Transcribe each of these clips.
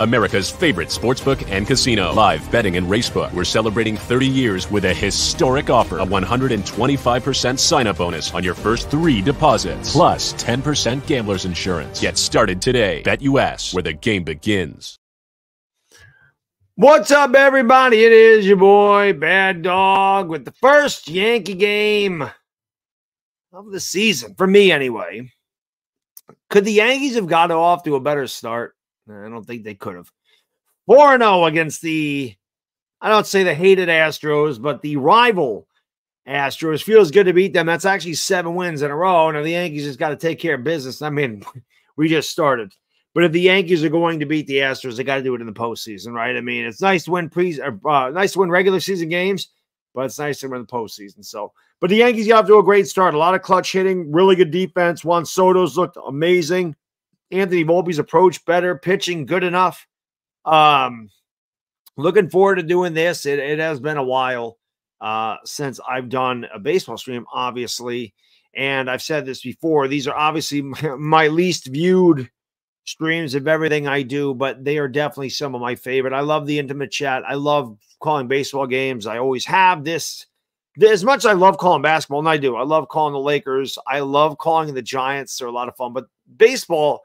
America's favorite sportsbook and casino. Live betting and racebook. We're celebrating 30 years with a historic offer a 125% sign up bonus on your first three deposits, plus 10% gambler's insurance. Get started today. BetUS, where the game begins. What's up, everybody? It is your boy, Bad Dog, with the first Yankee game of the season, for me anyway. Could the Yankees have got off to a better start? I don't think they could have. 4 0 against the, I don't say the hated Astros, but the rival Astros. Feels good to beat them. That's actually seven wins in a row. Now, the Yankees just got to take care of business. I mean, we just started. But if the Yankees are going to beat the Astros, they got to do it in the postseason, right? I mean, it's nice to win pre, uh, nice to win regular season games, but it's nice to win the postseason. So, but the Yankees got off to a great start. A lot of clutch hitting, really good defense. Juan Soto's looked amazing. Anthony Volpe's approach better, pitching good enough. Um, looking forward to doing this. It, it has been a while uh, since I've done a baseball stream, obviously. And I've said this before. These are obviously my least viewed streams of everything I do, but they are definitely some of my favorite. I love the intimate chat. I love calling baseball games. I always have this. As much as I love calling basketball, and I do, I love calling the Lakers. I love calling the Giants. They're a lot of fun. But baseball,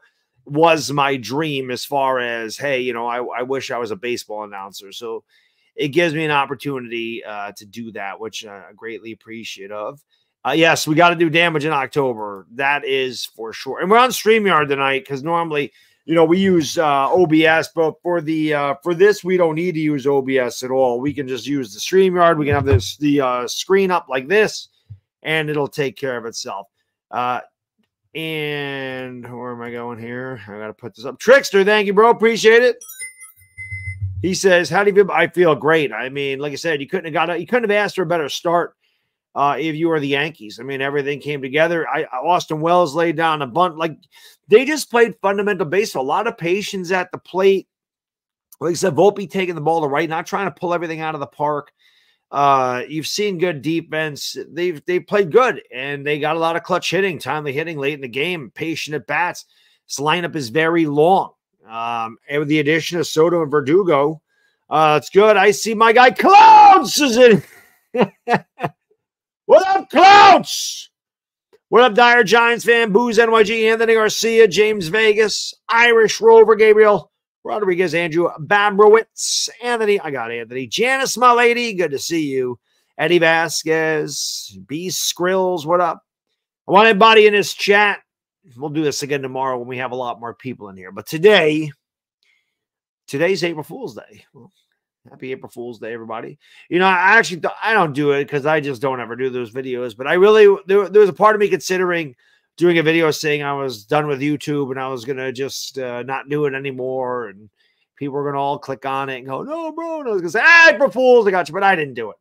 was my dream as far as hey you know i, I wish i was a baseball announcer. So it gives me an opportunity uh, to do that which uh, i greatly appreciate of. Uh, yes we got to do damage in october. That is for sure. And we're on streamyard tonight because normally you know we use uh, obs but for the uh, for this we don't need to use obs at all. We can just use the streamyard. We can have this the uh, screen up like this and it'll take care of itself and where am I going here? I got to put this up. Trickster, thank you, bro. Appreciate it. He says, "How do you feel?" I feel great. I mean, like I said, you couldn't have got, a, you couldn't have asked for a better start uh, if you were the Yankees. I mean, everything came together. I Austin Wells laid down a bunt. Like they just played fundamental baseball. A lot of patience at the plate. Like I said, Volpe taking the ball to right, not trying to pull everything out of the park. Uh, you've seen good defense. They've they played good and they got a lot of clutch hitting, timely hitting late in the game, patient at bats. This lineup is very long. Um, and with the addition of Soto and Verdugo, uh, it's good. I see my guy Clouds is in. what up, Clouds? What up, Dire Giants fan? Booze NYG, Anthony Garcia, James Vegas, Irish Rover, Gabriel Rodriguez, Andrew Bambrowitz, Anthony. I got Anthony. Janice, my lady. Good to see you. Eddie Vasquez, B Skrills. What up? I want everybody in this chat. We'll do this again tomorrow when we have a lot more people in here. But today, today's April Fool's Day. Well, happy April Fool's Day, everybody. You know, I actually I don't do it because I just don't ever do those videos. But I really there, there was a part of me considering – doing a video saying I was done with YouTube and I was gonna just uh, not do it anymore, and people were gonna all click on it and go, "No, bro," and I was gonna say, ah, "April Fools, I got you," but I didn't do it.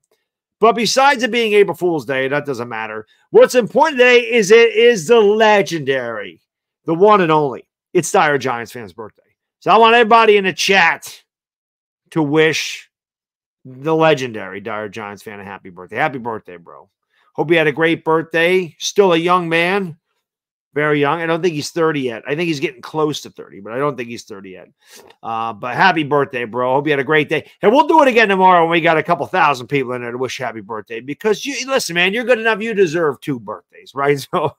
But besides it being April Fool's Day, that doesn't matter. What's important today is it is the legendary, the one and only. It's Dire Giants fans' birthday. So I want everybody in the chat to wish the legendary Dire Giants fan a happy birthday. Happy birthday, bro. Hope you had a great birthday. Still a young man very young. I don't think he's 30 yet. I think he's getting close to 30, but I don't think he's 30 yet. Uh, but happy birthday, bro. Hope you had a great day. And we'll do it again tomorrow when we got a couple thousand people in there to wish happy birthday because you listen, man, you're good enough. You deserve two birthdays, right? So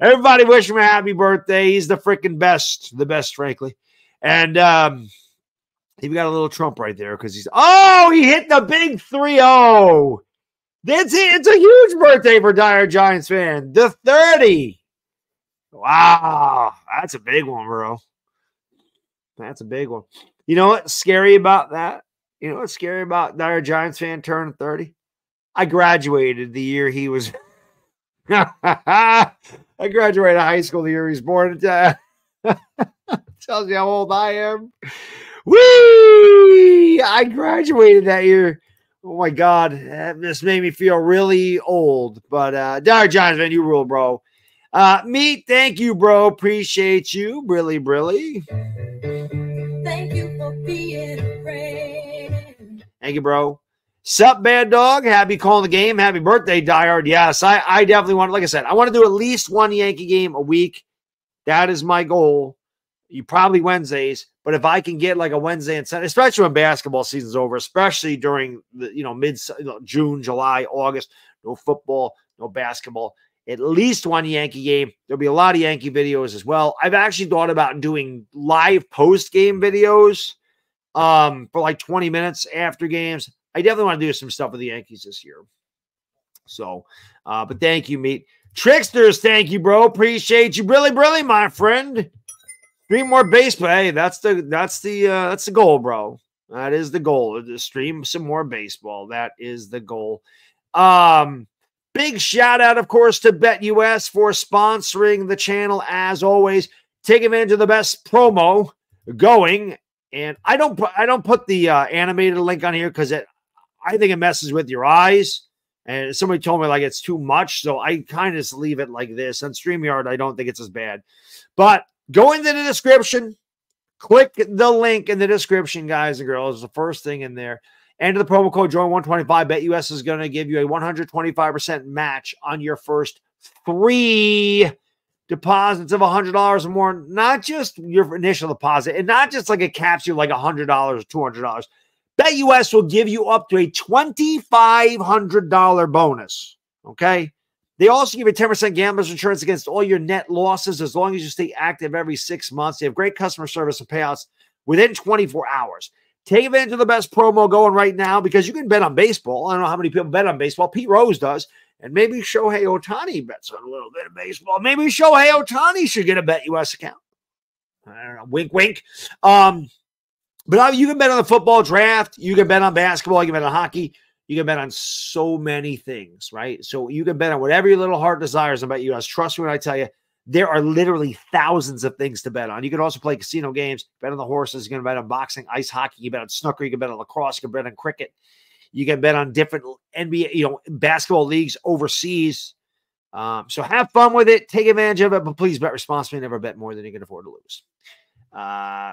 everybody wish him a happy birthday. He's the freaking best, the best, frankly. And um, he got a little Trump right there because he's oh, he hit the big 3 0. That's it. It's a huge birthday for Dire Giants fan. The 30. Wow, that's a big one, bro. That's a big one. You know what's scary about that? You know what's scary about Dire Giants fan turning 30? I graduated the year he was. I graduated high school the year he was born. Tells you how old I am. Wee! I graduated that year. Oh my God, this made me feel really old. But uh, Dire Giants, man, you rule, bro. Uh, meet, thank you, bro. Appreciate you, really, really. Thank you for being a friend. Thank you, bro. Sup, bad dog. Happy calling the game. Happy birthday, Diehard. Yes, I, I definitely want, like I said, I want to do at least one Yankee game a week. That is my goal. You probably Wednesdays, but if I can get like a Wednesday and Sunday, especially when basketball season's over, especially during the you know mid you know, June, July, August, no football, no basketball, at least one Yankee game. There'll be a lot of Yankee videos as well. I've actually thought about doing live post game videos um, for like 20 minutes after games. I definitely want to do some stuff with the Yankees this year. So, uh, but thank you, meet tricksters. Thank you, bro. Appreciate you, really, really, my friend. Stream more baseball. Hey, that's the that's the uh, that's the goal, bro. That is the goal. To stream some more baseball. That is the goal. Um, big shout out, of course, to BetUS for sponsoring the channel as always. Take advantage of the best promo going. And I don't put I don't put the uh, animated link on here because it I think it messes with your eyes. And somebody told me like it's too much. So I kind of leave it like this. On StreamYard, I don't think it's as bad. But go into the description, click the link in the description, guys and girls. The first thing in there. Enter the promo code JOIN125. BetUS is going to give you a 125% match on your first three deposits of $100 or more. Not just your initial deposit and not just like it caps you like $100 or $200. BetUS will give you up to a $2,500 bonus. Okay. They also give you 10% gambler's insurance against all your net losses as long as you stay active every six months. They have great customer service and payouts within 24 hours. Take advantage of the best promo going right now because you can bet on baseball. I don't know how many people bet on baseball. Pete Rose does. And maybe Shohei Ohtani bets on a little bit of baseball. Maybe Shohei Ohtani should get a BetUS account. I don't know. Wink, wink. Um, but you can bet on the football draft. You can bet on basketball. You can bet on hockey. You can bet on so many things, right? So you can bet on whatever your little heart desires about US. Trust me when I tell you, there are literally thousands of things to bet on. You can also play casino games, bet on the horses. You can bet on boxing, ice hockey. You bet on snooker. You can bet on lacrosse. You can bet on cricket. You can bet on different NBA, you know, basketball leagues overseas. Um, so have fun with it. Take advantage of it, but please bet responsibly. And never bet more than you can afford to lose. Uh,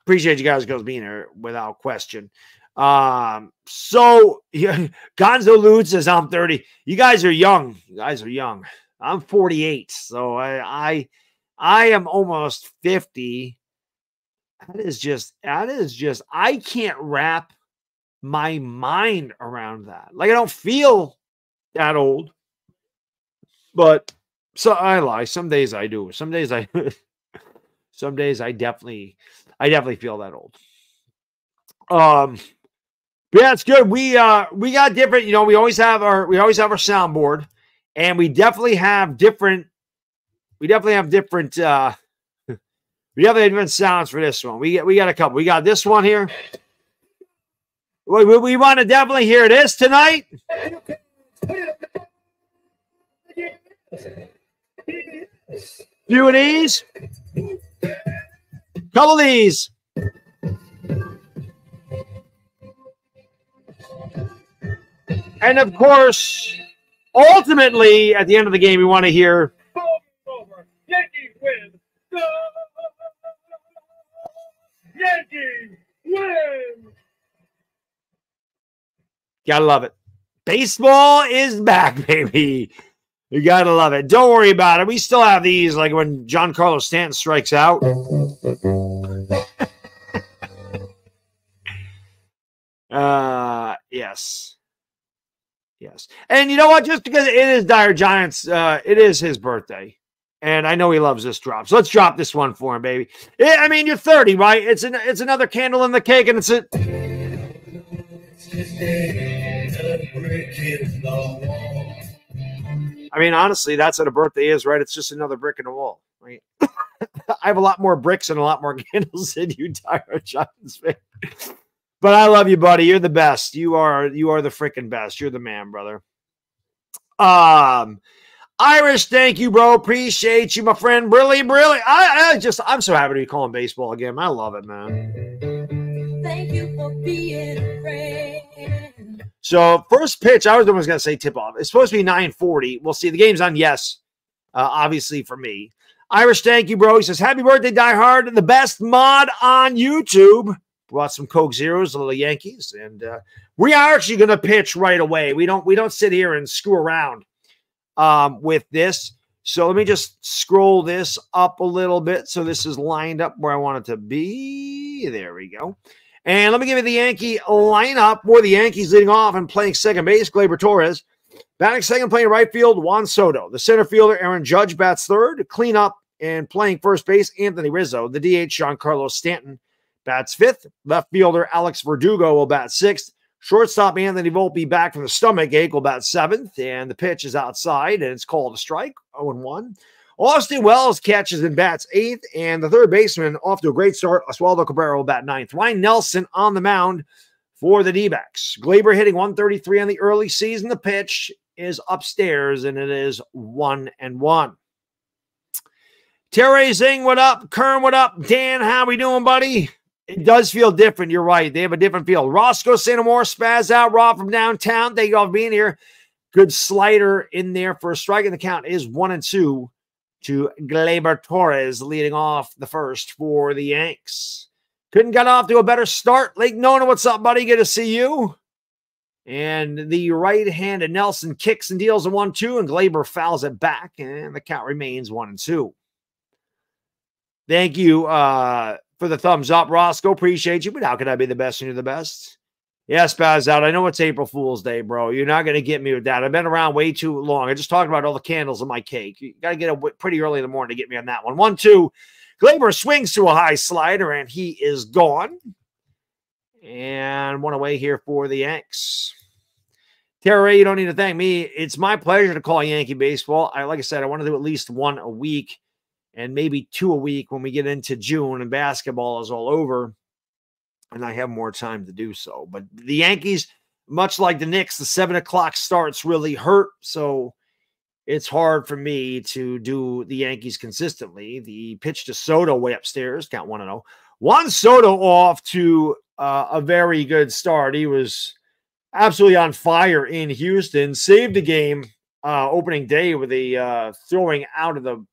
appreciate you guys being here without question. Um, so yeah, Gonzo Lude says I'm 30. You guys are young. You guys are young. I'm 48. So I I I am almost 50. That is just that is just I can't wrap my mind around that. Like I don't feel that old. But so I lie. Some days I do. Some days I some days I definitely I definitely feel that old. Um yeah, it's good. We uh we got different, you know, we always have our we always have our soundboard and we definitely have different we definitely have different uh we have different sounds for this one. We we got a couple. We got this one here. We, we, we want to definitely hear this tonight. Few of these. Couple of these. And of course, ultimately, at the end of the game, we want to hear. Yankees win. Yankees win. Gotta love it. Baseball is back, baby. You gotta love it. Don't worry about it. We still have these, like when Giancarlo Stanton strikes out. uh, yes. Yes. And you know what? Just because it is Dire Giants, uh, it is his birthday. And I know he loves this drop. So let's drop this one for him, baby. I mean, you're 30, right? It's an, it's another candle in the cake, and it's a. I mean, honestly, that's what a birthday is, right? It's just another brick in the wall, right? I have a lot more bricks and a lot more candles than you, Tyler Giants fan. But I love you, buddy. You're the best. You are you are the freaking best. You're the man, brother. Um, Irish, thank you, bro. Appreciate you, my friend. Really, really. I, I just I'm so happy to be calling baseball again. I love it, man. Thank you for being a friend. So first pitch, I was almost going to say tip off. It's supposed to be 940. We'll see. The game's on yes, uh, obviously for me. Irish, thank you, bro. He says, Happy birthday, Die Hard, the best mod on YouTube. Brought some Coke Zeros, a little Yankees, and uh, we are actually going to pitch right away. We don't we don't sit here and screw around um, with this. So let me just scroll this up a little bit so this is lined up where I want it to be. There we go. And let me give you the Yankee lineup where the Yankees leading off and playing second base, Gleyber Torres. Batting second, playing right field, Juan Soto. The center fielder, Aaron Judge, bats third. Clean up and playing first base, Anthony Rizzo. The DH, Giancarlo Stanton, bats fifth. Left fielder, Alex Verdugo, will bat sixth. Shortstop, Anthony Volpe, back from the stomach ache, will bat seventh. And the pitch is outside, and it's called a strike, 0 1. Austin Wells catches and bats eighth, and the third baseman off to a great start. Oswaldo Cabrera will bat ninth. Ryan Nelson on the mound for the D backs. Gleyber hitting 133 on the early season. The pitch is upstairs, and it is one and one. Terry Zing, what up? Kern, what up? Dan, how we doing, buddy? It does feel different. You're right. They have a different feel. Roscoe Santamore, spaz out, Rob from downtown. Thank you all for being here. Good slider in there for a strike, and the count is one and two to Gleyber Torres leading off the first for the Yanks. Couldn't get off to a better start. Lake Nona, what's up, buddy? Good to see you. And the right handed Nelson kicks and deals a one two, and Gleyber fouls it back, and the count remains one and two. Thank you uh, for the thumbs up, Roscoe. Appreciate you, but how can I be the best when you're the best? Yeah, spaz out. I know it's April Fool's Day, bro. You're not going to get me with that. I've been around way too long. I just talked about all the candles in my cake. You got to get up pretty early in the morning to get me on that one. One, two. Gleyber swings to a high slider, and he is gone. And one away here for the Yanks. Terry, you don't need to thank me. It's my pleasure to call Yankee baseball. I like I said, I want to do at least one a week and maybe two a week when we get into June and basketball is all over and I have more time to do so. But the Yankees, much like the Knicks, the seven o'clock starts really hurt. So it's hard for me to do the Yankees consistently. The pitch to Soto way upstairs, count one and zero. Juan Soto off to uh, a very good start. He was absolutely on fire in Houston. Saved the game uh, opening day with a uh, throwing out of the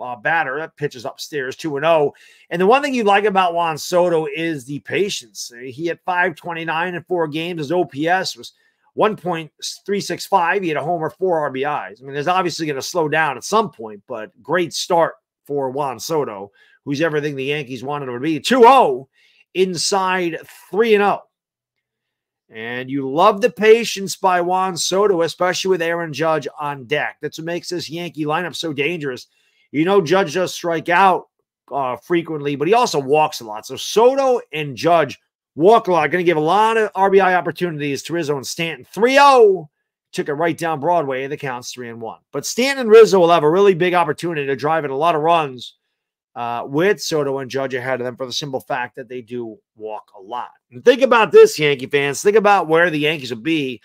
uh, batter. That pitches upstairs 2 0. And the one thing you like about Juan Soto is the patience. He had 529 in four games. His OPS was 1.365. He had a homer, four RBIs. I mean, there's obviously going to slow down at some point, but great start for Juan Soto, who's everything the Yankees wanted him to be. 2 0 inside 3 0. And you love the patience by Juan Soto, especially with Aaron Judge on deck. That's what makes this Yankee lineup so dangerous. You know, Judge does strike out uh, frequently, but he also walks a lot. So Soto and Judge walk a lot. Going to give a lot of RBI opportunities to Rizzo and Stanton. 3 0 took it right down Broadway, the count's 3 and 1. But Stanton and Rizzo will have a really big opportunity to drive in a lot of runs uh, with Soto and Judge ahead of them for the simple fact that they do walk a lot. And think about this, Yankee fans. Think about where the Yankees will be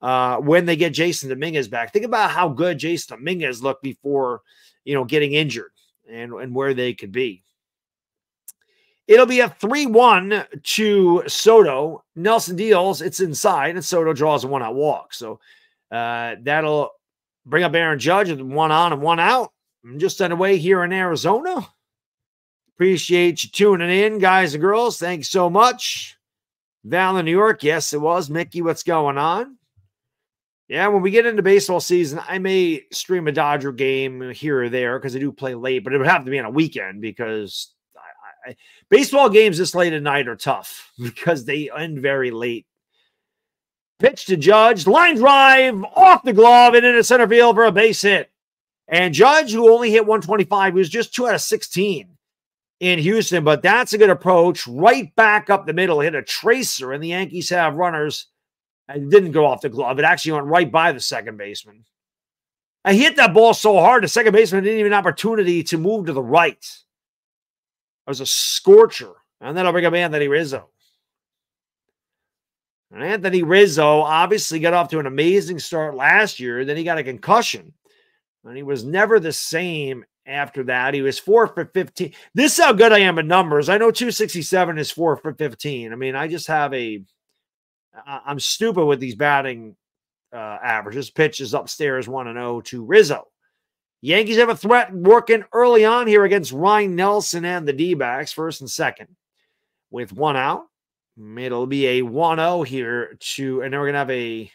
uh, when they get Jasson Dominguez back. Think about how good Jasson Dominguez looked before you know, getting injured and, and where they could be. It'll be a 3 1 to Soto. Nelson deals, it's inside, and Soto draws a one out walk. So uh, that'll bring up Aaron Judge with one on and one out. I'm just underway here in Arizona. Appreciate you tuning in, guys and girls. Thanks so much. Val in New York. Yes, it was. Mickey, what's going on? Yeah, when we get into baseball season, I may stream a Dodger game here or there because I do play late, but it would have to be on a weekend because I, I, baseball games this late at night are tough because they end very late. Pitch to Judge, line drive off the glove and into center field for a base hit. And Judge, who only hit 125, was just two out of 16 in Houston, but that's a good approach. Right back up the middle, hit a tracer, and the Yankees have runners it didn't go off the glove. It actually went right by the second baseman. I hit that ball so hard, the second baseman didn't even have opportunity to move to the right. It was a scorcher. And then I'll bring up Anthony Rizzo. And Anthony Rizzo obviously got off to an amazing start last year. Then he got a concussion. And he was never the same after that. He was four for 15. This is how good I am at numbers. I know 267 is four for 15. I mean, I just have a I- I'm stupid with these batting uh, averages. Pitch is upstairs 1 and 0 to Rizzo. Yankees have a threat working early on here against Ryan Nelson and the D backs, first and second, with one out. It'll be a 1 0 here to, and then we're going to have a,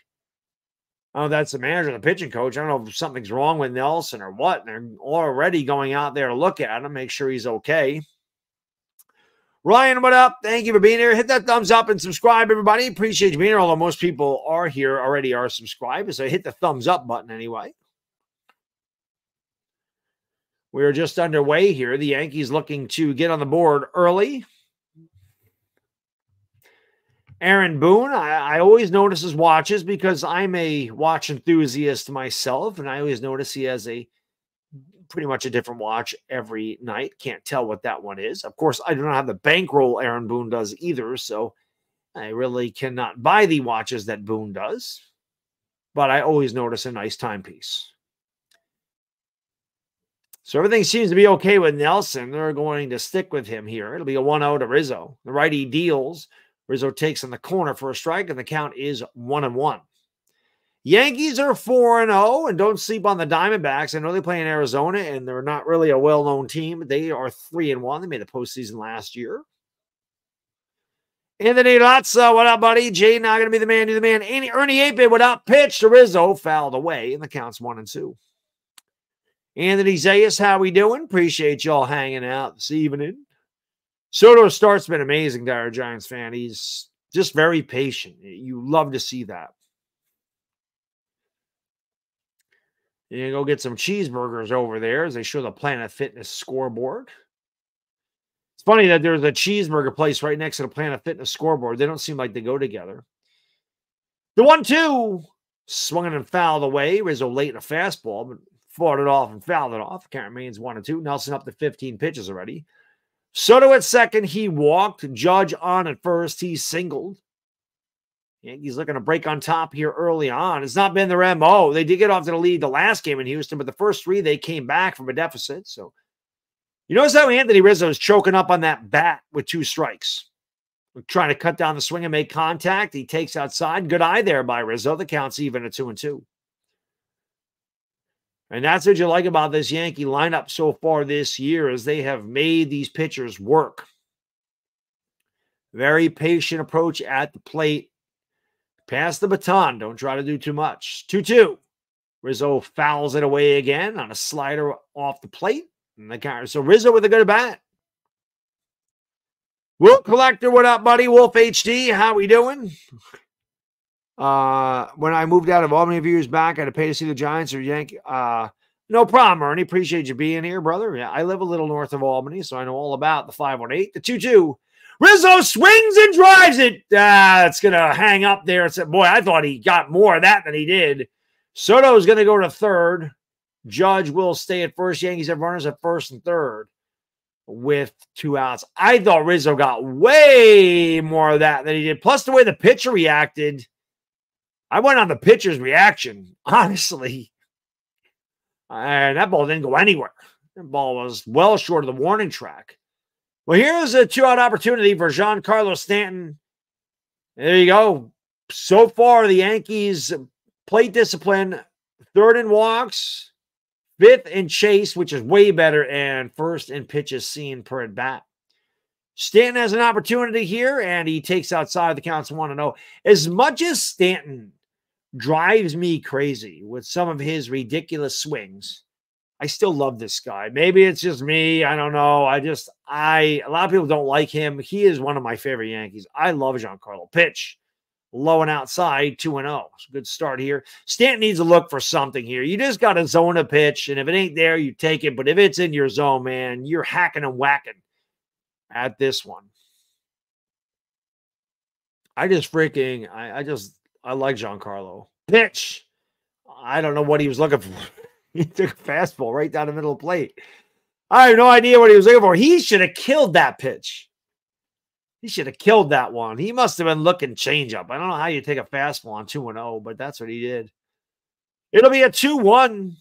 oh, that's the manager, the pitching coach. I don't know if something's wrong with Nelson or what. They're already going out there to look at him, make sure he's okay. Ryan, what up? Thank you for being here. Hit that thumbs up and subscribe, everybody. Appreciate you being here. Although most people are here already are subscribed. So hit the thumbs up button anyway. We are just underway here. The Yankees looking to get on the board early. Aaron Boone, I, I always notice his watches because I'm a watch enthusiast myself, and I always notice he has a pretty much a different watch every night. Can't tell what that one is. Of course, I do not have the bankroll Aaron Boone does either, so I really cannot buy the watches that Boone does. But I always notice a nice timepiece. So everything seems to be okay with Nelson. They're going to stick with him here. It'll be a 1 0 to Rizzo. The righty deals. Rizzo takes in the corner for a strike, and the count is 1 and 1. Yankees are 4 and 0 and don't sleep on the Diamondbacks. I know they play in Arizona and they're not really a well-known team. They are 3 and 1. They made the postseason last year. Anthony Latza, what up, buddy? Jay not going to be the man, do the man. Ernie Ape, up? Pitch to Rizzo, fouled away, and the count's 1 and 2. Anthony Zayas, how we doing? Appreciate y'all hanging out this evening. Soto's start's been amazing, Dire Giants fan. He's just very patient. You love to see that. You go get some cheeseburgers over there as they show the Planet Fitness scoreboard. It's funny that there's a cheeseburger place right next to the Planet Fitness scoreboard. They don't seem like they go together. The one two swung it and fouled away. Rizzo late in a fastball, but fought it off and fouled it off. Count remains one and two. Nelson up to 15 pitches already. Soto at second, he walked. Judge on at first, he singled. Yankees looking to break on top here early on. It's not been their MO. They did get off to the lead the last game in Houston, but the first three they came back from a deficit. So you notice how Anthony Rizzo is choking up on that bat with two strikes. trying to cut down the swing and make contact. He takes outside. Good eye there by Rizzo. The count's even at two and two. And that's what you like about this Yankee lineup so far this year is they have made these pitchers work. Very patient approach at the plate. Pass the baton. Don't try to do too much. 2 2. Rizzo fouls it away again on a slider off the plate. And the counter. So Rizzo with a good bat. Wolf Collector, what up, buddy? Wolf HD, how we doing? Uh, when I moved out of Albany a few years back, I had to pay to see the Giants or Yankee. Uh, no problem, Ernie. Appreciate you being here, brother. Yeah, I live a little north of Albany, so I know all about the 518, the 2 2. Rizzo swings and drives it. Ah, it's going to hang up there. It's, boy, I thought he got more of that than he did. Soto's going to go to third. Judge will stay at first. Yankees have runners at first and third with two outs. I thought Rizzo got way more of that than he did. Plus, the way the pitcher reacted, I went on the pitcher's reaction, honestly. And that ball didn't go anywhere. That ball was well short of the warning track. Well, here's a two out opportunity for Giancarlo Stanton. There you go. So far, the Yankees plate discipline, third in walks, fifth in chase, which is way better, and first in pitches seen per at bat. Stanton has an opportunity here, and he takes outside the counts one to oh. zero. As much as Stanton drives me crazy with some of his ridiculous swings, I still love this guy. Maybe it's just me. I don't know. I just, I, a lot of people don't like him. He is one of my favorite Yankees. I love Giancarlo. Pitch low and outside, 2 and 0. Good start here. Stanton needs to look for something here. You just got to zone a pitch, and if it ain't there, you take it. But if it's in your zone, man, you're hacking and whacking at this one. I just freaking, I, I just, I like Giancarlo. Pitch. I don't know what he was looking for. he took a fastball right down the middle of the plate. I have no idea what he was looking for. He should have killed that pitch. He should have killed that one. He must have been looking changeup. I don't know how you take a fastball on 2 0, but that's what he did. It'll be a 2 1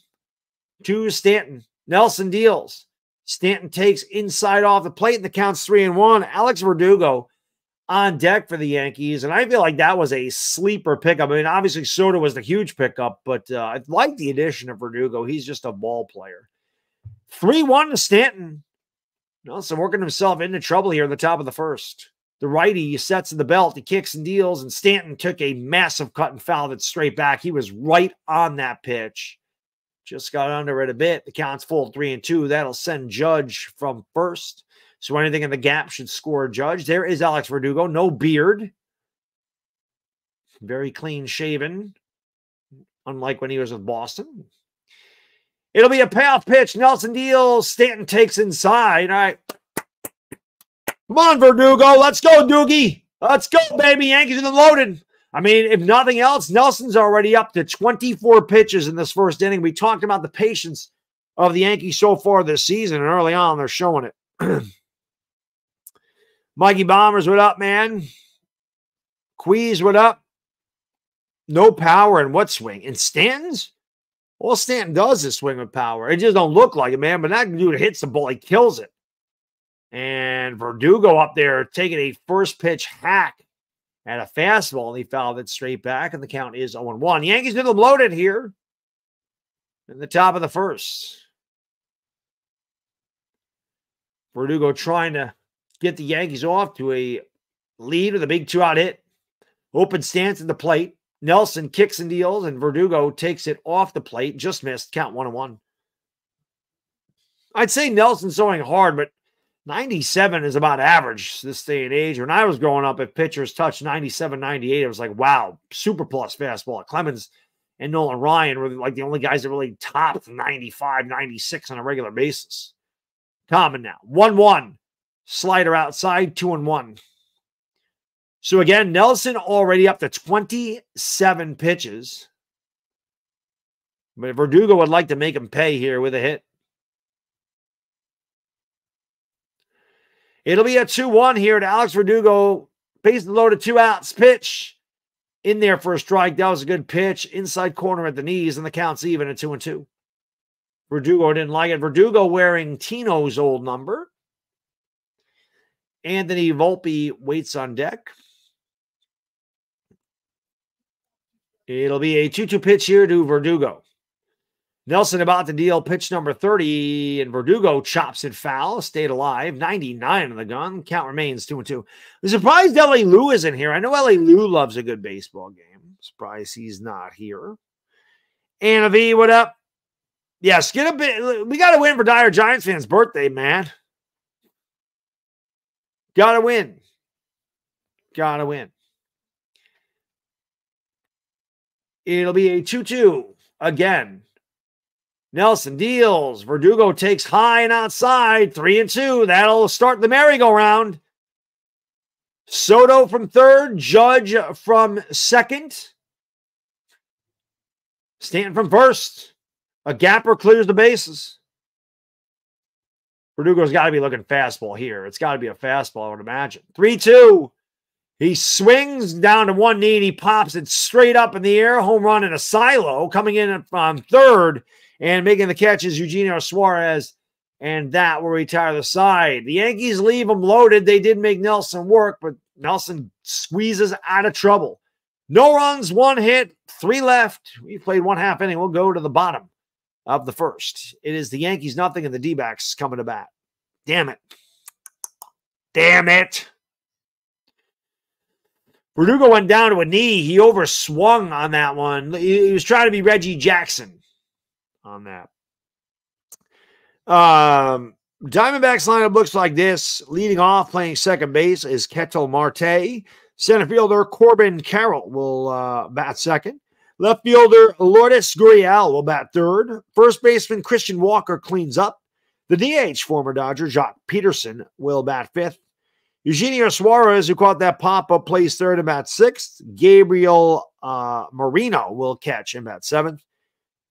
to Stanton. Nelson deals. Stanton takes inside off the plate and the count's 3 and 1. Alex Verdugo, on deck for the Yankees, and I feel like that was a sleeper pickup. I mean, obviously Soto was the huge pickup, but uh, I like the addition of Verdugo. He's just a ball player. Three one to Stanton. Nelson working himself into trouble here in the top of the first. The righty sets in the belt, he kicks and deals, and Stanton took a massive cut and foul it straight back. He was right on that pitch. Just got under it a bit. The count's full three and two. That'll send Judge from first. So anything in the gap should score a Judge. There is Alex Verdugo, no beard, very clean shaven, unlike when he was with Boston. It'll be a payoff pitch. Nelson deals. Stanton takes inside. All right. Come on, Verdugo. Let's go, Doogie. Let's go, baby. Yankees are loaded. I mean, if nothing else, Nelson's already up to 24 pitches in this first inning. We talked about the patience of the Yankees so far this season, and early on, they're showing it. Mikey Bombers, what up, man? Quees, what up? No power in what swing? In Stanton's? All Stanton does is swing with power. It just don't look like it, man. But that dude hits the ball, he kills it. And Verdugo up there taking a first pitch hack at a fastball, and he fouled it straight back, and the count is 0 1. Yankees did them loaded here in the top of the first. Verdugo trying to get the Yankees off to a lead with a big two out hit. Open stance at the plate. Nelson kicks and deals, and Verdugo takes it off the plate. Just missed. Count 1 and 1. I'd say Nelson's throwing hard, but 97 is about average this day and age. When I was growing up, if pitchers touched 97, 98, it was like, wow, super plus fastball. Clemens and Nolan Ryan were like the only guys that really topped 95, 96 on a regular basis. Common now. 1 1. Slider outside, 2 and 1. So again, Nelson already up to 27 pitches. But Verdugo would like to make him pay here with a hit. It'll be a 2 1 here to Alex Verdugo. Base to two outs. Pitch in there for a strike. That was a good pitch. Inside corner at the knees, and the count's even at 2 and 2. Verdugo didn't like it. Verdugo wearing Tino's old number. Anthony Volpe waits on deck. It'll be a 2 2 pitch here to Verdugo. Nelson about to deal pitch number 30, and Verdugo chops it foul, stayed alive. 99 on the gun. Count remains 2 and 2. I'm surprised LA Lou isn't here. I know LA Lou loves a good baseball game. Surprised he's not here. Anna V, what up? Yes, get a bit. We got to win for Dire Giants fans' birthday, man. Got to win. Got to win. It'll be a 2 2 again. Nelson deals. Verdugo takes high and outside. Three and two. That'll start the merry-go-round. Soto from third. Judge from second. Stanton from first. A gapper clears the bases. Verdugo's got to be looking fastball here. It's got to be a fastball, I would imagine. 3 2. He swings down to one knee and he pops it straight up in the air. Home run in a silo. Coming in from third and making the catch is Eugenio Suarez. And that will retire the side. The Yankees leave him loaded. They did make Nelson work, but Nelson squeezes out of trouble. No runs, one hit, three left. We played one half inning. We'll go to the bottom of the first. It is the Yankees nothing and the D backs coming to bat. Damn it. Damn it. Verdugo went down to a knee. He overswung on that one. He was trying to be Reggie Jackson on that. Um, Diamondbacks lineup looks like this. Leading off, playing second base is Ketel Marte. Center fielder Corbin Carroll will uh, bat second. Left fielder Lourdes Gurriel will bat third. First baseman Christian Walker cleans up. The DH, former Dodger Joc Pederson, will bat fifth. Eugenio Suarez, who caught that pop up, plays third and bat sixth. Gabriel uh, Moreno will catch and bat seventh.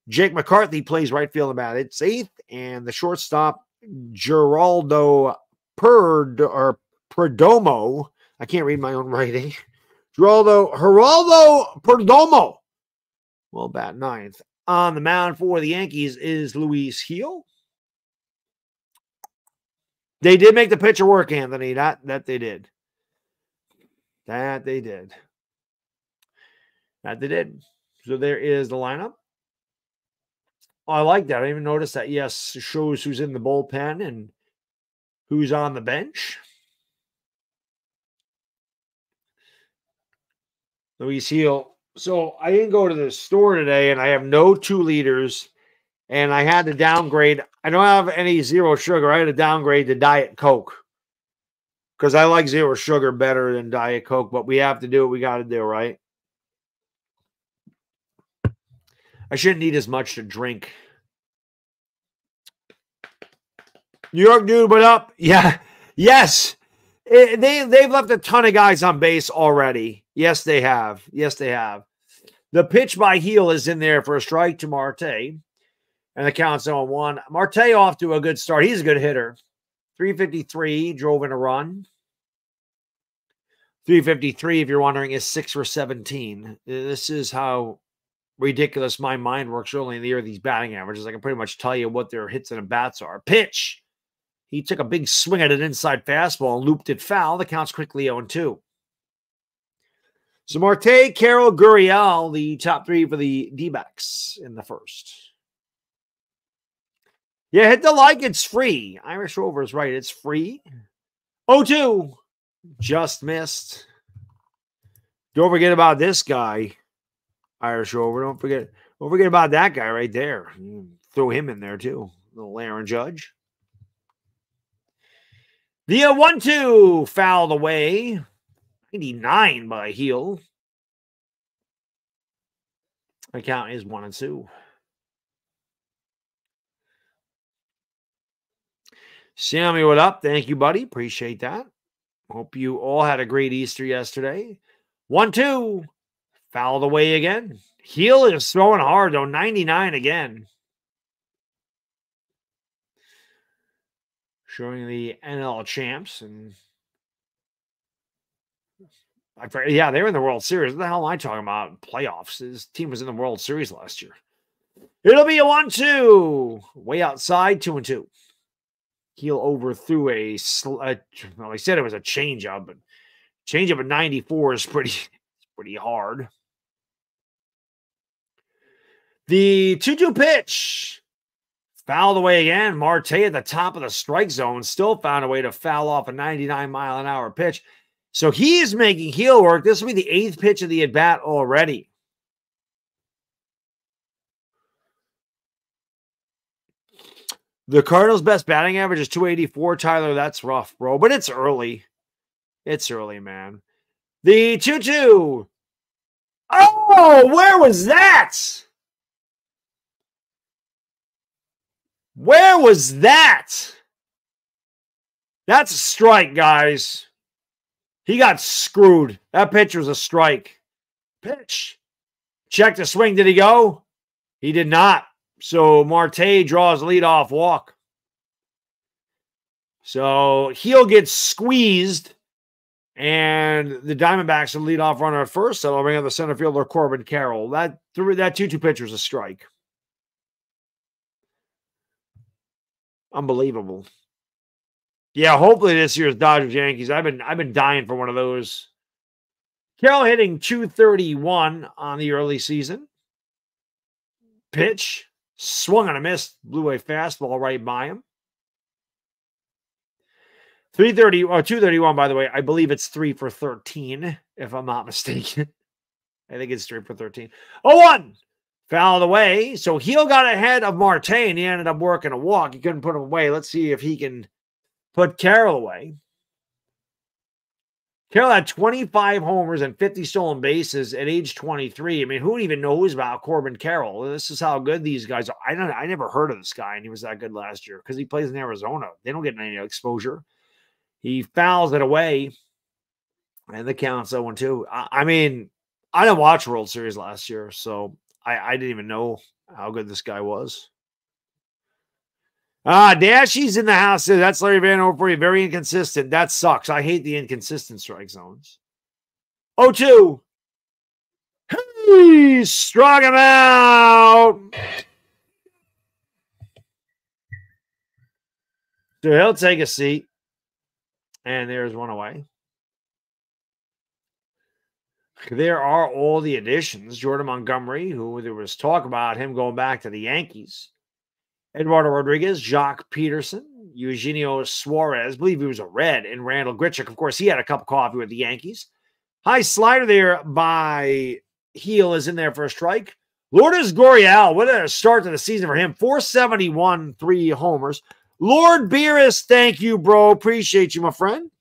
Jake McCarthy plays right field and bat it's eighth. And the shortstop, Geraldo Perd or Perdomo. I can't read my own writing. Geraldo Geraldo Perdomo will bat ninth. On the mound for the Yankees is Luis Gil. They did make the pitcher work, Anthony. That that they did. That they did. That they did. So there is the lineup. Oh, I like that. I didn't even noticed that. Yes, shows who's in the bullpen and who's on the bench. Luis Gil. So I didn't go to the store today and I have no two liters and I had to downgrade. I don't have any zero sugar. I had to downgrade to Diet Coke because I like zero sugar better than Diet Coke, but we have to do what we got to do, right? I shouldn't need as much to drink. New York dude, what up? Yeah. Yes. It- they they've left a ton of guys on base already. Yes, they have. Yes, they have. The pitch by Gil is in there for a strike to Marte. And the count's on one. Marte off to a good start. He's a good hitter. 353 drove in a run. 353, if you're wondering, is six for 17. Eh, this is how ridiculous my mind works early in the year these batting averages. I can pretty much tell you what their hits and at bats are. Pitch. He took a big swing at an inside fastball and looped it foul. The count's quickly 0 2. So Marte, Carroll, Gurriel, the top three for the D backs in the first. Yeah, hit the like. It's free. Irish Rover is right. It's free. 0 2. Just missed. Don't forget about this guy, Irish Rover. Don't forget. Don't forget about that guy right there. Throw him in there too. Little Aaron Judge. The one two fouled away. 99 by Gil. Account is one and two. Sammy, what up? Thank you, buddy. Appreciate that. Hope you all had a great Easter yesterday. One, two, fouled away again. Gil is throwing hard, though. 99 again. Showing the NL champs. And I yeah, they were in the World Series. What the hell am I talking about? Playoffs. His team was in the World Series last year. It'll be a one, two. Way outside, two and two. Gil overthrew a, a well, he said it was a changeup, but changeup at 94 is pretty pretty hard. The 2-2 pitch. Fouled away again. Marte at the top of the strike zone still found a way to foul off a 99 mile an hour pitch. So he is making Gil work. This will be the eighth pitch of the at bat already. The Cardinals' best batting average is 284. Tyler, that's rough, bro, but it's early. It's early, man. The 2 2. Oh, where was that? Where was that? That's a strike, guys. He got screwed. That pitch was a strike. Pitch. Check the swing. Did he go? He did not. So Marte draws leadoff walk. So he'll get squeezed, and the Diamondbacks will lead off runner at first. That'll bring up the center fielder Corbin Carroll. That that two two pitch was a strike. Unbelievable. Yeah, hopefully this year's Dodgers Yankees. I've been I've been dying for one of those. Carroll hitting 231 on the early season. Pitch swung on a miss, blew a fastball right by him. 330 or uh, 231, by the way. I believe it's three for 13, if I'm not mistaken. I think it's three for 13. Oh, one fouled away. So Gil got ahead of Marte and he ended up working a walk. He couldn't put him away. Let's see if he can put Carroll away. Carroll had 25 homers and 50 stolen bases at age 23. I mean, who even knows about Corbin Carroll? This is how good these guys are. I don't I never heard of this guy, and he was that good last year because he plays in Arizona. They don't get any exposure. He fouls it away, and the count's 0 2. I, I mean, I didn't watch World Series last year, so I, I didn't even know how good this guy was. Ah, Dashy's in the house. That's Larry Vanover for you. Very inconsistent. That sucks. I hate the inconsistent strike zones. Oh, two. Hey, struck him out. So he'll take a seat. And there's one away. There are all the additions. Jordan Montgomery, who there was talk about him going back to the Yankees. Eduardo Rodriguez, Joc Pederson, Eugenio Suarez, I believe he was a red, and Randall Grichuk. Of course, he had a cup of coffee with the Yankees. High slider there by Gil is in there for a strike. Lourdes Gurriel, what a start to the season for him. 471, three homers. Lord Beerus, thank you, bro. Appreciate you, my friend.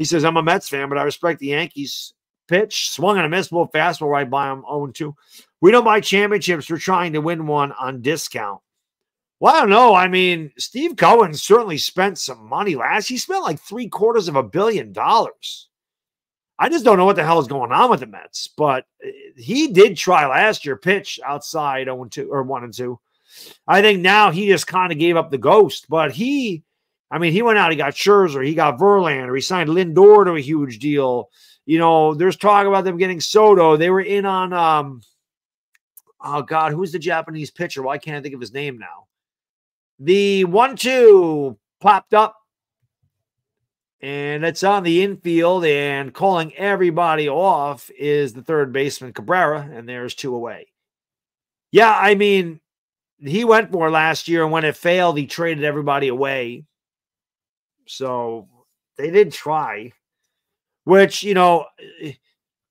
He says, I'm a Mets fan, but I respect the Yankees pitch. Swung on a missable fastball right by him, 0 2. We don't buy championships. We're trying to win one on discount. Well, I don't know. I mean, Steve Cohen certainly spent some money last. He spent like three quarters of a billion dollars. I just don't know what the hell is going on with the Mets, but uh, he did try last year pitch outside 0 2 or 1 and 2. I think now he just kind of gave up the ghost, but he, I mean, he went out, he got Scherzer, he got Verlander, he signed Lindor to a huge deal. You know, there's talk about them getting Soto. They were in on, um, oh God, who's the Japanese pitcher? I can't I think of his name now. The one two popped up and it's on the infield and calling everybody off is the third baseman Cabrera, and there's two away. Yeah, I mean, he went for last year, and when it failed, he traded everybody away. So they did try, which, you know,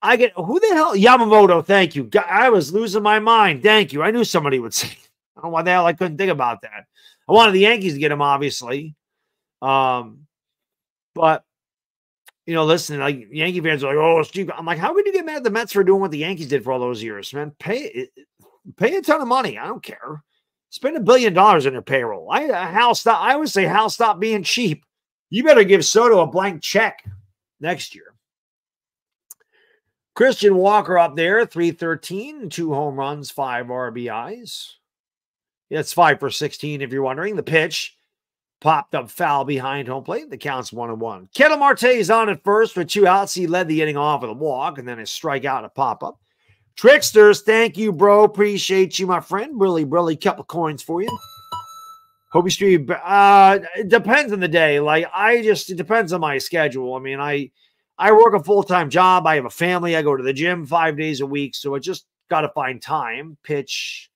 I get who the hell Yamamoto. Thank you. I was losing my mind. Thank you. I knew somebody would say, I don't know why the hell I couldn't think about that. I wanted the Yankees to get him, obviously. Um, but you know, listen, like Yankee fans are like, oh. I'm like, how could you get mad at the Mets for doing what the Yankees did for all those years, man? Pay pay a ton of money. I don't care. Spend a billion dollars in their payroll. I uh, Hal stop. I always say Hal stop being cheap. You better give Soto a blank check next year. Christian Walker up there, 313, two home runs, five RBIs. That's five for 16, if you're wondering. The pitch popped up foul behind home plate. The count's one and one. Ketel Marte is on at first with two outs. He led the inning off with a walk and then a strikeout a pop up. Tricksters, thank you, bro. Appreciate you, my friend. Really, really couple coins for you. Hobie Street, uh, it depends on the day. Like I just, it depends on my schedule. I mean, I, I work a full time job. I have a family. I go to the gym five days a week, so I just got to find time. Pitch.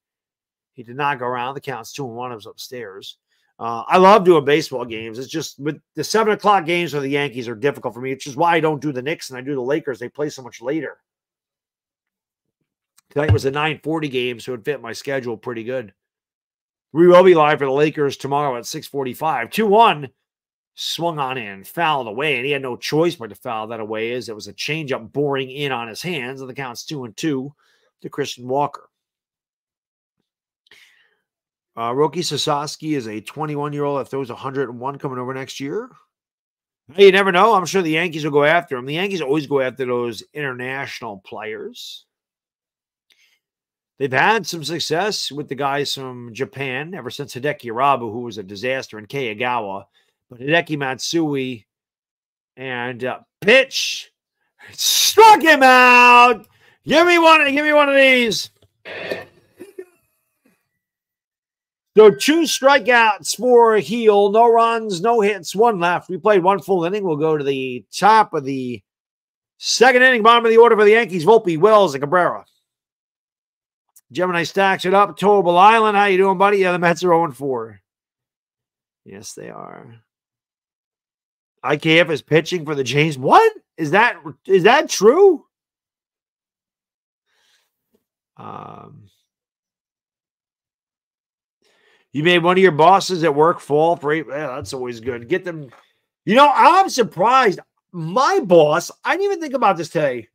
He did not go around. The count's two and one. I was upstairs. Uh, I love doing baseball games. It's just with the seven o'clock games for the Yankees are difficult for me, which is why I don't do the Knicks and I do the Lakers. They play so much later. Tonight was a 940 game, so it fit my schedule pretty good. We will be live for the Lakers tomorrow at 645. 2-1 swung on in, fouled away, and he had no choice but to foul that away as it was a changeup boring in on his hands, and the count's two and two to Christian Walker. Uh, Roki Sasaki is a 21 year old that throws 101 coming over next year. You never know. I'm sure the Yankees will go after him. The Yankees always go after those international players. They've had some success with the guys from Japan ever since Hideki Irabu, who was a disaster in Kei Igawa. But Hideki Matsui and uh, pitch struck him out. Give me one. Give me one of these. So two strikeouts for Gil, no runs, no hits, one left. We played one full inning. We'll go to the top of the second inning, bottom of the order for the Yankees. Volpe, Wells, and Cabrera. Gemini stacks it up. Tobal Island, how you doing, buddy? Yeah, the Mets are 0-4. Yes, they are. IKF is pitching for the James. What is that? Is that true? Um, you made one of your bosses at work fall for eight. Yeah, that's always good. Get them. You know, I'm surprised. My boss, I didn't even think about this today.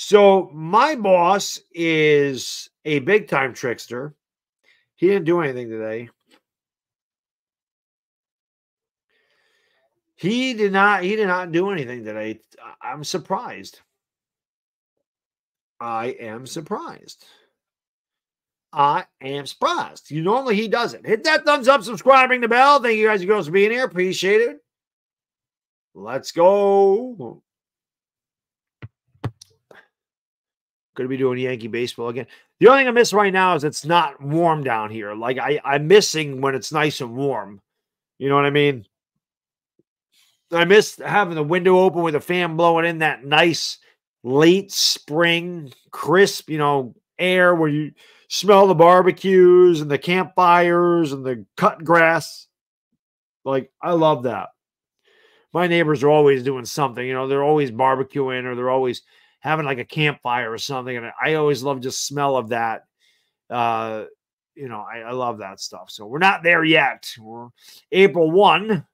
So, my boss is a big time trickster. He didn't do anything today. He did not, he did not do anything today. I'm surprised. I am surprised. I am surprised. You normally he doesn't. Hit that thumbs up, subscribe, ring the bell. Thank you guys girls for being here. Appreciate it. Let's go. Going to be doing Yankee baseball again. The only thing I miss right now is it's not warm down here. Like I, I'm missing when it's nice and warm. You know what I mean? I miss having the window open with a fan blowing in that nice late spring, crisp, you know, air where you smell the barbecues and the campfires and the cut grass. Like, I love that. My neighbors are always doing something, you know, they're always barbecuing or they're always having like a campfire or something. And I always love just smell of that. Uh, you know, I, I love that stuff. So we're not there yet. We're April 1.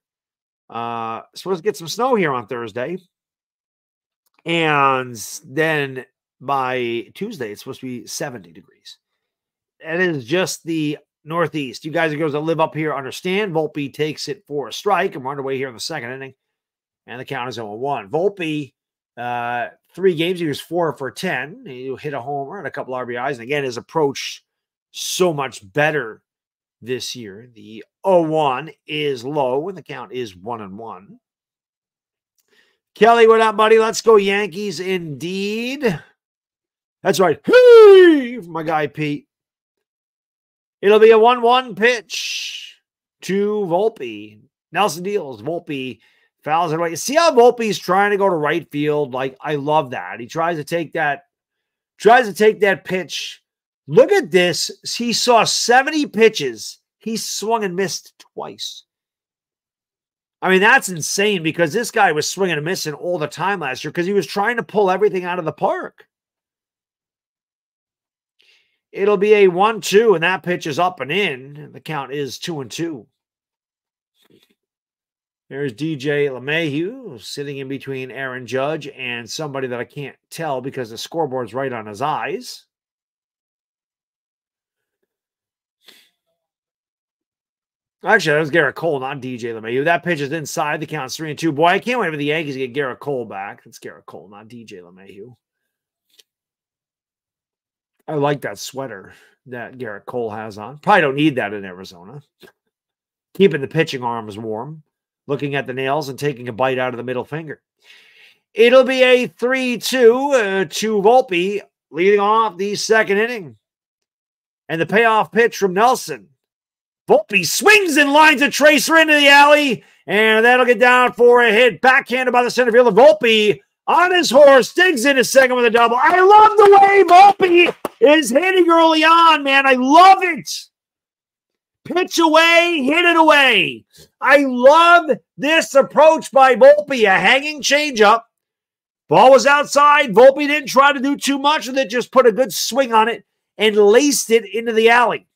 Uh, supposed to get some snow here on Thursday. And then by Tuesday, it's supposed to be 70 degrees. It is just the Northeast. You guys who goes to live up here understand. Volpe takes it for a strike, and we're underway here in the second inning. And the count is 0 1. Volpe, uh, three games, he was four for 10. He hit a homer and a couple RBIs. And again, his approach so much better this year. The 0-1 is low, and the count is one and one. Kelly, what up, buddy? Let's go Yankees indeed. That's right. Hey, my guy Pete. It'll be a 1-1 pitch to Volpe. Nelson deals. Volpe fouls it away. See how Volpe's trying to go to right field? Like, I love that. He tries to take that, tries to take that pitch Look at this. He saw 70 pitches. He swung and missed twice. I mean, that's insane because this guy was swinging and missing all the time last year because he was trying to pull everything out of the park. It'll be a 1 2, and that pitch is up and in. The count is 2 and 2. There's DJ LeMahieu sitting in between Aaron Judge and somebody that I can't tell because the scoreboard's right on his eyes. Actually, that was Gerrit Cole, not DJ LeMahieu. That pitch is inside the count, three and two. Boy, I can't wait for the Yankees to get Gerrit Cole back. It's Gerrit Cole, not DJ LeMahieu. I like that sweater that Gerrit Cole has on. Probably don't need that in Arizona. Keeping the pitching arms warm, looking at the nails and taking a bite out of the middle finger. It'll be a 3 2 uh, to Volpe leading off the second inning. And the payoff pitch from Nelson Volpe swings and lines a tracer into the alley, and that'll get down for a hit. Backhanded by the center fielder. Volpe on his horse, digs in a second with a double. I love the way Volpe is hitting early on, man. I love it. Pitch away, hit it away. I love this approach by Volpe. A hanging changeup. Ball was outside. Volpe didn't try to do too much with it, just put a good swing on it and laced it into the alley.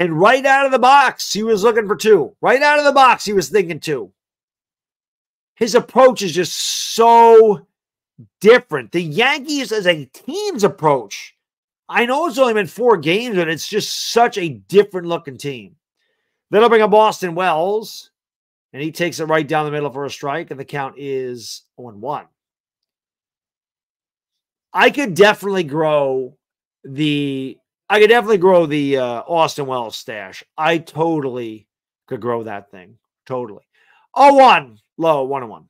And right out of the box, he was looking for two. Right out of the box, he was thinking two. His approach is just so different. The Yankees, as a team's approach, I know it's only been four games, but it's just such a different looking team. That'll bring up Austin Wells, and he takes it right down the middle for a strike, and the count is 1 1. I could definitely grow the I could definitely grow the uh, Austin Wells stash. I totally could grow that thing. Totally. Oh, one low, one on one.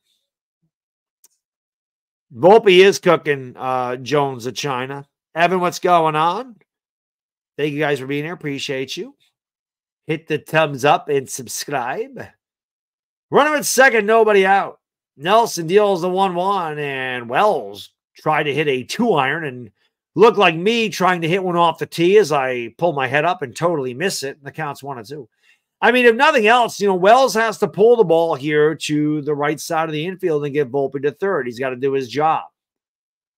Volpe is cooking uh, Jones of China. Evan, what's going on? Thank you guys for being here. Appreciate you. Hit the thumbs up and subscribe. Runner at second, nobody out. Nelson deals the 1 1, and Wells tried to hit a two iron and Looked like me trying to hit one off the tee as I pull my head up and totally miss it. And the count's one and two. I mean, if nothing else, you know, Wells has to pull the ball here to the right side of the infield and get Volpe to third. He's got to do his job.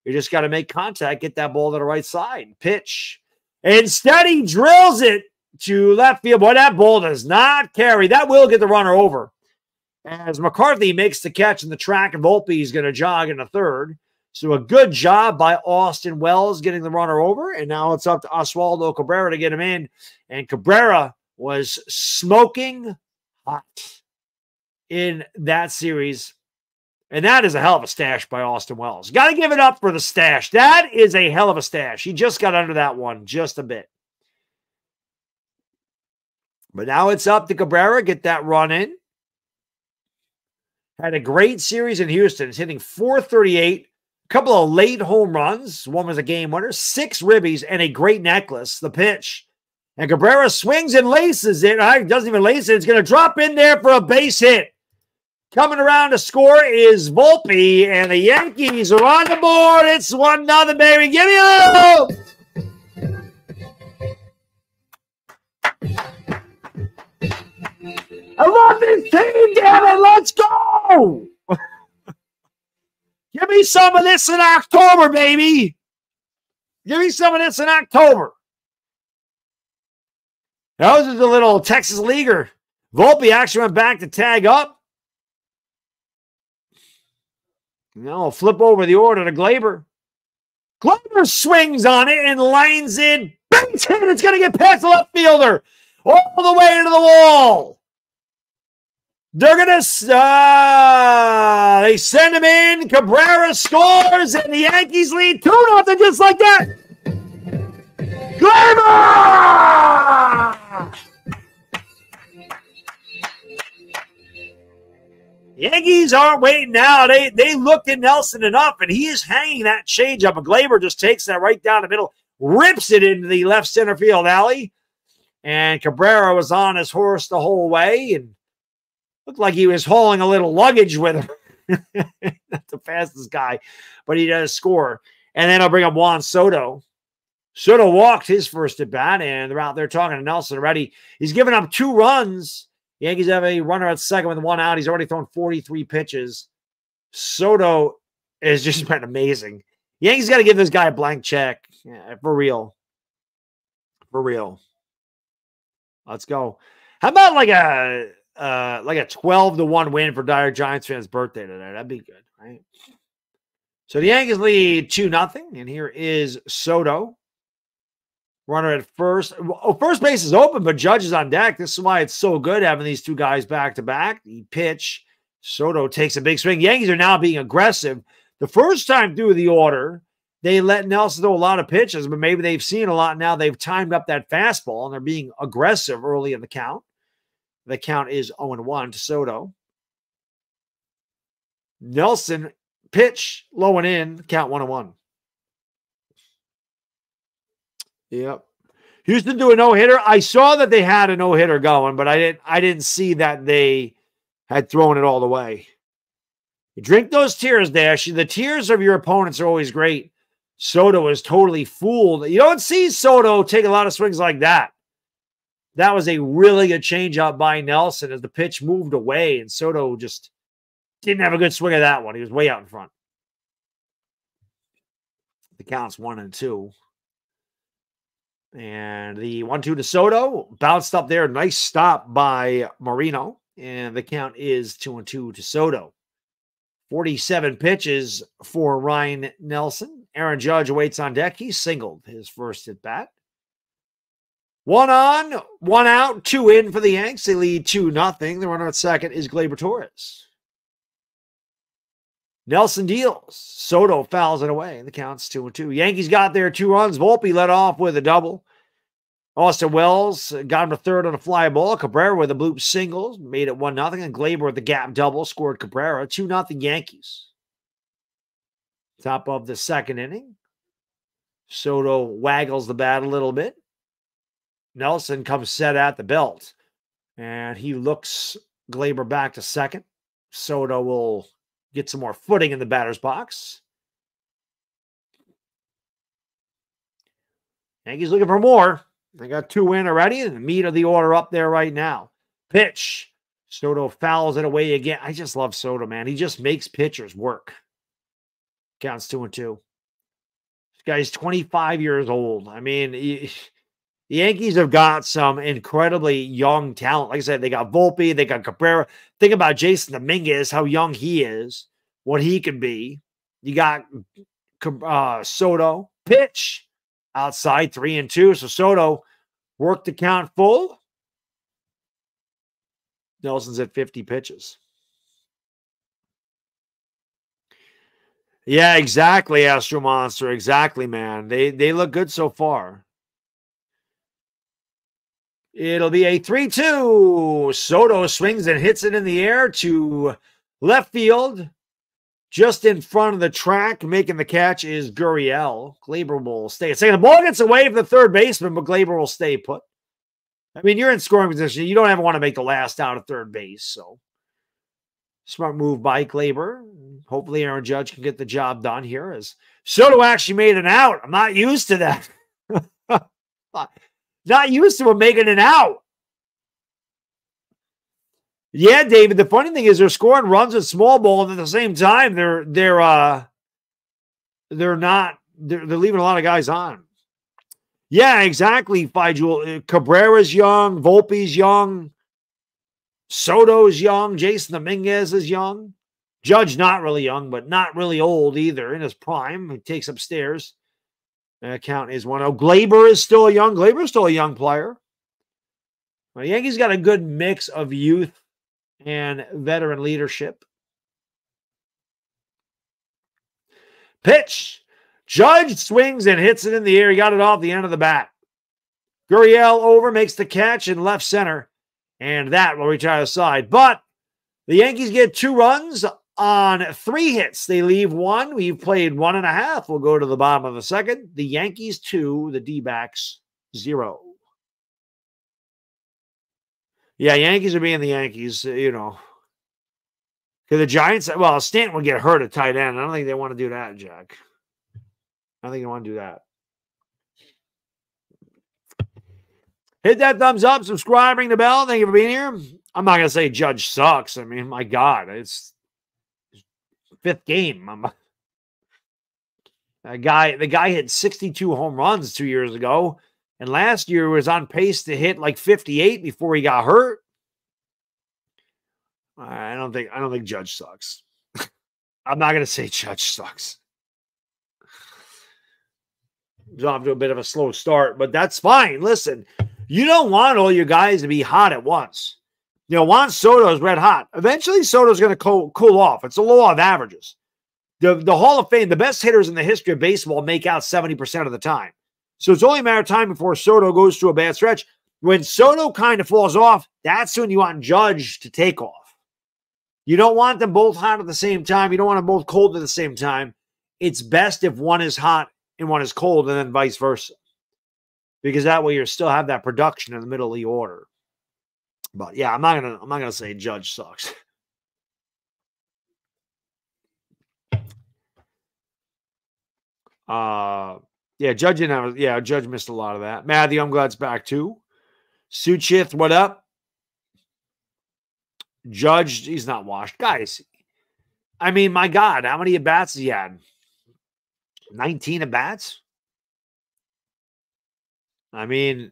You just got to make contact, get that ball to the right side, pitch. Instead, he drills it to left field. Boy, that ball does not carry. That will get the runner over. As McCarthy makes the catch in the track, and Volpe is going to jog in the third. So a good job by Austin Wells getting the runner over. And now it's up to Oswaldo Cabrera to get him in. And Cabrera was smoking hot in that series. And that is a hell of a stash by Austin Wells. Got to give it up for the stash. That is a hell of a stash. He just got under that one just a bit. But now it's up to Cabrera. Get that run in. Had a great series in Houston. Hitting 438 A couple of late home runs. One was a game winner, six ribbies, and a great necklace. The pitch. And Cabrera swings and laces it. I doesn't even lace it. It's going to drop in there for a base hit. Coming around to score is Volpe, and the Yankees are on the board. It's one nothing, baby. Give me a little. I love this team, damn it. Let's go. Give me some of this in October, baby. Give me some of this in October. That was just a little Texas leaguer. Volpe actually went back to tag up. Now flip over the order to Gleyber. Gleyber swings on it and lines it. Hit. It's going to get past the left fielder all the way into the wall. They're going to, uh, they send him in. Cabrera scores, and the Yankees lead 2 nothing just like that. Gleyber! Yankees aren't waiting now. They they looked at Nelson enough, and he is hanging that changeup. And Gleyber just takes that right down the middle, rips it into the left center field alley. And Cabrera was on his horse the whole way and looked like he was hauling a little luggage with him. Not the fastest guy, but he does score. And then I'll bring up Juan Soto. Soto walked his first at bat, and they're out there talking to Nelson already. He's given up two runs. Yankees have a runner at second with one out. He's already thrown 43 pitches. Soto has just been amazing. Yankees got to give this guy a blank check. Yeah, for real. For real. Let's go. How about like a uh like a 12 to 1 win for Dire Giants fans' birthday today? That'd be good, right? So the Yankees lead 2 nothing, and here is Soto. Runner at first. Oh, first base is open, but Judge is on deck. This is why it's so good having these two guys back to back. The pitch. Soto takes a big swing. Yankees are now being aggressive. The first time through the order, they let Nelson throw a lot of pitches, but maybe they've seen a lot now. They've timed up that fastball and they're being aggressive early in the count. The count is 0 1 to Soto. Nelson pitch low and in, count 1 and 1. Yep. Houston do a no hitter. I saw that they had a no hitter going, but I didn't. I didn't see that they had thrown it all the way. Drink those tears, Dash. The tears of your opponents are always great. Soto was totally fooled. You don't see Soto take a lot of swings like that. That was a really good change up by Nelson as the pitch moved away, and Soto just didn't have a good swing of that one. He was way out in front. The counts one and two. And the one two to Soto bounced up there. Nice stop by Moreno. And the count is two and two to Soto. 47 pitches for Ryan Nelson. Aaron Judge waits on deck. He singled his first at bat. One on, one out, two in for the Yanks. They lead 2 nothing. The runner at second is Gleyber Torres. Nelson deals. Soto fouls it away. The count's two and two. Yankees got there two runs. Volpe led off with a double. Austin Wells uh, got him to third on a fly ball. Cabrera with a bloop single made it one nothing, and Gleyber with the gap double scored Cabrera two nothing Yankees. Top of the second inning, Soto waggles the bat a little bit. Nelson comes set at the belt, and he looks Gleyber back to second. Soto will get some more footing in the batter's box. Yankees looking for more. They got two in already, the meat of the order up there right now. Pitch. Soto fouls it away again. I just love Soto, man. He just makes pitchers work. Counts two and two. This guy's 25 years old. I mean, he, the Yankees have got some incredibly young talent. Like I said, they got Volpe, they got Cabrera. Think about Jasson Dominguez, how young he is, what he could be. You got uh, Soto, pitch outside three and two. So Soto worked the count full. Nelson's at 50 pitches. Yeah, exactly, Astro Monster. Exactly, man. They they look good so far. It'll be a 3 2. Soto swings and hits it in the air to left field. Just in front of the track, making the catch is Gurriel. Gleyber will stay. Saying the ball gets away from the third baseman, but Gleyber will stay put. I mean, you're in scoring position. You don't ever want to make the last out of third base. So Smart move by Gleyber. Hopefully, Aaron Judge can get the job done here. As Soto actually made an out. I'm not used to that. not used to him making an out. Yeah, David. The funny thing is they're scoring runs with small ball, and at the same time, they're they're uh they're not they're, they're leaving a lot of guys on. Yeah, exactly. Fijul. Cabrera's young, Volpe's young, Soto's young, Jasson Dominguez is young. Judge not really young, but not really old either in his prime. He takes upstairs. Uh, count is one. Oh, Gleyber is still a young. Gleyber is still a young player. Well, Yankees got a good mix of youth and veteran leadership. Pitch. Judge swings and hits it in the air. He got it off the end of the bat. Gurriel over makes the catch in left center, and that will out of side. But the Yankees get two runs on three hits. They leave one. We've played one and a half. We'll go to the bottom of the second. The Yankees two, the D backs zero. Yeah, Yankees are being the Yankees, uh, you know. Because the Giants, well, Stanton would get hurt at tight end. I don't think they want to do that, Jack. I don't think they want to do that. Hit that thumbs up, subscribe, ring the bell. Thank you for being here. I'm not gonna say Judge sucks. I mean, my God, it's fifth game. I'm, a guy, the guy hit 62 home runs two years ago, and last year was on pace to hit like 58 before he got hurt. I don't think I don't think Judge sucks. I'm not gonna say Judge sucks. He's off to a bit of a slow start, but that's fine. Listen, you don't want all your guys to be hot at once. You know, Juan Soto is red hot. Eventually, Soto's going to cool, cool off. It's a law of averages. The, the Hall of Fame, the best hitters in the history of baseball make out 70% of the time. So it's only a matter of time before Soto goes through a bad stretch. When Soto kind of falls off, that's when you want Judge to take off. You don't want them both hot at the same time. You don't want them both cold at the same time. It's best if one is hot and one is cold, and then vice versa. Because that way you still have that production in the middle of the order. But yeah, I'm not gonna I'm not gonna say Judge sucks. Uh yeah, Judge didn't yeah, Judge missed a lot of that. Matthew, I'm glad it's back too. Suchith, what up? Judge, he's not washed. Guys, I mean, my God, how many at bats he had? 19 at bats? I mean,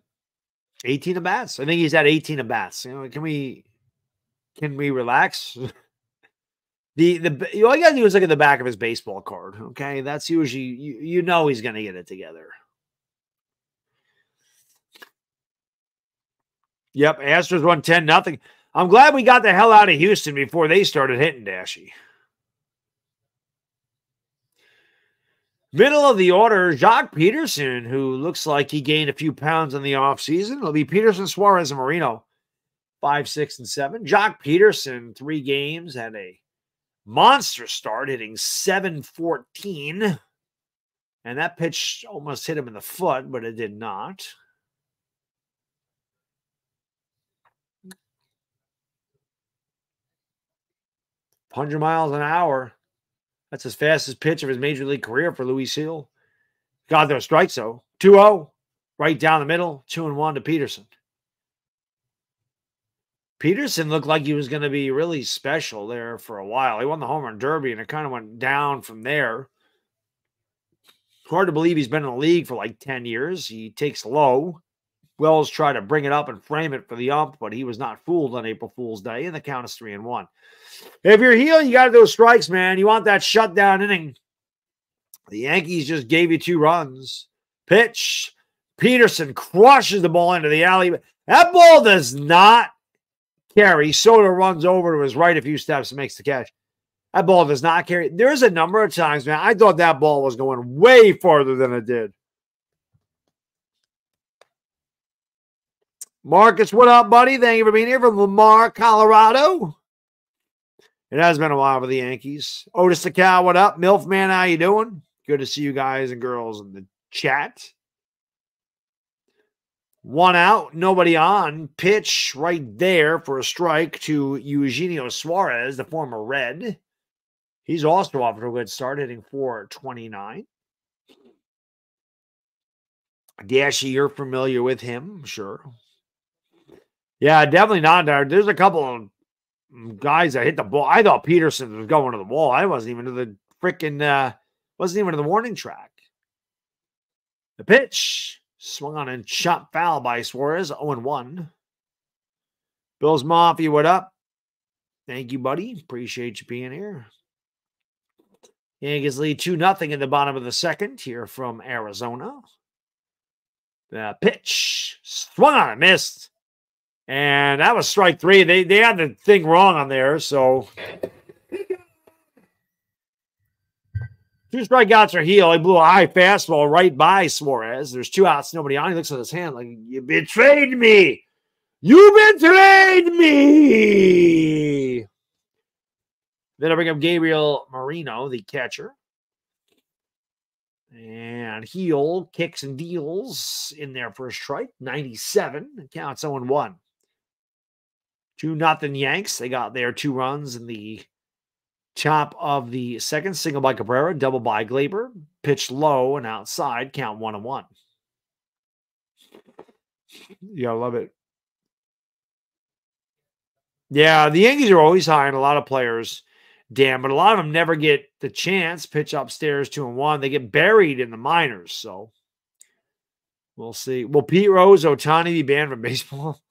18 at bats. I think he's at 18 at bats. You know, can we can we relax? the the all you gotta do is look at the back of his baseball card. Okay, that's usually you, you know he's gonna get it together. Yep, Astros won 10 nothing. I'm glad we got the hell out of Houston before they started hitting Dashy. Middle of the order, Joc Pederson, who looks like he gained a few pounds in the offseason. It'll be Pederson, Suarez, and Moreno, five, six, and seven. Joc Pederson, three games, had a monster start, hitting 714. And that pitch almost hit him in the foot, but it did not. Hundred miles an hour. That's his fastest pitch of his major league career for Luis Gil. Got there strikes though. 2 0, right down the middle, 2 and 1 to Pederson. Pederson looked like he was going to be really special there for a while. He won the home run derby and it kind of went down from there. Hard to believe he's been in the league for like 10 years. He takes low. Wells tried to bring it up and frame it for the ump, but he was not fooled on April Fool's Day, and the count is three and one. If you're Gil, you got those strikes, man. You want that shutdown inning. The Yankees just gave you two runs. Pitch. Pederson crushes the ball into the alley. That ball does not carry. Soto runs over to his right a few steps and makes the catch. That ball does not carry. There's a number of times, man. I thought that ball was going way farther than it did. Marcus, what up, buddy? Thank you for being here from Lamar, Colorado. It has been a while for the Yankees. Otis the cow, what up? Milf man, how you doing? Good to see you guys and girls in the chat. One out, nobody on. Pitch right there for a strike to Eugenio Suarez, the former Red. He's also off to a good start, hitting 429. Dashy, you're familiar with him, sure. Yeah, definitely not. There's a couple of guys that hit the ball. I thought Pederson was going to the wall. I wasn't even to the freaking uh wasn't even to the warning track. The pitch swung on and shot foul by Suarez, 0 1. Bills Mafia, what up? Thank you, buddy. Appreciate you being here. Yankees lead 2 0 in the bottom of the second here from Arizona. The pitch swung on and missed. And that was strike three. They they had the thing wrong on there. So two strikeouts are Gil. He blew a high fastball right by Suarez. There's two outs, nobody on. He looks at his hand like, You betrayed me. You betrayed me. Then I bring up Gabriel Moreno, the catcher. And Gil kicks and deals in there for a strike. 97. Counts 0 1. Two nothing Yanks. They got their two runs in the top of the second. Single by Cabrera, double by Gleyber. Pitch low and outside. Count one and one. Yeah, gotta love it. Yeah, the Yankees are always high on a lot of players. Damn, but a lot of them never get the chance. Pitch upstairs two and one. They get buried in the minors. So we'll see. Will Pete Rose, Ohtani be banned from baseball?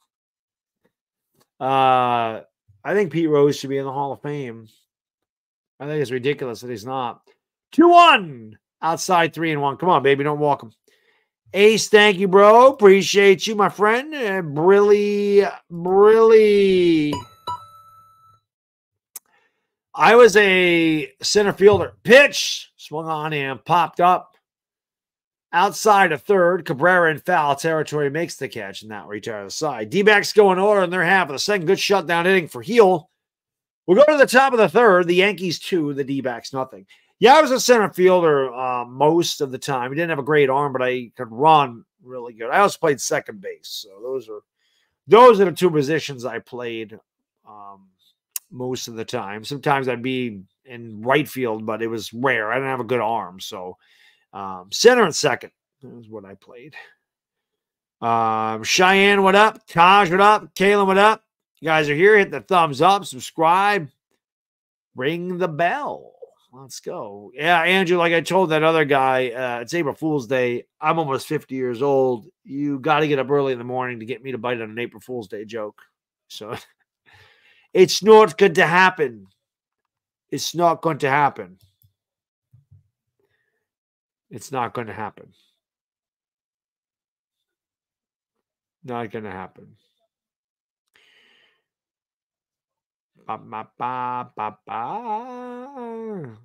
Uh, I think Pete Rose should be in the Hall of Fame. I think it's ridiculous that he's not. 2 1 outside three and one. Come on, baby. Don't walk him. Ace, thank you, bro. Appreciate you, my friend. Uh, Brilly, Brilly. I was a center fielder. Pitch swung on and popped up. Outside of third, Cabrera in foul territory makes the catch and that retire the side. D backs go in order in their half of the second. Good shutdown inning for Gil. We'll go to the top of the third. The Yankees two, the D backs nothing. Yeah, I was a center fielder uh, most of the time. I didn't have a great arm, but I could run really good. I also played second base, so those are those are the two positions I played um, most of the time. Sometimes I'd be in right field, but it was rare. I didn't have a good arm, so um, center and second is what I played. Um, Cheyenne, what up? Taj, what up? Kalen, what up? You guys are here. Hit the thumbs up, subscribe, ring the bell. Let's go. Yeah, Andrew, like I told that other guy, uh, it's April Fool's Day. I'm almost 50 years old. You got to get up early in the morning to get me to bite on an April Fool's Day joke. So it's not going to happen. It's not going to happen. It's not going to happen. Not going to happen. Ba, ba, ba, ba, ba.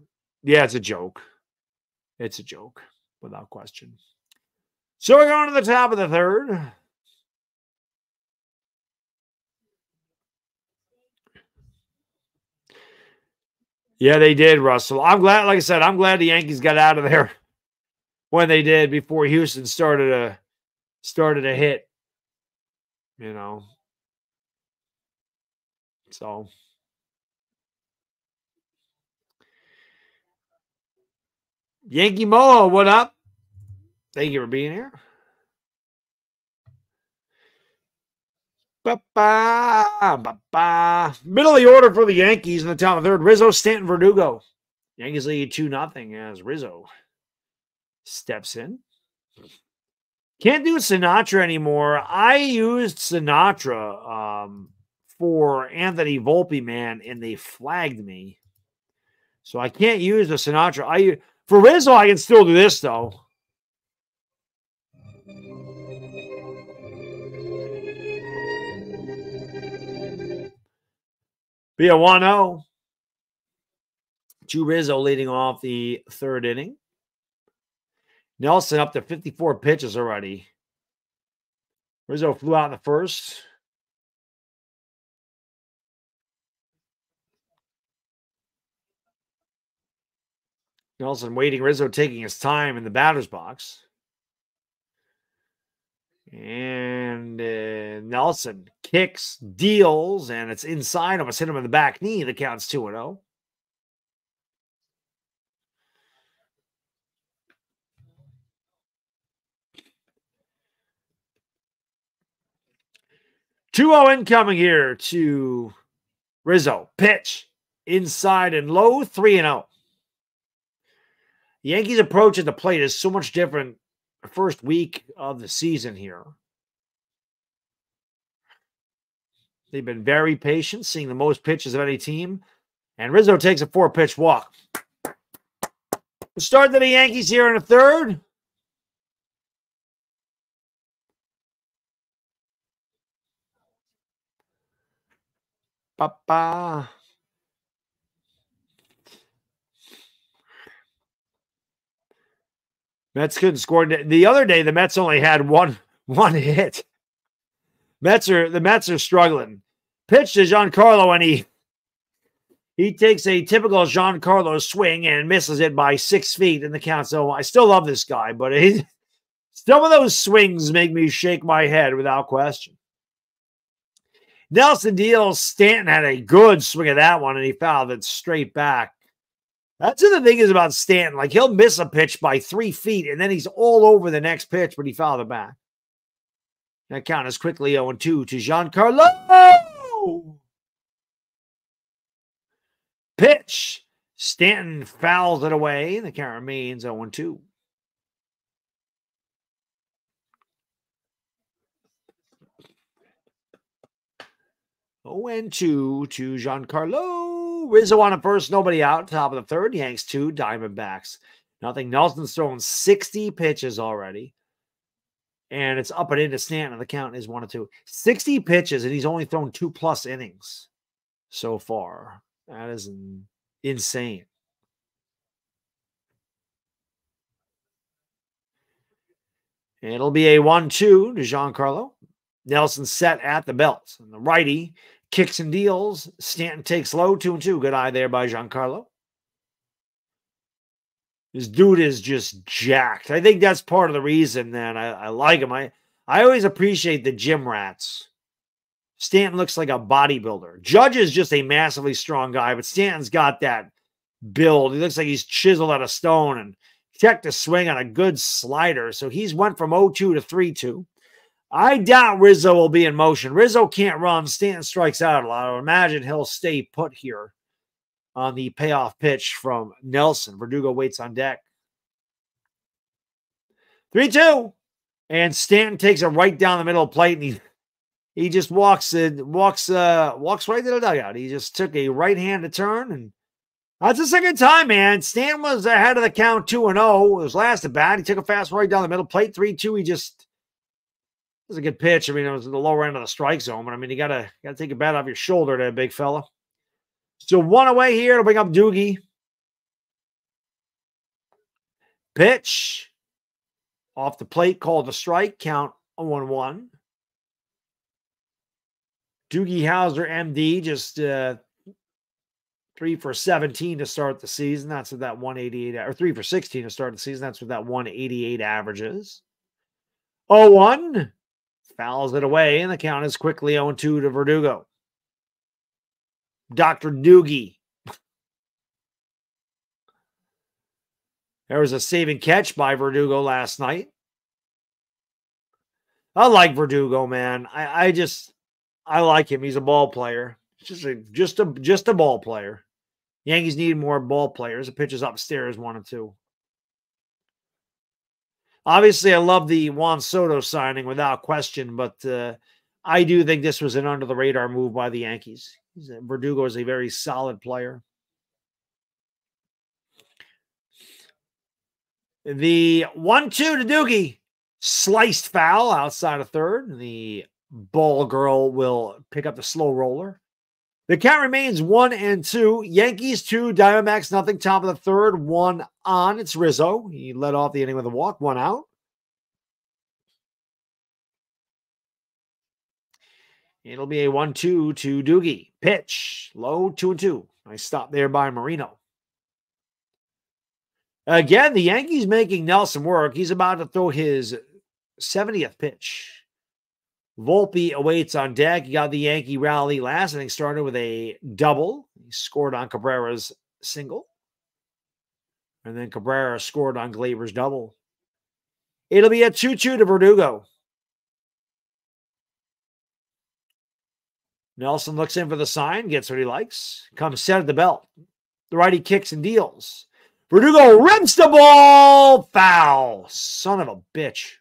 Yeah, it's a joke. It's a joke, without question. So we're going to the top of the third. Yeah, they did, Russell. I'm glad, like I said, I'm glad the Yankees got out of there when they did before Houston started a started a hit. You know. So Yankee Moa, what up? Thank you for being here. Ba-ba, ba-ba. Middle of the order for the Yankees in the top of third. Rizzo, Stanton, Verdugo. Yankees lead 2 nothing as Rizzo steps in. Can't do Sinatra anymore. I used Sinatra um, for Anthony Volpe, man, and they flagged me. So I can't use the Sinatra. I for Rizzo, I can still do this though. Be a 1 0. Chu Rizzo leading off the third inning. Nelson up to 54 pitches already. Rizzo flew out in the first. Nelson waiting. Rizzo taking his time in the batter's box. And uh, Nelson kicks, deals, and it's inside. Almost hit him in the back knee. The count's 2 0. Two zero incoming here to Rizzo. Pitch inside and low, three and zero. Yankees' approach at the plate is so much different first week of the season here. They've been very patient, seeing the most pitches of any team. And Rizzo takes a four pitch walk. The start to the Yankees here in the third. Papa. Mets couldn't score. The other day, the Mets only had one one hit. Mets are the Mets are struggling. Pitch to Giancarlo, and he he takes a typical Giancarlo swing and misses it by six feet in the count. So I still love this guy, but he, some of those swings make me shake my head without question. Nelson deals. Stanton had a good swing of that one, and he fouled it straight back. That's the thing is about Stanton. Like he'll miss a pitch by three feet, and then he's all over the next pitch, but he fouled it back. That count is quickly 0 2 to Giancarlo. Pitch. Stanton fouls it away. The count remains 0 2. And two to Giancarlo. Rizzo on a first, nobody out. Top of the third, Yanks two, Diamondbacks. Nothing. Nelson's thrown 60 pitches already. And it's up and into Stanton. The count is one or two. 60 pitches, and he's only thrown two plus innings so far. That is insane. It'll be a 1 2 to Giancarlo. Nelson set at the belt. And the righty kicks and deals. Stanton takes low, two and two. Good eye there by Giancarlo. This dude is just jacked. I think that's part of the reason that I, I like him. I, I always appreciate the gym rats. Stanton looks like a bodybuilder. Judge is just a massively strong guy, but Stanton's got that build. He looks like he's chiseled out of stone and checked a swing on a good slider. So he's went from 0-2 to 3-2. I doubt Rizzo will be in motion. Rizzo can't run. Stanton strikes out a lot. I would imagine he'll stay put here on the payoff pitch from Nelson. Verdugo waits on deck. 3 2. And Stanton takes it right down the middle of plate and he he just walks in, walks uh walks right to the dugout. He just took a right-handed turn and that's the second time, man. Stanton was ahead of the count 2 and 0. It was last at bat. He took a fast right down the middle, plate 3 2. He just was a good pitch. I mean, it was in the lower end of the strike zone, but I mean, you gotta gotta take a bat off your shoulder, there, big fella. So one away here to bring up Doogie. Pitch off the plate, called a strike, count 1 1. Doogie Howser, MD, just uh, three for 17 to start the season. That's what that 188, or three for 16 to start the season. That's what that 188 averages. 0 1 fouls it away, and the count is quickly 0 2 to Verdugo. Dr. Doogie. There was a saving catch by Verdugo last night. I like Verdugo, man. I, I just I like him. He's a ball player. Just a just a just a ball player. Yankees need more ball players. The pitch is upstairs, one and two. Obviously, I love the Juan Soto signing without question, but uh, I do think this was an under the radar move by the Yankees. Verdugo is a very solid player. The one two to Doogie sliced foul outside of third. The ball girl will pick up the slow roller. The count remains one and two. Yankees two, Diamondbacks nothing. Top of the third, one on. It's Rizzo. He led off the inning with a walk, one out. It'll be a one-two to Doogie. Pitch low, two and two. Nice stop there by Moreno. Again, the Yankees making Nelson work. He's about to throw his 70th pitch Volpe awaits on deck. He got the Yankee rally last. I think started with a double. He scored on Cabrera's single. And then Cabrera scored on Gleyber's double. It'll be a 2 2 to Verdugo. Nelson looks in for the sign, gets what he likes, comes set at the belt. The righty kicks and deals. Verdugo rips the ball. Foul. Son of a bitch.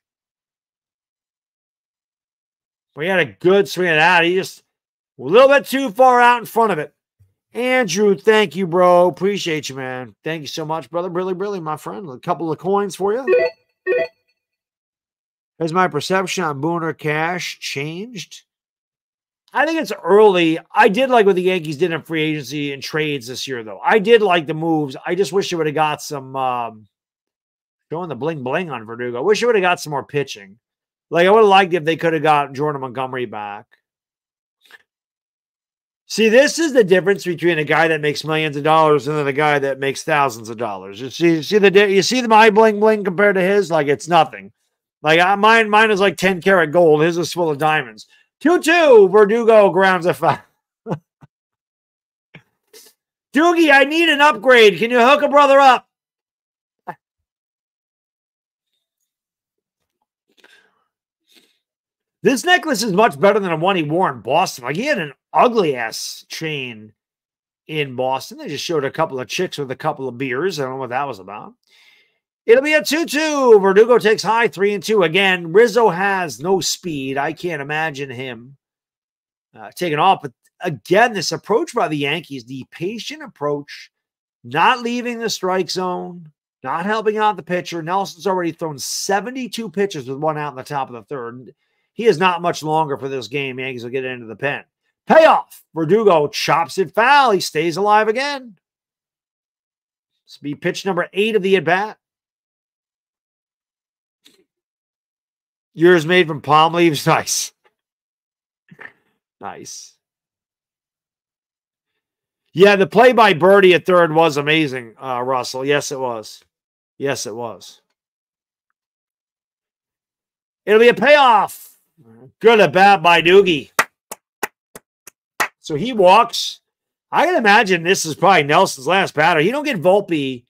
But he had a good swing at that. He just a little bit too far out in front of it. Andrew, thank you, bro. Appreciate you, man. Thank you so much, brother. Really, really, my friend. A couple of coins for you. Has my perception on Booner Cash changed? I think it's early. I did like what the Yankees did in free agency and trades this year, though. I did like the moves. I just wish they would have got some um, showing the bling bling on Verdugo. I wish they would have got some more pitching. Like I would have liked if they could have got Jordan Montgomery back. See, this is the difference between a guy that makes millions of dollars and then a guy that makes thousands of dollars. You see, you see the you see the my bling bling compared to his, like it's nothing. Like mine, mine is like ten karat gold. His is full of diamonds. Two two. Verdugo grounds a foul. Doogie, I need an upgrade. Can you hook a brother up? This necklace is much better than the one he wore in Boston. Like he had an ugly ass chain in Boston. They just showed a couple of chicks with a couple of beers. I don't know what that was about. It'll be a 2 2. Verdugo takes high, 3 and 2. Again, Rizzo has no speed. I can't imagine him uh, taking off. But again, this approach by the Yankees, the patient approach, not leaving the strike zone, not helping out the pitcher. Nelson's already thrown 72 pitches with one out in the top of the third. He is not much longer for this game. Yankees will get into the pen. Payoff. Verdugo chops it foul. He stays alive again. This be pitch number eight of the at bat. Yours made from palm leaves. Nice. Nice. Yeah, the play by Birdie at third was amazing, uh, Russell. Yes, it was. Yes, it was. It'll be a payoff. Good bat by Doogie. So he walks. I can imagine this is probably Nelson's last batter. You don't get Volpe.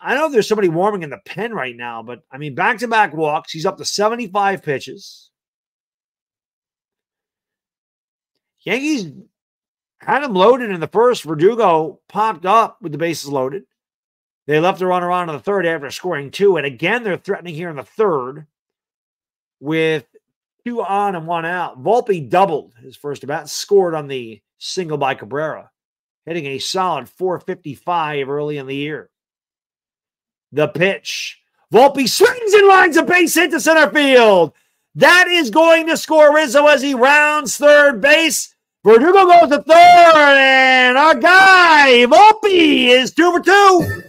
I know there's somebody warming in the pen right now, but I mean, back to back walks. He's up to 75 pitches. Yankees had him loaded in the first. Verdugo popped up with the bases loaded. They left the runner on in the third after scoring two. And again, they're threatening here in the third with two on and one out. Volpe doubled his first bat, scored on the single by Cabrera, hitting a solid 455 early in the year. The pitch. Volpe swings and lines a base hit to center field. That is going to score Rizzo as he rounds third base. Verdugo goes to third, and our guy, Volpe, is two for two.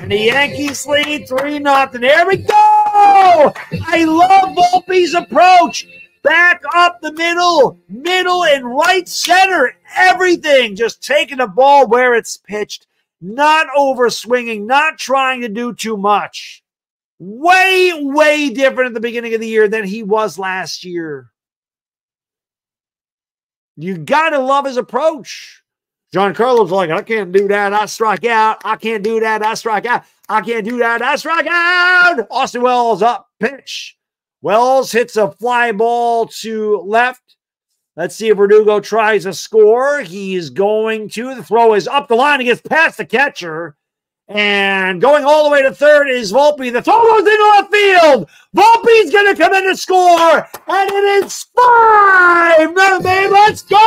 And the Yankees lead 3 nothing. There we go. Oh, I love Volpe's approach. Back up the middle, middle and right center. Everything. Just taking the ball where it's pitched. Not over swinging, not trying to do too much. Way, way different at the beginning of the year than he was last year. You got to love his approach. Giancarlo's like, I can't do that. I strike out. I can't do that. I strike out. I can't do that. I strike out. Austin Wells up pitch. Wells hits a fly ball to left. Let's see if Verdugo tries a score. He's going to. The throw is up the line. He gets past the catcher. And going all the way to third is Volpe. The throw goes into left field. Volpe's going to come in to score. And it is five. Let's go.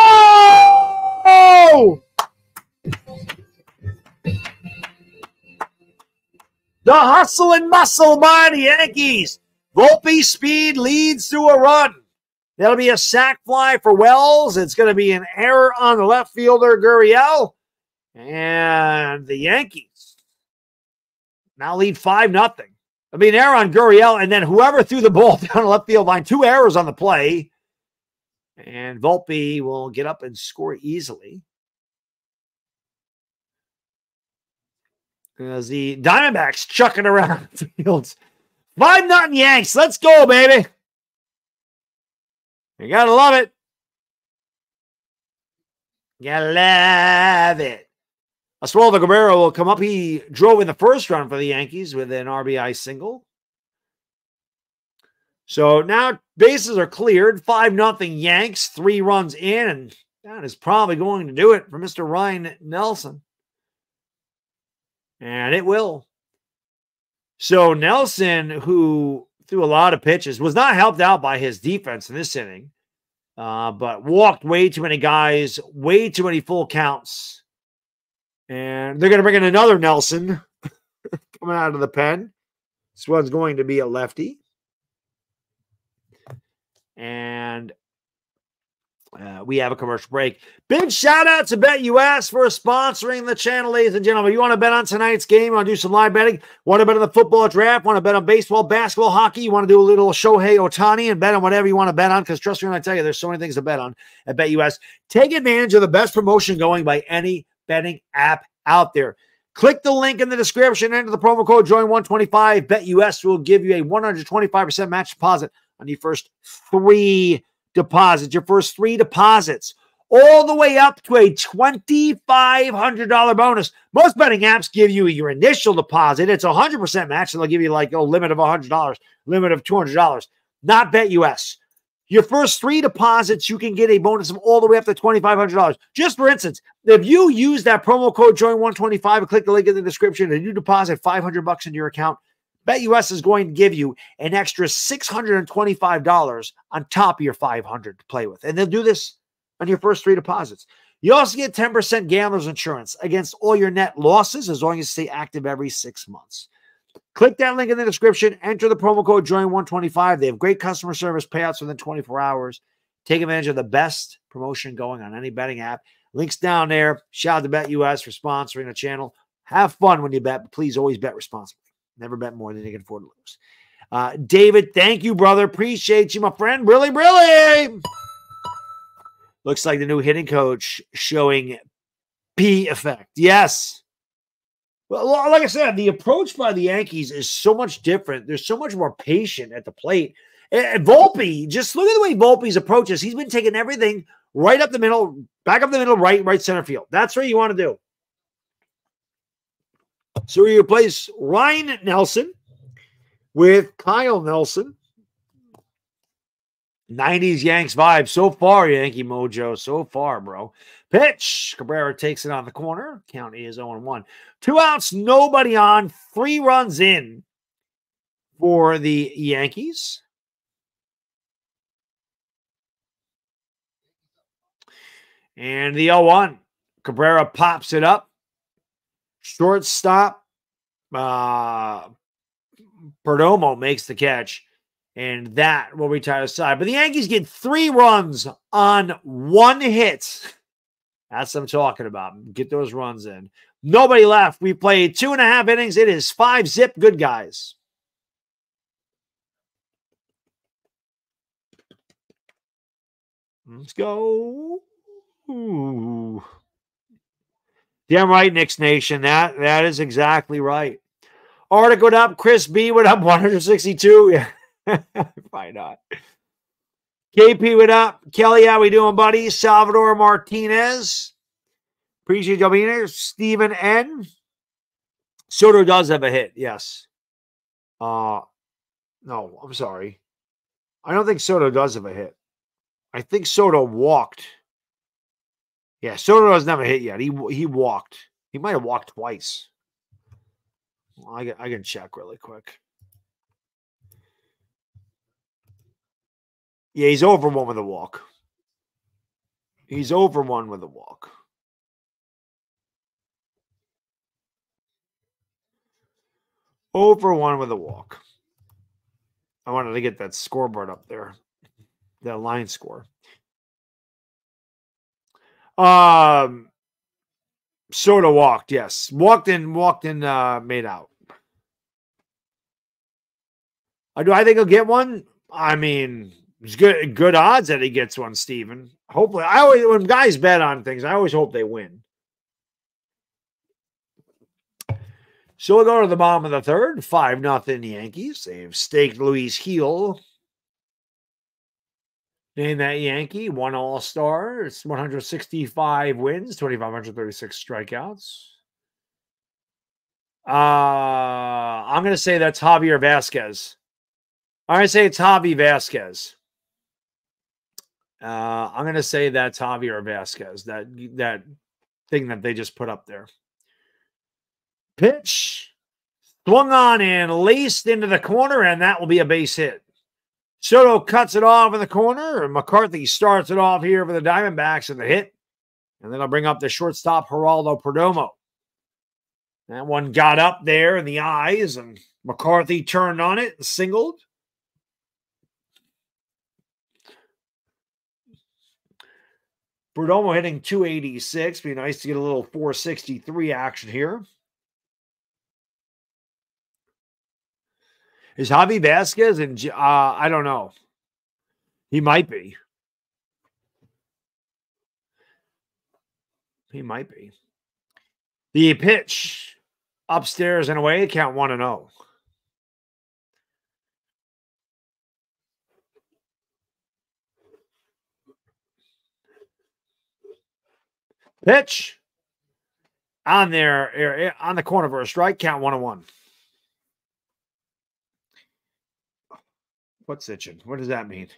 The hustle and muscle by the Yankees. Volpe speed leads to a run. That'll be a sac fly for Wells. It's going to be an error on the left fielder, Gurriel. And the Yankees now lead 5 nothing. I mean, error on Gurriel, and then whoever threw the ball down the left field line, two errors on the play. And Volpe will get up and score easily. As the Diamondbacks chucking around the fields. Five nothing Yanks. Let's go, baby. You gotta love it. You gotta love it. Oswaldo Cabrera will come up. He drove in the first run for the Yankees with an RBI single. So now bases are cleared. 5 nothing Yanks, three runs in, and that is probably going to do it for Mr. Ryan Nelson. And it will. So Nelson, who threw a lot of pitches, was not helped out by his defense in this inning, uh, but walked way too many guys, way too many full counts. And they're going to bring in another Nelson coming out of the pen. This one's going to be a lefty. And uh, we have a commercial break. Big shout out to BetUS for sponsoring the channel, ladies and gentlemen. You want to bet on tonight's game? Want to do some live betting? Want to bet on the football draft? Want to bet on baseball, basketball, hockey? You want to do a little Shohei Ohtani and bet on whatever you want to bet on? Because trust me when I tell you, there's so many things to bet on at BetUS. Take advantage of the best promotion going by any betting app out there. Click the link in the description, enter the promo code JOIN125. BetUS will give you a 125% match deposit on your first three deposits, your first three deposits, all the way up to a $2,500 bonus. Most betting apps give you your initial deposit. It's a 100% match, and they'll give you like a limit of $100, limit of $200. Not BetUS. Your first three deposits, you can get a bonus of all the way up to $2,500. Just for instance, if you use that promo code JOIN125 and click the link in the description and you deposit 500 bucks into your account, BetUS is going to give you an extra $625 on top of your $500 to play with. And they'll do this on your first three deposits. You also get 10% gambler's insurance against all your net losses as long as you stay active every six months. Click that link in the description, enter the promo code JOIN125. They have great customer service payouts within 24 hours. Take advantage of the best promotion going on any betting app. Links down there. Shout out to BetUS for sponsoring the channel. Have fun when you bet, but please always bet responsibly. Never bet more than you can afford to lose. Uh, David, thank you, brother. Appreciate you, my friend. Really, really. Looks like the new hitting coach showing P effect. Yes. Well, like I said, the approach by the Yankees is so much different. There's so much more patient at the plate. And Volpe, just look at the way Volpe's approaches. He's been taking everything right up the middle, back up the middle, right, right center field. That's what you want to do. So you replace Ryan Nelson with Kyle Nelson. 90s Yanks vibe so far, Yankee Mojo. So far, bro. Pitch. Cabrera takes it on the corner. Count is 0 1. Two outs, nobody on. Three runs in for the Yankees. And the 0 1. Cabrera pops it up. Shortstop. Uh, Perdomo makes the catch and that will retire aside. But the Yankees get three runs on one hit. That's what I'm talking about. Get those runs in. Nobody left. We played two and a half innings. It is five zip. Good guys. Let's go. Ooh. Damn right, Knicks Nation. That that is exactly right. Arctic went up. Chris B went up 162. Yeah. Why not? KP went up. Kelly, how we doing, buddy? Salvador Martinez. Appreciate you being here. Stephen N. Soto does have a hit, yes. Uh no, I'm sorry. I don't think Soto does have a hit. I think Soto walked. Yeah, Soto doesn't have a hit yet. He he walked. He might have walked twice. I, I can check really quick. Yeah, he's over one with a walk. He's over one with a walk. Over one with a walk. I wanted to get that scoreboard up there, that line score. Um, Soto walked, yes, walked in, walked in, uh, made out. Uh, do I think he'll get one? I mean, it's good good odds that he gets one, Steven. Hopefully, I always when guys bet on things, I always hope they win. So we'll go to the bottom of the third, five nothing Yankees. They've staked Luis Gil. Name that Yankee, one All Star. It's 165 wins, 2,536 strikeouts. Uh, I'm going to say that's Javier Vazquez. I'm going to say it's Javi Vazquez. Uh, I'm going to say that's Javier Vazquez. That that thing that they just put up there. Pitch swung on and laced into the corner, and that will be a base hit. Soto cuts it off in the corner, and McCarthy starts it off here for the Diamondbacks in the hit. And then I'll bring up the shortstop, Geraldo Perdomo. That one got up there in the eyes, and McCarthy turned on it and singled. Perdomo hitting 286. Be nice to get a little 463 action here. Is Javi Vazquez and uh, I don't know. He might be. He might be. The pitch upstairs and away, count one and zero. Pitch on there on the corner for a strike, count one and one. What's itching? What does that mean?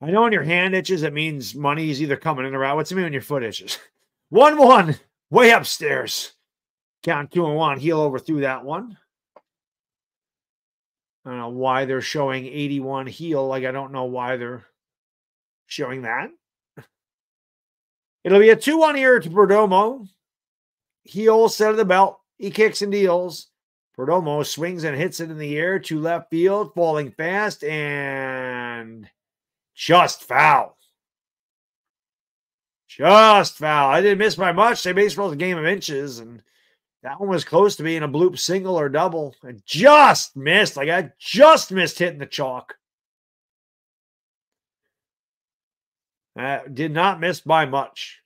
I know when your hand itches, it means money is either coming in or out. What's it mean when your foot itches? One one, way upstairs. Count two and one. Gil overthrew that one. I don't know why they're showing 81 Gil. Like, I don't know why they're showing that. It'll be a 2 1 here to Perdomo. Gil set of the belt. He kicks and deals. Perdomo swings and hits it in the air to left field, falling fast and just foul. Just foul. I didn't miss by much. Say baseball's a game of inches, and that one was close to being a bloop single or double. I just missed. Like I just missed hitting the chalk. Uh, did not miss by much.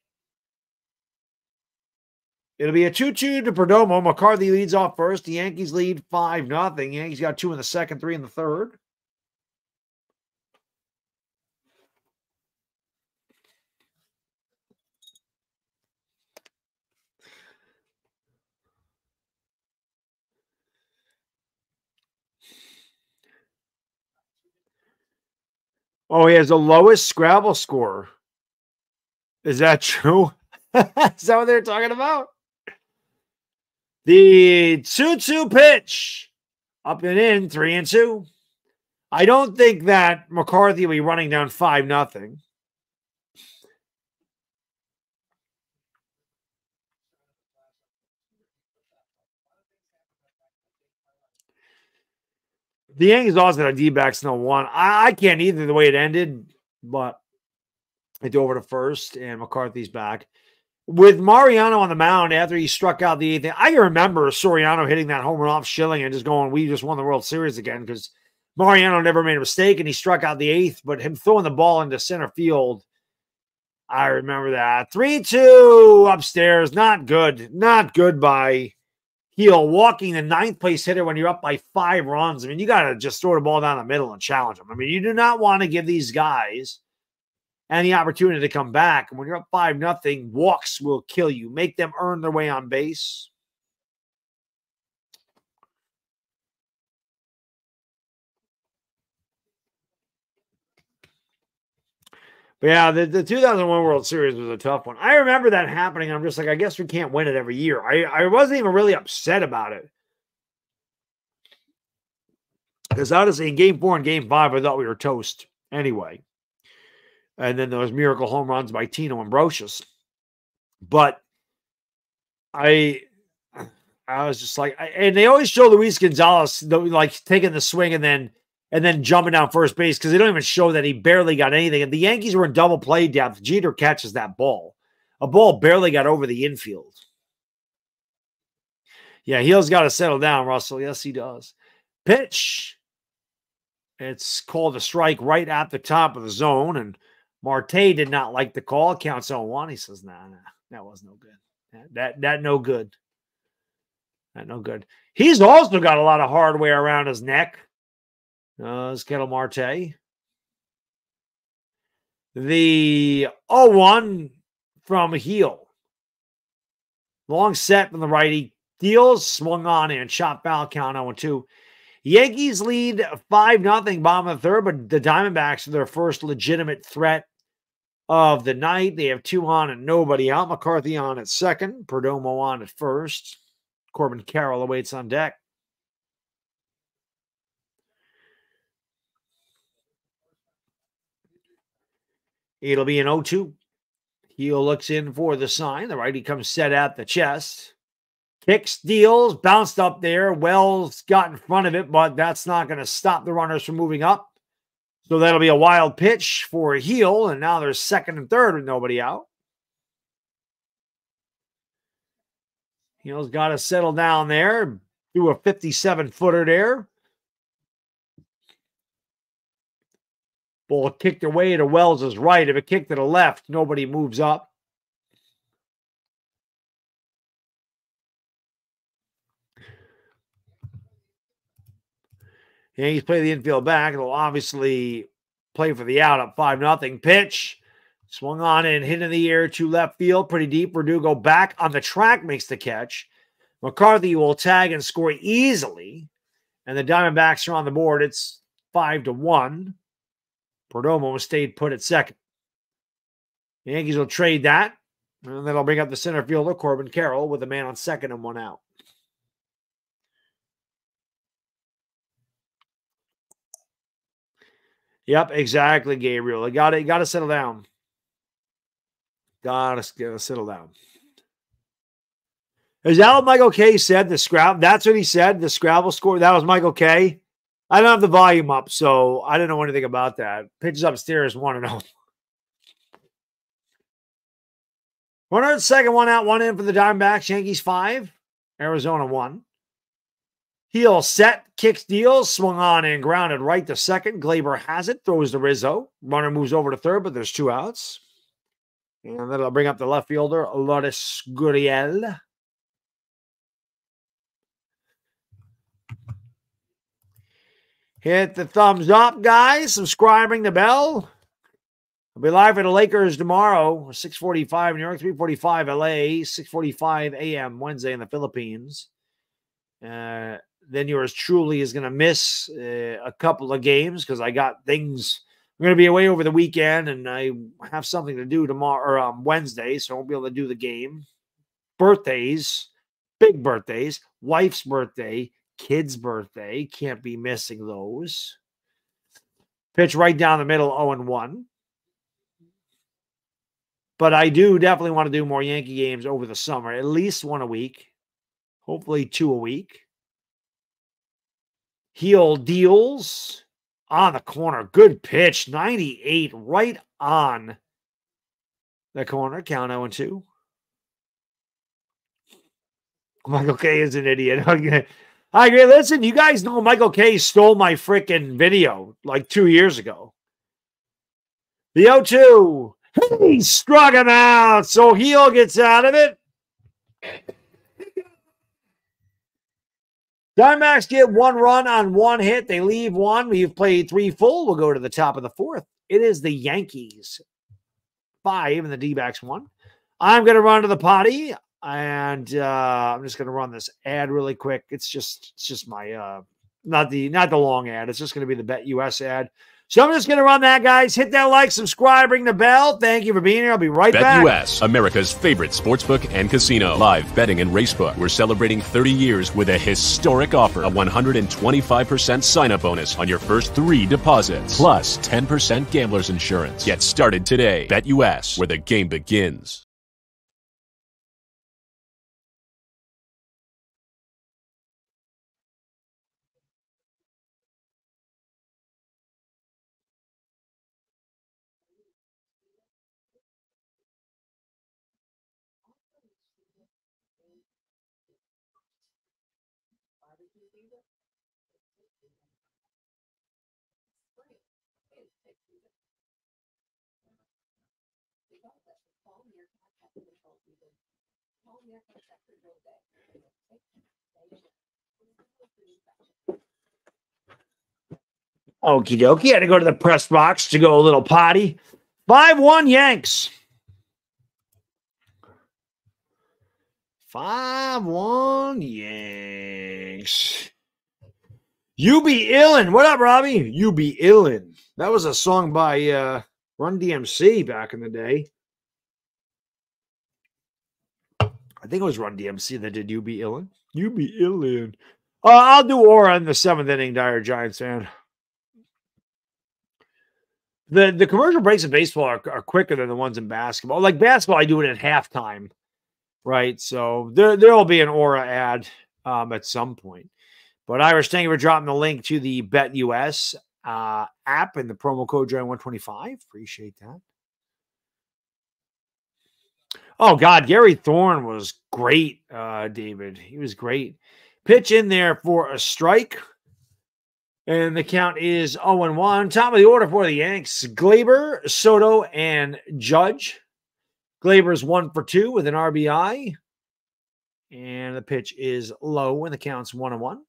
It'll be a 2 2 to Perdomo. McCarthy leads off first. The Yankees lead 5 0. Yankees got two in the second, three in the third. Oh, he has the lowest Scrabble score. Is that true? Is that what they're talking about? The 2 2 pitch up and in, three and two. I don't think that McCarthy will be running down 5 nothing. The Yankees had a D backs no oh one. I, I can't either the way it ended, but do over to first, and McCarthy's back. With Mariano on the mound after he struck out the eighth, I remember Soriano hitting that home run off Schilling and just going, We just won the World Series again because Mariano never made a mistake and he struck out the eighth, but him throwing the ball into center field. I remember that. 3 2 upstairs. Not good. Not good by Gil walking the ninth place hitter when you're up by five runs. I mean, you got to just throw the ball down the middle and challenge them. I mean, you do not want to give these guys any opportunity to come back. And when you're up five nothing, walks will kill you. Make them earn their way on base. But yeah, the, the 2001 World Series was a tough one. I remember that happening. I'm just like, I guess we can't win it every year. I, I wasn't even really upset about it. Because honestly, in game four and game five, I thought we were toast anyway. And then those miracle home runs by Tino and Brosius. But I I was just like, and they always show Luis Gonzalez like taking the swing and then and then jumping down first base because they don't even show that he barely got anything. And the Yankees were in double play depth. Jeter catches that ball. A ball barely got over the infield. Yeah, Gil's got to settle down, Russell. Yes, he does. Pitch. It's called a strike right at the top of the zone. And Marte did not like the call. Counts on one. He says, nah, nah, that was no good. That, that, no good. That no good. He's also got a lot of hardware around his neck. Uh, it's Ketel Marte. The 0 1 from Gil. Long set from the righty. Deals swung on and shot foul count 0 2. Yankees lead 5 0 bottom of the third, but the Diamondbacks are their first legitimate threat of the night. They have two on and nobody out. McCarthy on at second, Perdomo on at first. Corbin Carroll awaits on deck. It'll be an 0 2. Gil looks in for the sign. The righty comes set at the chest. Kicks, deals, bounced up there. Wells got in front of it, but that's not going to stop the runners from moving up. So that'll be a wild pitch for a Gil. And now there's second and third with nobody out. Gil's got to settle down there. Do a 57 footer there. Ball kicked away to Wells' right. If it kicked to the left, nobody moves up. Yankees play the infield back. It'll obviously play for the out up 5 nothing pitch. Swung on and hit in the air to left field, pretty deep. Verdugo back on the track makes the catch. McCarthy will tag and score easily. And the Diamondbacks are on the board. It's five to one. Perdomo stayed put at second. The Yankees will trade that. And then I'll bring up the center fielder, Corbin Carroll, with a man on second and one out. Yep, exactly, Gabriel. You got to got to settle down. Got to settle down. Is that what Michael Kay said? The scrabble. That's what he said. The Scrabble score. That was Michael Kay. I don't have the volume up, so I don't know anything about that. Pitches upstairs, one to oh. know. One hundred second, one out, one in for the Diamondbacks. Yankees five, Arizona one. Gil set, kicks deals, swung on and grounded right to second. Gleyber has it, throws to Rizzo. Runner moves over to third, but there's two outs. And that'll bring up the left fielder, Lourdes Gurriel. Hit the thumbs up, guys. Subscribing the bell. I'll be live for the Lakers tomorrow, 645 New York, 345 LA, 645 a.m. Wednesday in the Philippines. Uh, then yours truly is going to miss uh, a couple of games because I got things. I'm going to be away over the weekend and I have something to do tomorrow or um, Wednesday, so I won't be able to do the game. Birthdays, big birthdays, wife's birthday, kid's birthday. Can't be missing those. Pitch right down the middle, 0 and 1. But I do definitely want to do more Yankee games over the summer, at least one a week, hopefully two a week. Gil deals on the corner. Good pitch, 98 right on the corner. Count 0 and 2. Michael Kay is an idiot. I agree. Listen, you guys know Michael Kay stole my freaking video like two years ago. The 0 2. He struck him out. So Gil gets out of it. Diamondbacks get one run on one hit. They leave one. We've played three full. We'll go to the top of the fourth. It is the Yankees five and the D backs one. I'm going to run to the potty and uh, I'm just going to run this ad really quick. It's just it's just my uh, not the not the long ad. It's just going to be the BetUS ad. So I'm just going to run that, guys. Hit that like, subscribe, ring the bell. Thank you for being here. I'll be right Bet back. US, America's favorite sportsbook and casino. Live betting and racebook. We're celebrating 30 years with a historic offer. A 125% sign up bonus on your first three deposits. Plus 10% gambler's insurance. Get started today. BetUS, where the game begins. Okie dokie. Had to go to the press box to go a little potty. 5 1 Yanks. 5 1 Yanks. You be illin. What up, Robbie? You be illin. That was a song by uh, Run DMC back in the day. I think it was Run DMC that did You Be Illin. You Be Illin. Uh, I'll do Aura in the seventh inning, Dire Giants fan. The the commercial breaks in baseball are, are quicker than the ones in basketball. Like basketball, I do it at halftime, right? So there there will be an Aura ad um, at some point. But Irish, thank you for dropping the link to the BetUS uh, app and the promo code Join 125. Appreciate that. Oh God, Gary Thorne was great, uh, David. He was great. Pitch in there for a strike. And the count is 0 1. Top of the order for the Yanks Gleyber, Soto, and Judge. Gleyber's one for two with an RBI. And the pitch is low, and the count's 1 and 1.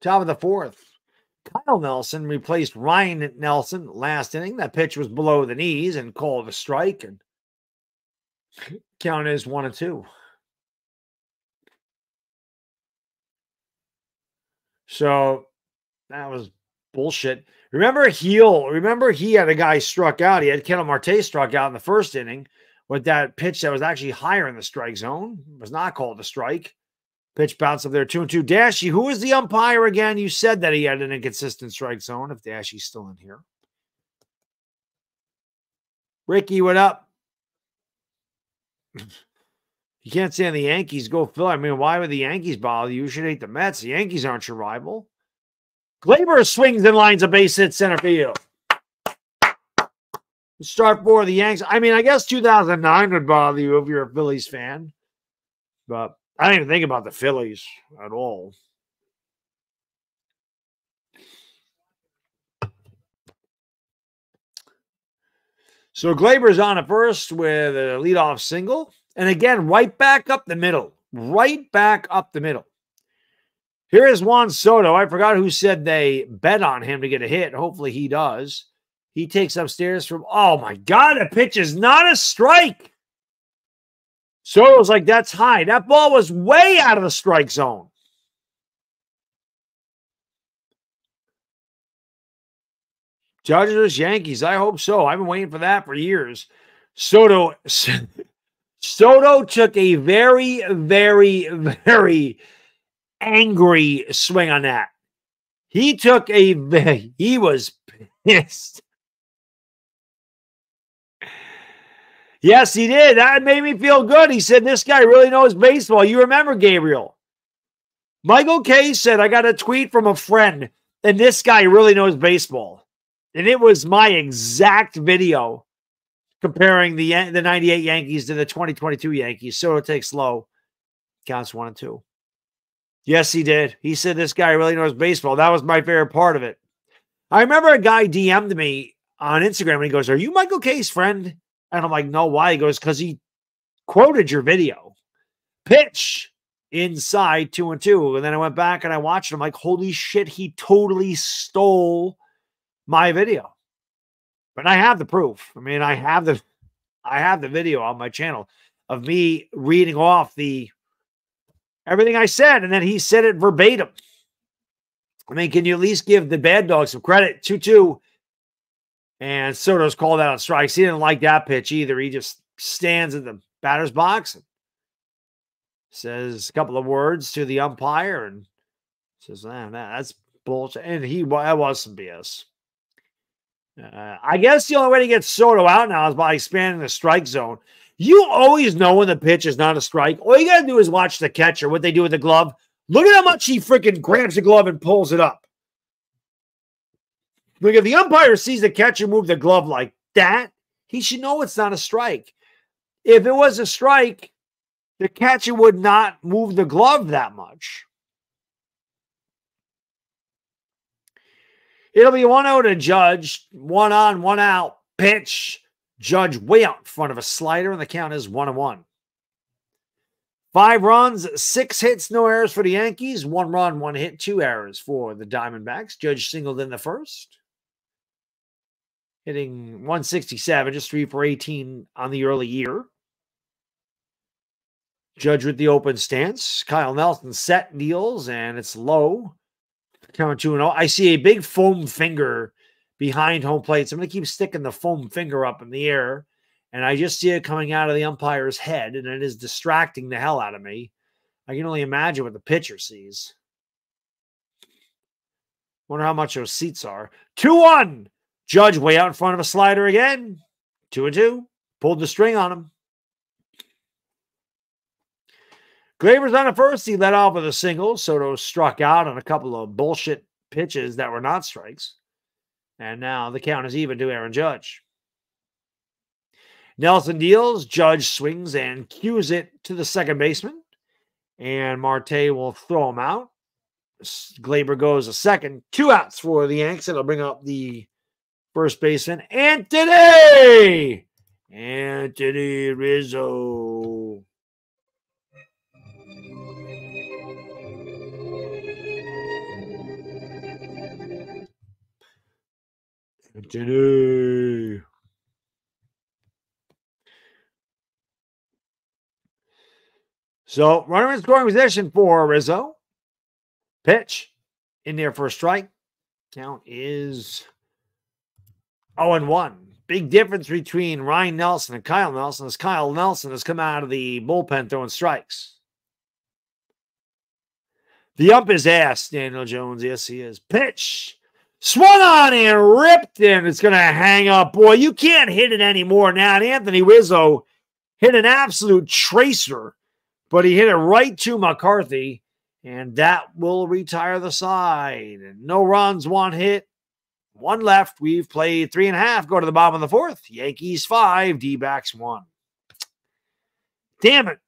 Top of the fourth. Kyle Nelson replaced Ryan Nelson last inning. That pitch was below the knees and called a strike, and count is one and two. So that was bullshit. Remember Gil? Remember he had a guy struck out. He had Ketel Marte struck out in the first inning with that pitch that was actually higher in the strike zone. It was not called a strike. Pitch bounce up there, two and two. Dashy, who is the umpire again? You said that he had an inconsistent strike zone. If Dashy's still in here, Ricky, what up? you can't stand the Yankees. Go Phil. I mean, why would the Yankees bother you? You should hate the Mets. The Yankees aren't your rival. Gleyber swings and lines a base hit center field. Start for the Yanks. I mean, I guess 2009 would bother you if you're a Phillies fan, but I didn't even think about the Phillies at all. So Gleyber's on at first with a leadoff single. And again, right back up the middle. Right back up the middle. Here is Juan Soto. I forgot who said they bet on him to get a hit. Hopefully he does. He takes upstairs from, oh my God, a pitch is not a strike. Soto's like, that's high. That ball was way out of the strike zone. Dodgers, Yankees. I hope so. I've been waiting for that for years. Soto, Soto took a very, very, very angry swing on that. He took a, he was pissed. Yes, he did. That made me feel good. He said, This guy really knows baseball. You remember Gabriel. Michael Kay said, I got a tweet from a friend, and this guy really knows baseball. And it was my exact video comparing the, the 98 Yankees to the 2022 Yankees. So it takes low. Counts one and two. Yes, he did. He said, This guy really knows baseball. That was my favorite part of it. I remember a guy DM'd me on Instagram and he goes, Are you Michael Kay's friend? And I'm like, no, why? He goes, because he quoted your video. Pitch inside two and two. And then I went back and I watched him like, holy shit, he totally stole my video. But I have the proof. I mean, I have the I have the video on my channel of me reading off the everything I said, and then he said it verbatim. I mean, can you at least give the bad dog some credit? 2 2 and Soto's called out on strikes. He didn't like that pitch either. He just stands in the batter's box and says a couple of words to the umpire and says, man, that's bullshit. And he that was some BS. Uh, I guess the only way to get Soto out now is by expanding the strike zone. You always know when the pitch is not a strike. All you got to do is watch the catcher, what they do with the glove. Look at how much he freaking grabs the glove and pulls it up. Look, if the umpire sees the catcher move the glove like that, he should know it's not a strike. If it was a strike, the catcher would not move the glove that much. It'll be one out to Judge, one on, one out, pitch. Judge way out in front of a slider, and the count is one and one. Five runs, six hits, no errors for the Yankees. One run, one hit, two errors for the Diamondbacks. Judge singled in the first, hitting 167, just three for 18 on the early year. Judge with the open stance. Kyle Nelson set deals, and it's low. Count 2 0. I see a big foam finger behind home plate. So I'm going to keep sticking the foam finger up in the air. And I just see it coming out of the umpire's head, and it is distracting the hell out of me. I can only imagine what the pitcher sees. Wonder how much those seats are. 2 1. Judge way out in front of a slider again. 2 and 2. Pulled the string on him. Gleyber's on the first. He led off with a single. Soto struck out on a couple of bullshit pitches that were not strikes. And now the count is even to Aaron Judge. Nelson deals, Judge swings and cues it to the second baseman. And Marte will throw him out. Gleyber goes a second. Two outs for the Yanks. It'll bring up the first baseman, Anthony. Anthony Rizzo. Anthony. So runner in scoring position for Rizzo. Pitch in there for a strike. Count is 0 and 1. Big difference between Ryan Nelson and Kyle Nelson is Kyle Nelson has come out of the bullpen throwing strikes. The ump is asked, Daniel Jones. Yes, he is. Pitch. Swung on and ripped, and it's going to hang up. Boy, you can't hit it anymore now. And Anthony Rizzo hit an absolute tracer but he hit it right to McCarthy, and that will retire the side. No runs, one hit, one left. We've played three and a half. Go to the bottom of the fourth. Yankees five, D backs one. Damn it.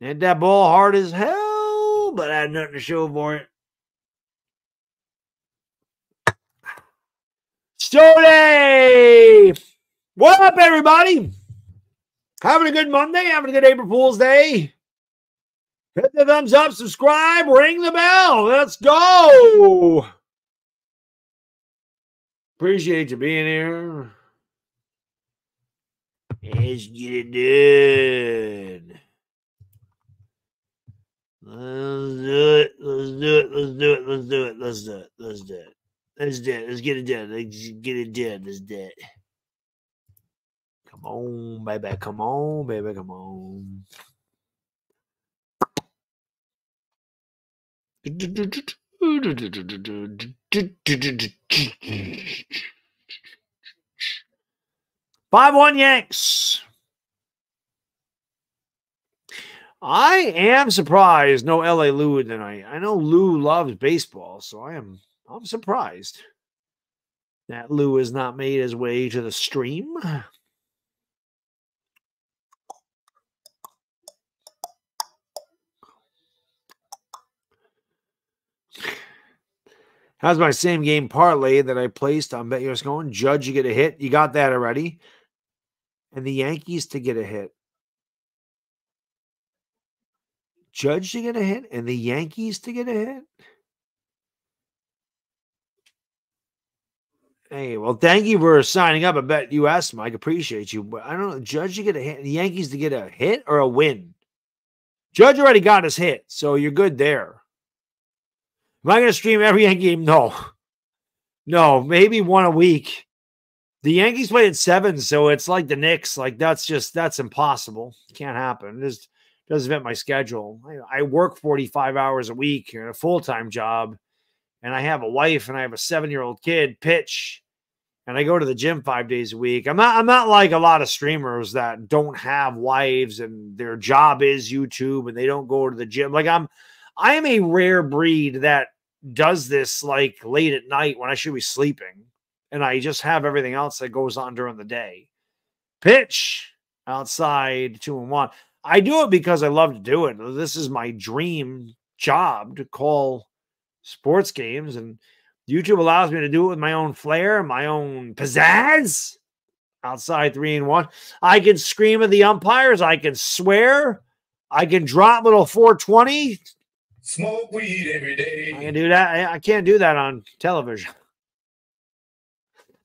Hit that ball hard as hell, but I had nothing to show for it. Stody! What up, everybody? Having a good Monday, having a good April Fool's Day. Hit the thumbs up, subscribe, ring the bell. Let's go. Appreciate you being here. Let's get it done. Let's do it. Let's do it. Let's do it. Let's do it. Let's do it. Let's do it. Let's do it. Let's get it done. Let's get it done. Let's do it. Come on, baby. Come on, baby. Come on. Five one Yanks. I am surprised no LA Lou tonight. I know Lou loves baseball, so I am I'm surprised that Lou has not made his way to the stream. How's my same game parlay that I placed on BetUS going? Judge, you get a hit. You got that already. And the Yankees to get a hit. Judge to get a hit and the Yankees to get a hit. Hey, well, thank you for signing up. I bet US, Mike. Appreciate you. But I don't know. Judge to get a hit. The Yankees to get a hit or a win. Judge already got his hit, so you're good there. Am I going to stream every Yankee game? No. No, maybe one a week. The Yankees play at seven, so it's like the Knicks. Like that's just that's impossible. Can't happen. It just doesn't fit my schedule. I, I work 45 hours a week in a full-time job, and I have a wife and I have a seven-year-old kid, pitch, and I go to the gym five days a week. I'm not I'm not like a lot of streamers that don't have wives and their job is YouTube and they don't go to the gym. Like I'm I am a rare breed that does this like late at night when I should be sleeping, and I just have everything else that goes on during the day. Pitch outside two and one. I do it because I love to do it. This is my dream job to call sports games, and YouTube allows me to do it with my own flair, my own pizzazz. Outside three and one, I can scream at the umpires. I can swear. I can drop little 420. Smoke weed every day. I can do that. I- I can't do that on television.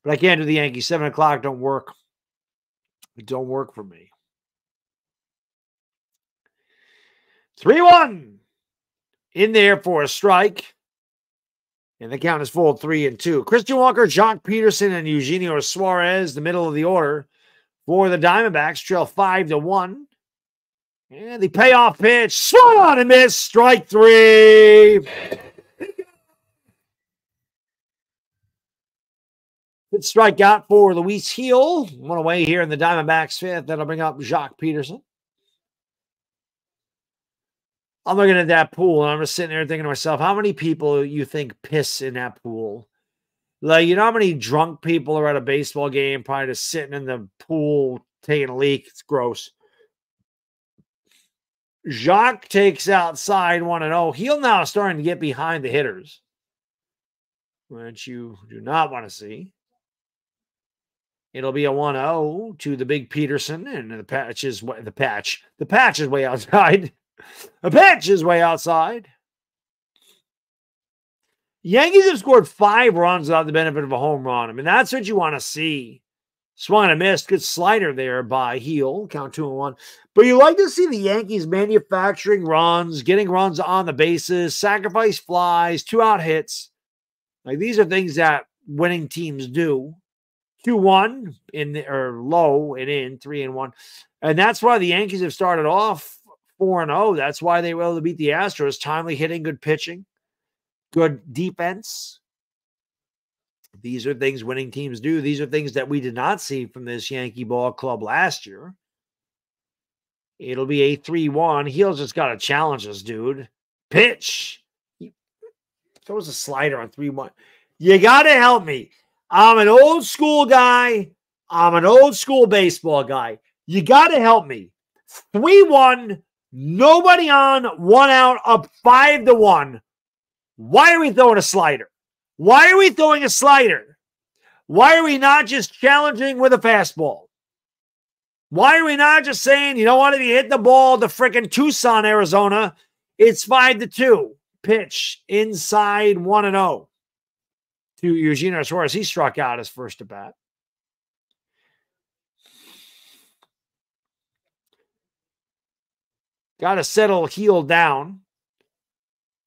But I can't do the Yankees. Seven o'clock don't work. It don't work for me. 3 1 in there for a strike. And the count is full three and two. Christian Walker, Joc Pederson, and Eugenio Suarez, the middle of the order for the Diamondbacks, trail five to one. And the payoff pitch, swung on and missed, strike three. Good strikeout for Luis Gil. One away here in the Diamondbacks fifth. That'll bring up Joc Pederson. I'm looking at that pool and I'm just sitting there thinking to myself, how many people you think piss in that pool? Like, you know how many drunk people are at a baseball game, probably just sitting in the pool taking a leak? It's gross. Joc takes outside one and oh. Gil now starting to get behind the hitters, which you do not want to see. It'll be a 1 0 to the big Pederson, and the patch is the patch. The patch is way outside. The patch is way outside. Yankees have scored five runs without the benefit of a home run. I mean, that's what you want to see. Swung and a missed. Good slider there by Gil. Count two and one. But you like to see the Yankees manufacturing runs, getting runs on the bases, sacrifice flies, two out hits. Like these are things that winning teams do. Two one in the, or low and in three and one, and that's why the Yankees have started off four and zero. That's why they were able to beat the Astros. Timely hitting, good pitching, good defense. These are things winning teams do. These are things that we did not see from this Yankee ball club last year. It'll be a 3 1. Gil's just got to challenge us, dude. Pitch. He throws a slider on 3 1. You got to help me. I'm an old school guy. I'm an old school baseball guy. You got to help me. 3 1. Nobody on, one out, up 5 to 1. Why are we throwing a slider? Why are we throwing a slider? Why are we not just challenging with a fastball? Why are we not just saying, you know what, if you hit the ball to frickin' Tucson, Arizona, it's five to two. Pitch inside one and oh to Eugenio Suarez. He struck out his first at bat. Got to settle Gil down.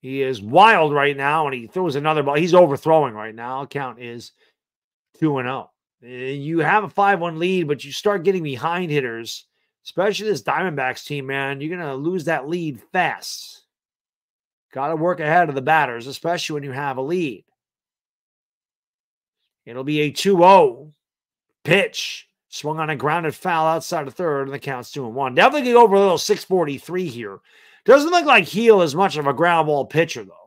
He is wild right now, and he throws another ball. He's overthrowing right now. Count is two and oh. zero. You have a five one lead, but you start getting behind hitters, especially this Diamondbacks team. Man, you're gonna lose that lead fast. Got to work ahead of the batters, especially when you have a lead. It'll be a 2 0 pitch. Swung on a grounded foul outside of third, and the count's 2 and 1. Definitely go over a little 643 here. Doesn't look like Gil is much of a ground ball pitcher, though.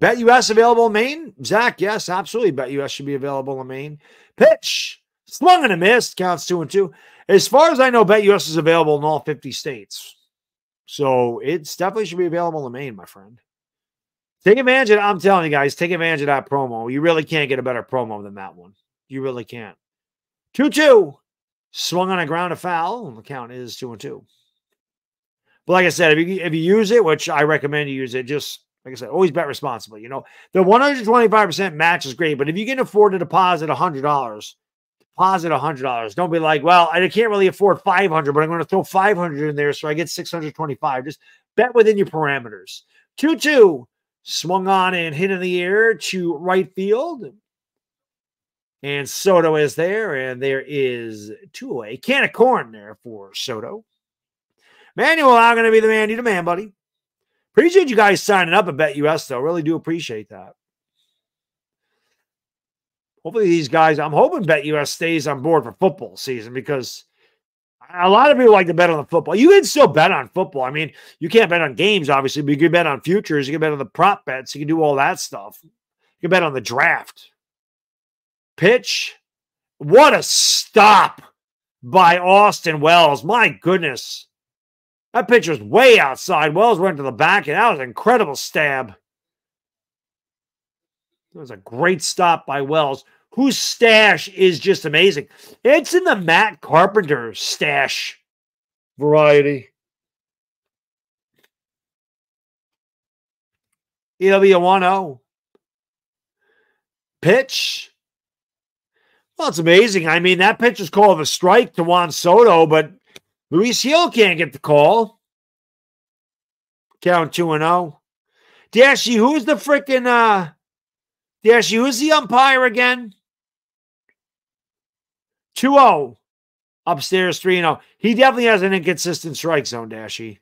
BetUS available in Maine? Zach, yes, absolutely. BetUS should be available in Maine. Pitch. Slung and a miss. Counts two and two. As far as I know, BetUS is available in all 50 states. So it's definitely should be available in Maine, my friend. Take advantage of I'm telling you guys, take advantage of that promo. You really can't get a better promo than that one. You really can't. 2 2. Swung on a ground to foul. The count is 2 and 2. But like I said, if you if you use it, which I recommend you use it, just like I said, always bet responsibly. You know, the 125% match is great, but if you can afford to deposit $100, deposit $100. Don't be like, well, I can't really afford 500, but I'm going to throw 500 in there so I get 625. Just bet within your parameters. 2 2 swung on and hit in the air to right field. And Soto is there, and there is two away. Can of corn there for Soto. Manuel, I'm going to be the man, you the man, buddy. Appreciate you guys signing up at BetUS, though. Really do appreciate that. Hopefully, these guys, I'm hoping BetUS stays on board for football season because a lot of people like to bet on the football. You can still bet on football. I mean, you can't bet on games, obviously, but you can bet on futures. You can bet on the prop bets. You can do all that stuff. You can bet on the draft. Pitch. What a stop by Austin Wells. My goodness. That pitch was way outside. Wells went to the back, and that was an incredible stab. It was a great stop by Wells, whose stash is just amazing. It's in the Matt Carpenter stash variety. A 1 0. Pitch. Well, it's amazing. I mean, that pitch is called a strike to Juan Soto, but Luis Gil can't get the call. Count 2 and 0. Dashy, who's the freaking uh Dashy, who's the umpire again? 2-0. Upstairs 3-0. He definitely has an inconsistent strike zone, Dashy.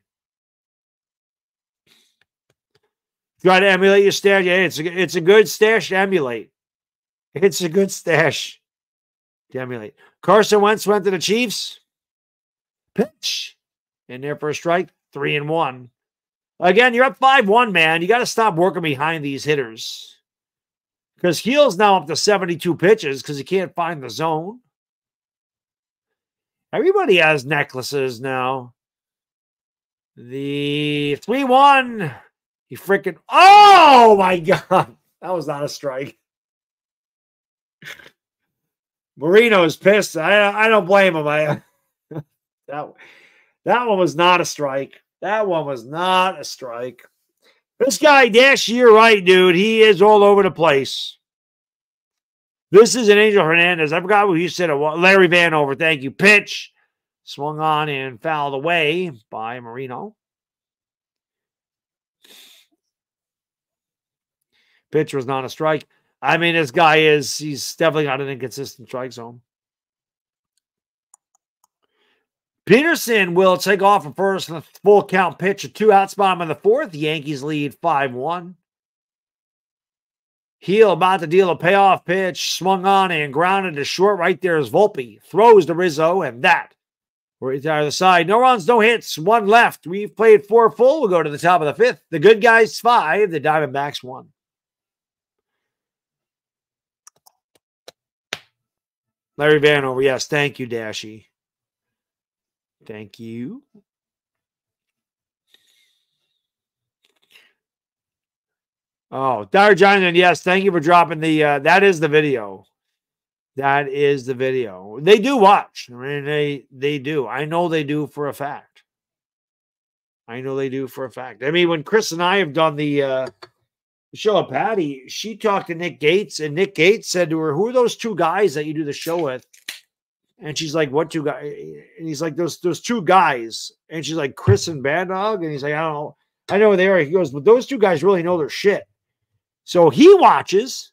Try to emulate your stash. Yeah, it's a, it's a good stash to emulate. It's a good stash to emulate. Carson Wentz went to the Chiefs. Pitch. In there for a strike. Three and one. Again, you're up 5 1, man. You got to stop working behind these hitters. Because Gil's now up to 72 pitches because he can't find the zone. Everybody has necklaces now. The 3 1. He freaking. Oh my God. That was not a strike. Moreno's pissed. I, I don't blame him. I, that, that one was not a strike. That one was not a strike. This guy, Dash, you're right, dude. He is all over the place. This is an Angel Hernandez. I forgot what you said. Larry Vanover. Thank you. Pitch. Swung on and fouled away by Moreno. Pitch was not a strike. I mean, this guy is, he's definitely got an inconsistent strike zone. Pederson will take off from first in the full count pitch, a two out spot in the fourth. The Yankees lead 5 1. Gil about to deal a payoff pitch, swung on and grounded to short. Right there is Volpe. Throws to Rizzo, and that we're to the side. No runs, no hits, one left. We've played four full. We'll go to the top of the fifth. The good guys, five. The Diamondbacks, one. Larry Vanover, yes. Thank you, Dashy. Thank you. Oh, Dire Giant, yes. Thank you for dropping the. Uh, that is the video. That is the video. They do watch. I mean, they they do. I know they do for a fact. I know they do for a fact. I mean, when Chris and I have done the uh, show of Patty, she talked to Nick Gates, and Nick Gates said to her, "Who are those two guys that you do the show with?" And she's like, "What two guys?" And he's like, "Those those two guys." And she's like, "Chris and Bad Dog." And he's like, "I don't know. I know who they are." He goes, "But those two guys really know their shit." So he watches,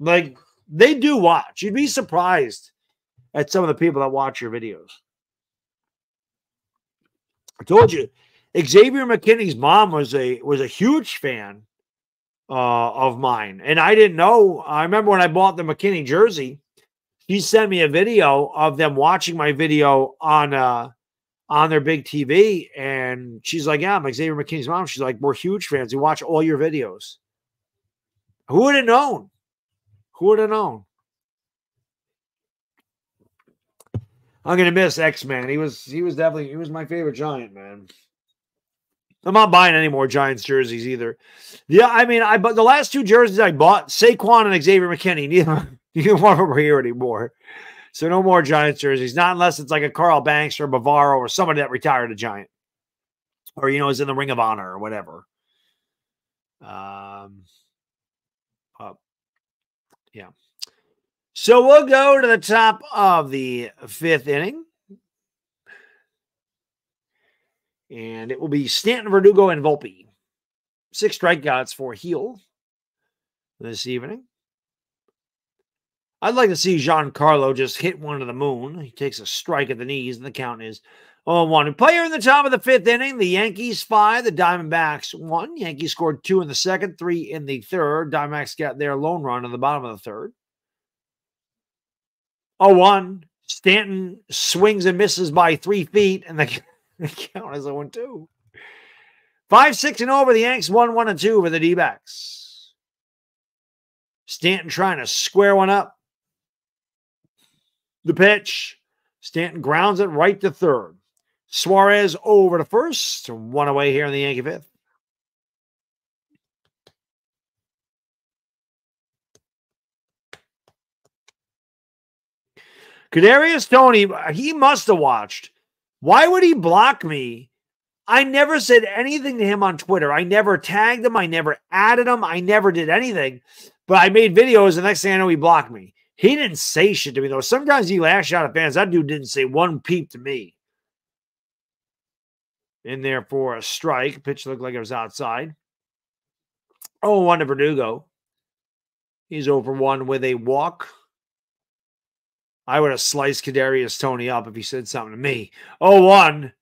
like they do watch. You'd be surprised at some of the people that watch your videos. I told you, Xavier McKinney's mom was a was a huge fan uh, of mine, and I didn't know. I remember when I bought the McKinney jersey he sent me a video of them watching my video on uh on their big TV, and she's like, "Yeah, I'm Xavier McKinney's mom." She's like, "We're huge fans. We watch all your videos." Who would have known? Who would have known? I'm gonna miss X Man. He was he was definitely he was my favorite Giant man. I'm not buying any more Giants jerseys either. Yeah, I mean, I but the last two jerseys I bought, Saquon and Xavier McKinney, neither neither one of them are here anymore. So no more Giants jerseys, not unless it's like a Carl Banks or Bavaro or somebody that retired a Giant, or you know is in the Ring of Honor or whatever. Um, uh, yeah. So we'll go to the top of the fifth inning. And it will be Stanton, Verdugo, and Volpe. Six strikeouts for Gil this evening. I'd like to see Giancarlo just hit one to the moon. He takes a strike at the knees, and the count is 0 1. Player in the top of the fifth inning, the Yankees five, the Diamondbacks one. Yankees scored two in the second, three in the third. Diamondbacks got their lone run in the bottom of the third. 0 1. Stanton swings and misses by three feet, and the the count is 0 2. 5 6 and over the Yanks, 1 1 and 2 over the D backs. Stanton trying to square one up. The pitch. Stanton grounds it right to third. Suarez over to first. One away here in the Yankee fifth. Kadarius Toney, he must have watched. Why would he block me? I never said anything to him on Twitter. I never tagged him. I never added him. I never did anything. But I made videos. The next thing I know, he blocked me. He didn't say shit to me though. Sometimes he lash out at fans. That dude didn't say one peep to me. In there for a strike. Pitch looked like it was outside. Oh, one to Verdugo. He's over one with a walk. I would have sliced Kadarius Toney up if he said something to me. Oh, one.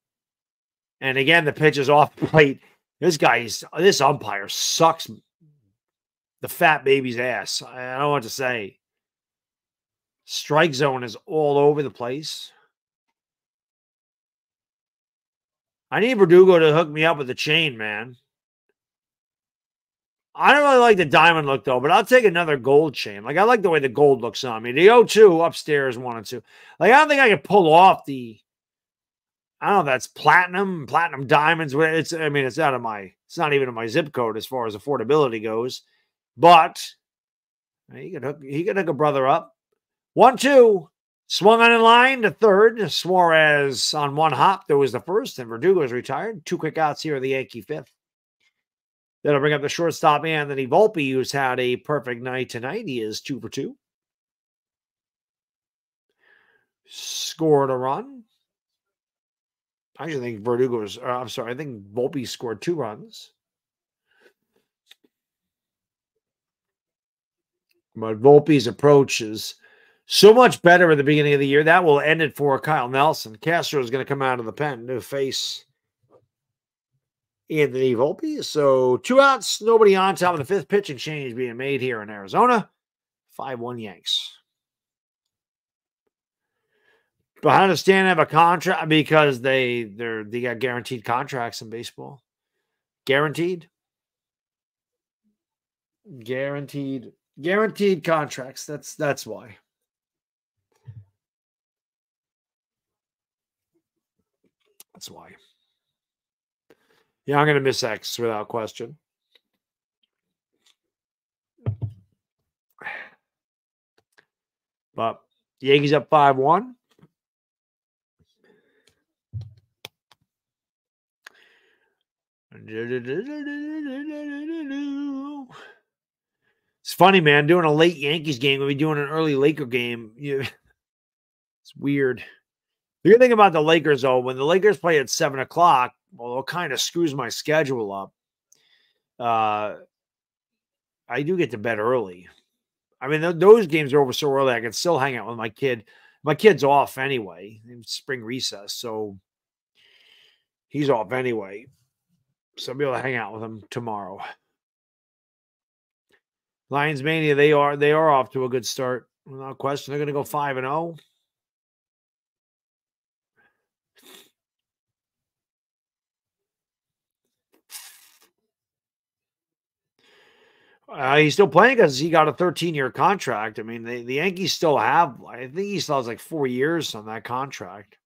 And again, the pitch is off plate. This guy's this umpire sucks the fat baby's ass. I don't know what to say. Strike zone is all over the place. I need Verdugo to hook me up with the chain, man. I don't really like the diamond look though, but I'll take another gold chain. Like I like the way the gold looks on me. The O2 upstairs and two. Like I don't think I can pull off the. I don't know. That's platinum, platinum diamonds. Where It's. I mean, it's out of my. It's not even in my zip code as far as affordability goes. But he could hook. He could hook a brother up. One two. Swung on in line to third. Suarez on one hop. There was the first, and Verdugo's retired. Two quick outs here the Yankee fifth. That'll bring up the shortstop Anthony Volpe, who's had a perfect night tonight. He is two for two. Scored a run. I actually think Verdugo was, uh, I'm sorry, I think Volpe scored two runs. But Volpe's approach is so much better at the beginning of the year. That will end it for Kyle Nelson. Castro is going to come out of the pen to face Anthony Volpe. So two outs, nobody on top of the fifth pitching change being made here in Arizona. 5 1 Yanks. But I understand have a contract because they they're they got guaranteed contracts in baseball. Guaranteed. Guaranteed. Guaranteed contracts. That's that's why. That's why. Yeah, I'm going to miss X without question. But Yankees up 5 1. It's funny, man. Doing a late Yankees game, we'll be doing an early Laker game. It's weird. The good thing about the Lakers, though, when the Lakers play at seven o'clock, it kind of screws my schedule up. Uh, I do get to bed early. I mean, th- those games are over so early. I can still hang out with my kid. My kid's off anyway, spring recess, so he's off anyway. So I'll be able to hang out with him tomorrow. Lions Mania, they are they are off to a good start. Without question. They're gonna go five and zero. Uh, he's still playing because he got a 13 year contract. I mean, the, the Yankees still have, I think he still has like four years on that contract.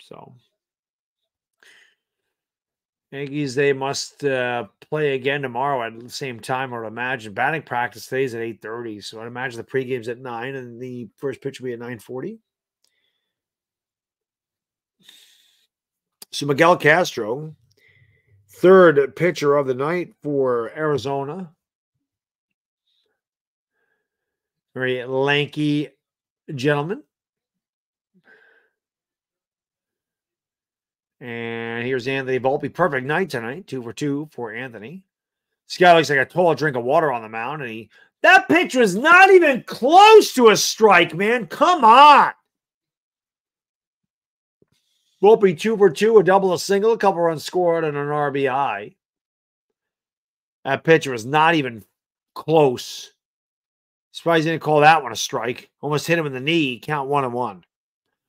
So, Yankees, they must uh, play again tomorrow at the same time. I would imagine batting practice today's at 8:30. So I'd imagine the pregame's at nine and the first pitch will be at 9:40. So Miguel Castro, third pitcher of the night for Arizona. Very lanky gentleman. And here's Anthony Volpe. Perfect night tonight. Two for two for Anthony. This guy looks like a tall drink of water on the mound. And he that pitch was not even close to a strike, man. Come on. Volpe two for two, a double, a single, a couple runs scored, and an RBI. That pitcher was not even close. Surprised he didn't call that one a strike. Almost hit him in the knee. Count one and one.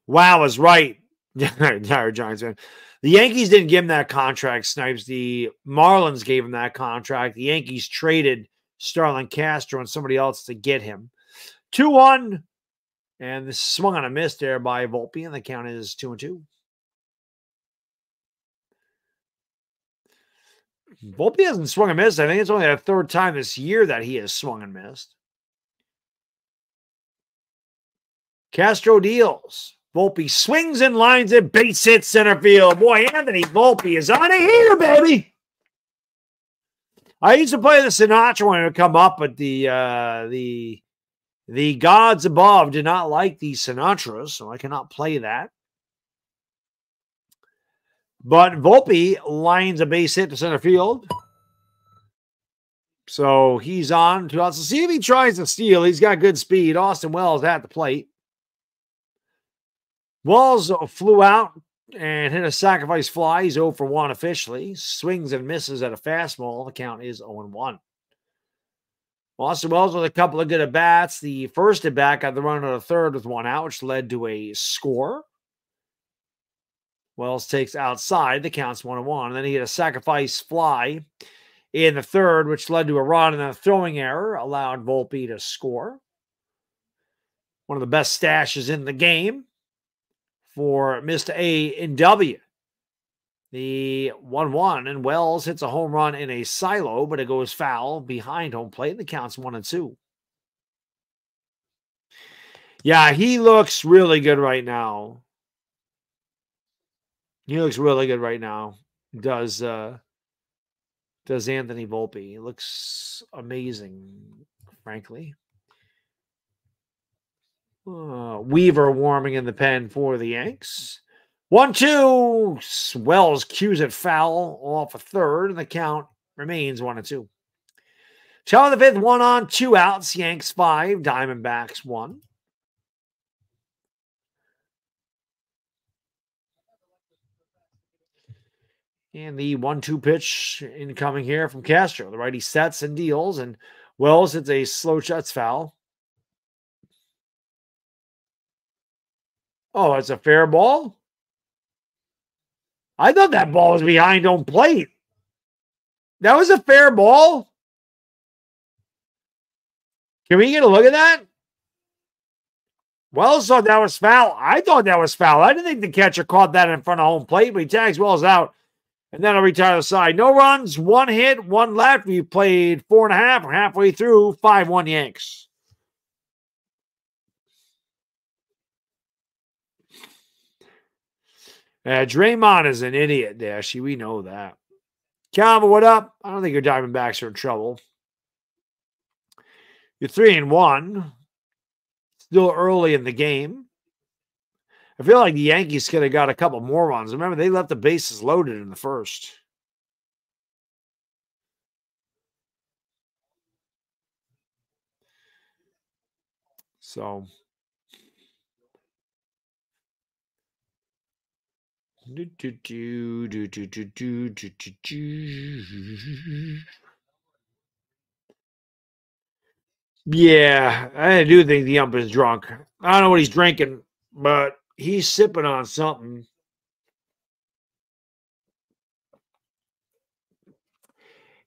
Wow, was right. Tired Giants fan. The Yankees didn't give him that contract, Snipes. The Marlins gave him that contract. The Yankees traded Starlin Castro and somebody else to get him. 2 1. And this swung on a miss there by Volpe, and the count is 2 and 2. Volpe hasn't swung and missed. I think it's only the third time this year that he has swung and missed. Castro deals. Volpe swings and lines it, base hit center field. Boy, Anthony Volpe is on a heater, baby. I used to play the Sinatra when it would come up, but the uh, the the gods above did not like the Sinatras, so I cannot play that. But Volpe lines a base hit to center field. So he's on to us. See if he tries to steal. He's got good speed. Austin Wells at the plate. Wells flew out and hit a sacrifice fly. He's 0 for 1 officially. Swings and misses at a fastball. The count is 0 and 1. Austin Wells with a couple of good at bats. The first at bat got the run on the third with one out, which led to a score. Wells takes outside. The count's 1 and 1. And then he hit a sacrifice fly in the third, which led to a run and a throwing error, allowed Volpe to score. One of the best stashes in the game for Mr. A and W. The 1 1, and Wells hits a home run in a silo, but it goes foul behind home plate, and the counts 1 and 2. Yeah, he looks really good right now. He looks really good right now. Does uh does Anthony Volpe. He looks amazing, frankly. Uh, Weaver warming in the pen for the Yanks. One, two. Wells cues it foul off a third, and the count remains one and two. Top of the fifth, one on, two outs. Yanks five, Diamondbacks one. And the one-two pitch incoming here from Castro. The righty sets and deals, and Wells hits a slow shuts foul. Oh, it's a fair ball. I thought that ball was behind home plate. That was a fair ball. Can we get a look at that? Wells thought that was foul. I thought that was foul. I didn't think the catcher caught that in front of home plate, but he tags Wells out. And then I'll retire the side. No runs, one hit, one left. We played four and a half. We're halfway through. 5 1 Yanks. Uh, Draymond is an idiot, Dashy. We know that. Calvin, what up? I don't think your Diamondbacks are in trouble. You're three and one. Still early in the game. I feel like the Yankees could have got a couple more runs. Remember, they left the bases loaded in the first. So. Yeah, I do think the ump is drunk. I don't know what he's drinking, but he's sipping on something.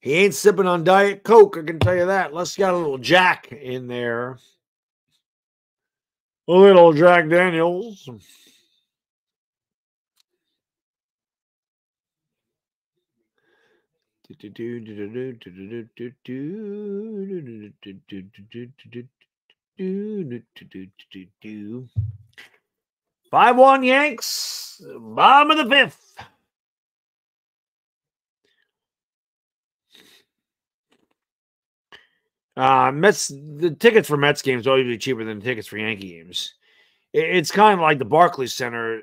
He ain't sipping on Diet Coke, I can tell you that. Let's got a little Jack in there. A little Jack Daniels. Five one Yanks, bottom of the fifth. Uh, Mets. The tickets for Mets games always be cheaper than the tickets for Yankee games. It- It's kind of like the Barclays Center.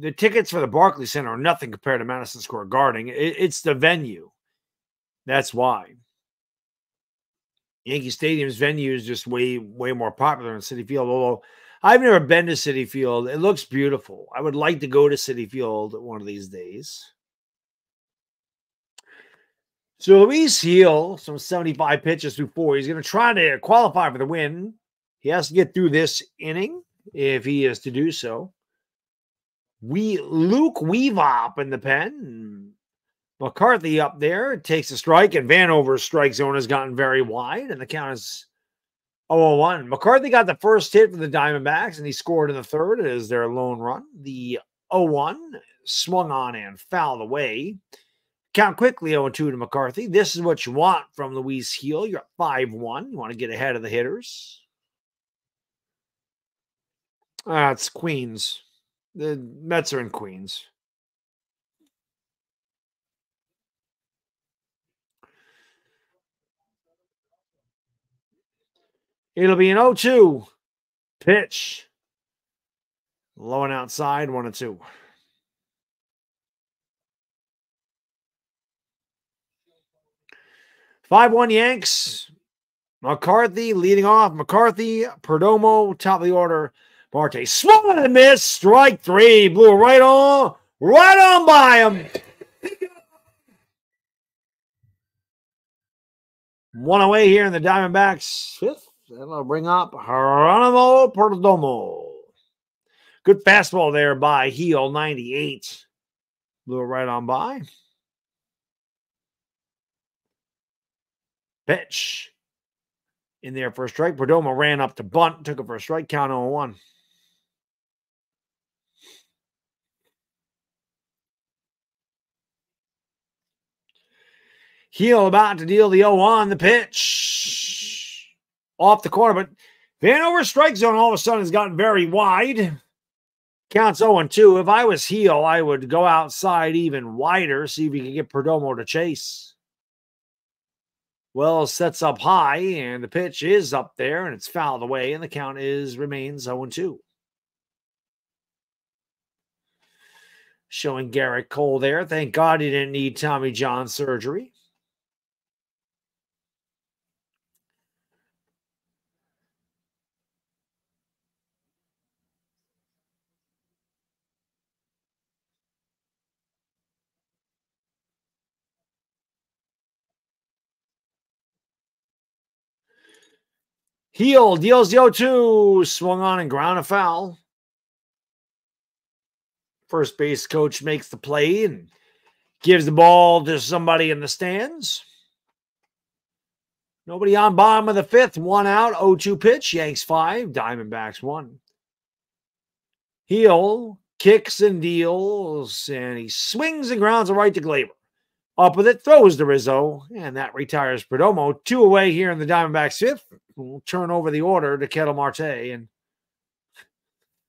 The tickets for the Barclays Center are nothing compared to Madison Square Garden. It- It's the venue. That's why. Yankee Stadium's venue is just way, way more popular than Citi Field. Although I've never been to Citi Field, it looks beautiful. I would like to go to City Field one of these days. So Luis Gil, some 75 pitches through four. He's going to try to qualify for the win. He has to get through this inning if he is to do so. We Luke Weavop in the pen. McCarthy up there takes a strike, and Vanover's strike zone has gotten very wide, and the count is 0 1. McCarthy got the first hit for the Diamondbacks, and he scored in the third as their lone run. The 0 1 swung on and fouled away. Count quickly 0 2 to McCarthy. This is what you want from Luis Gil. You're at 5 1. You want to get ahead of the hitters. Ah, it's Queens. The Mets are in Queens. It'll be an 0 2 pitch. Low and outside, 1 and 2. Five one Yanks. McCarthy leading off. McCarthy, Perdomo, top of the order. Marte swung and missed. Strike three. Blew right on, right on by him. One away here in the Diamondbacks fifth. That'll bring up Geronimo Perdomo. Good fastball there by Gil 98. Blew it right on by. Pitch in there for a strike. Perdomo ran up to bunt, took it for a strike, count 0 1. Gil about to deal the 0 on the pitch off the corner, but Vanover's strike zone all of a sudden has gotten very wide. Counts 0 and 2. If I was Gil, I would go outside even wider, see if you can get Perdomo to chase. Well, sets up high, and the pitch is up there, and it's fouled away, and the count is remains 0 and 2. Showing Gerrit Cole there. Thank God he didn't need Tommy John surgery. Gil deals the 0-2. Swung on and ground a foul. First base coach makes the play and gives the ball to somebody in the stands. Nobody on bottom of the fifth. One out. 0-2 pitch. Yanks five. Diamondbacks one. Gil kicks and deals, and he swings and grounds a right to Gleyber. Up with it, throws to Rizzo, and that retires Perdomo. Two away here in the Diamondbacks fifth. We'll turn over the order to Ketel Marte. And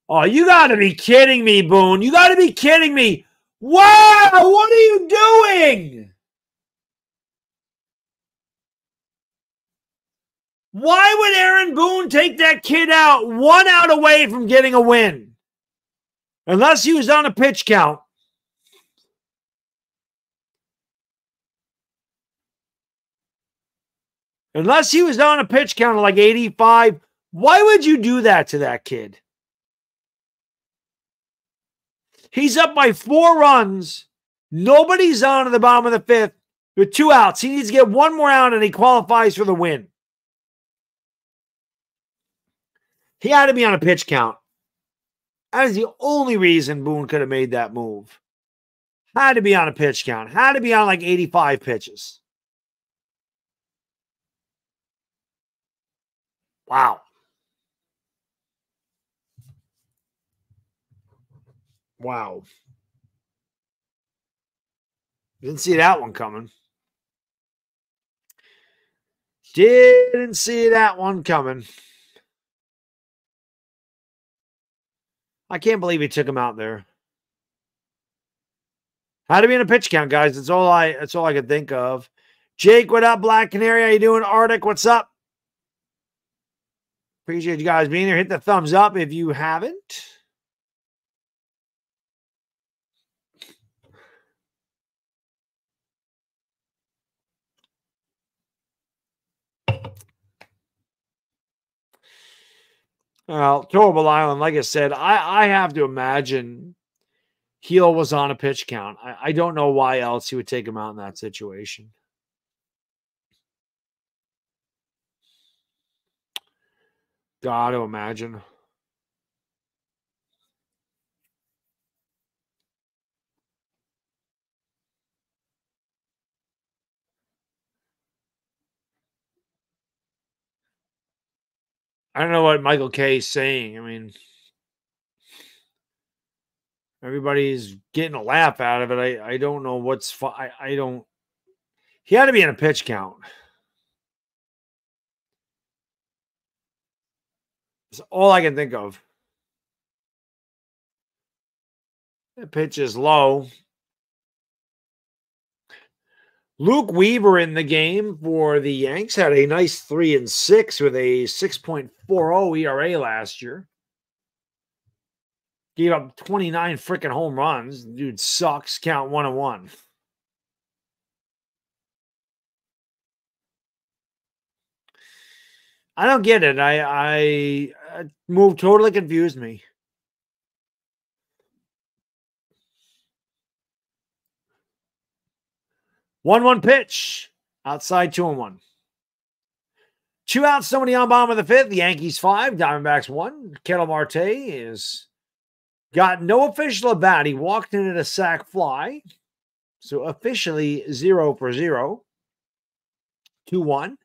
oh, you got to be kidding me, Boone! You got to be kidding me! Wow, what are you doing? Why would Aaron Boone take that kid out one out away from getting a win? Unless he was on a pitch count. Unless he was on a pitch count of like 85, why would you do that to that kid? He's up by four runs. Nobody's on at the bottom of the fifth with two outs. He needs to get one more out and he qualifies for the win. He had to be on a pitch count. That is the only reason Boone could have made that move. Had to be on a pitch count. Had to be on like 85 pitches. Wow. Wow. Didn't see that one coming. Didn't see that one coming. I can't believe he took him out there. Had to be in a pitch count, guys. That's all I that's all I could think of. Jake, what up? Black Canary, how you doing? Arctic, what's up? Appreciate you guys being here. Hit the thumbs up if you haven't. Well, Torable Island, like I said, I, I have to imagine Gil was on a pitch count. I, I don't know why else he would take him out in that situation. Got to imagine. I don't know what Michael Kay is saying. I mean, everybody's getting a laugh out of it. I, I don't know what's fu- I, I don't. He had to be in a pitch count. That's all I can think of. The pitch is low. Luke Weaver in the game for the Yanks had a nice three and six with a 6.40 ERA last year. Gave up 29 freaking home runs. Dude sucks. Count one and one. I don't get it. I I uh, move totally confused me. One one pitch outside two and one. Two outs, somebody on bottom of the fifth. The Yankees five, Diamondbacks one. Ketel Marte is got no official at bat. He walked in at a sac fly. So officially zero for zero. 2 1.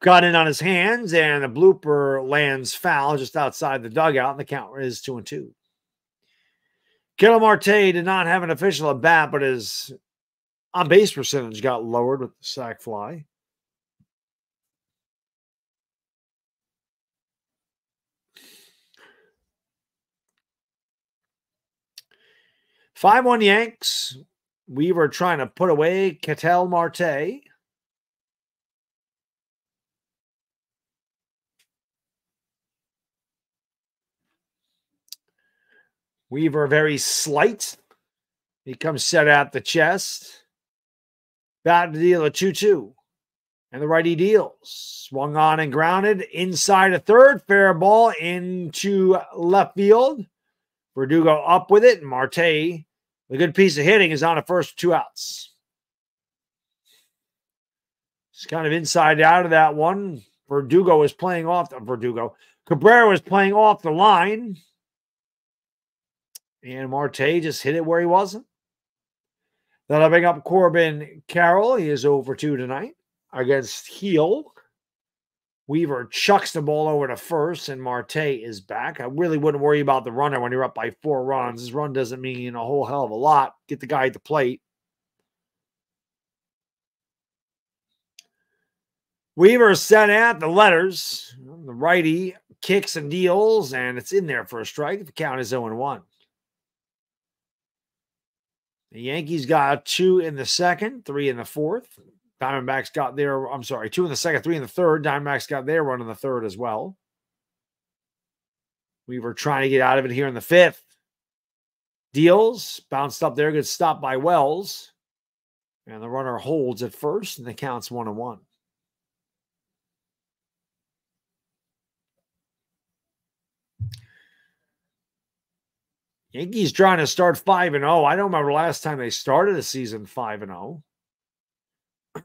Got in on his hands, and a blooper lands foul just outside the dugout, and the count is 2 and 2. Ketel Marte did not have an official at bat, but his on base percentage got lowered with the sac fly. Five one Yanks. We were trying to put away Ketel Marte. Weaver very slight. He comes set at the chest. To deal a 2 2. And the righty deals. Swung on and grounded inside a third. Fair ball into left field. Verdugo up with it. And Marte, a good piece of hitting, is on a first two outs. It's kind of inside out of that one. Verdugo was playing off the Verdugo. Cabrera was playing off the line. And Marte just hit it where he wasn't. Then I bring up Corbin Carroll. He is over two tonight against Gil. Weaver chucks the ball over to first, and Marte is back. I really wouldn't worry about the runner when you're up by four runs. His run doesn't mean a whole hell of a lot. Get the guy at the plate. Weaver sent at the letters. The righty kicks and deals, and it's in there for a strike. The count is 0 1. The Yankees got two in the second, three in the fourth. Diamondbacks got their, I'm sorry, two in the second, three in the third. Diamondbacks got their run in the third as well. We were trying to get out of it here in the fifth. Deals bounced up there, gets stopped by Wells. And the runner holds at first, and the count's one and one. Yankees trying to start 5 and 0. I don't remember last time they started a season 5 and 0.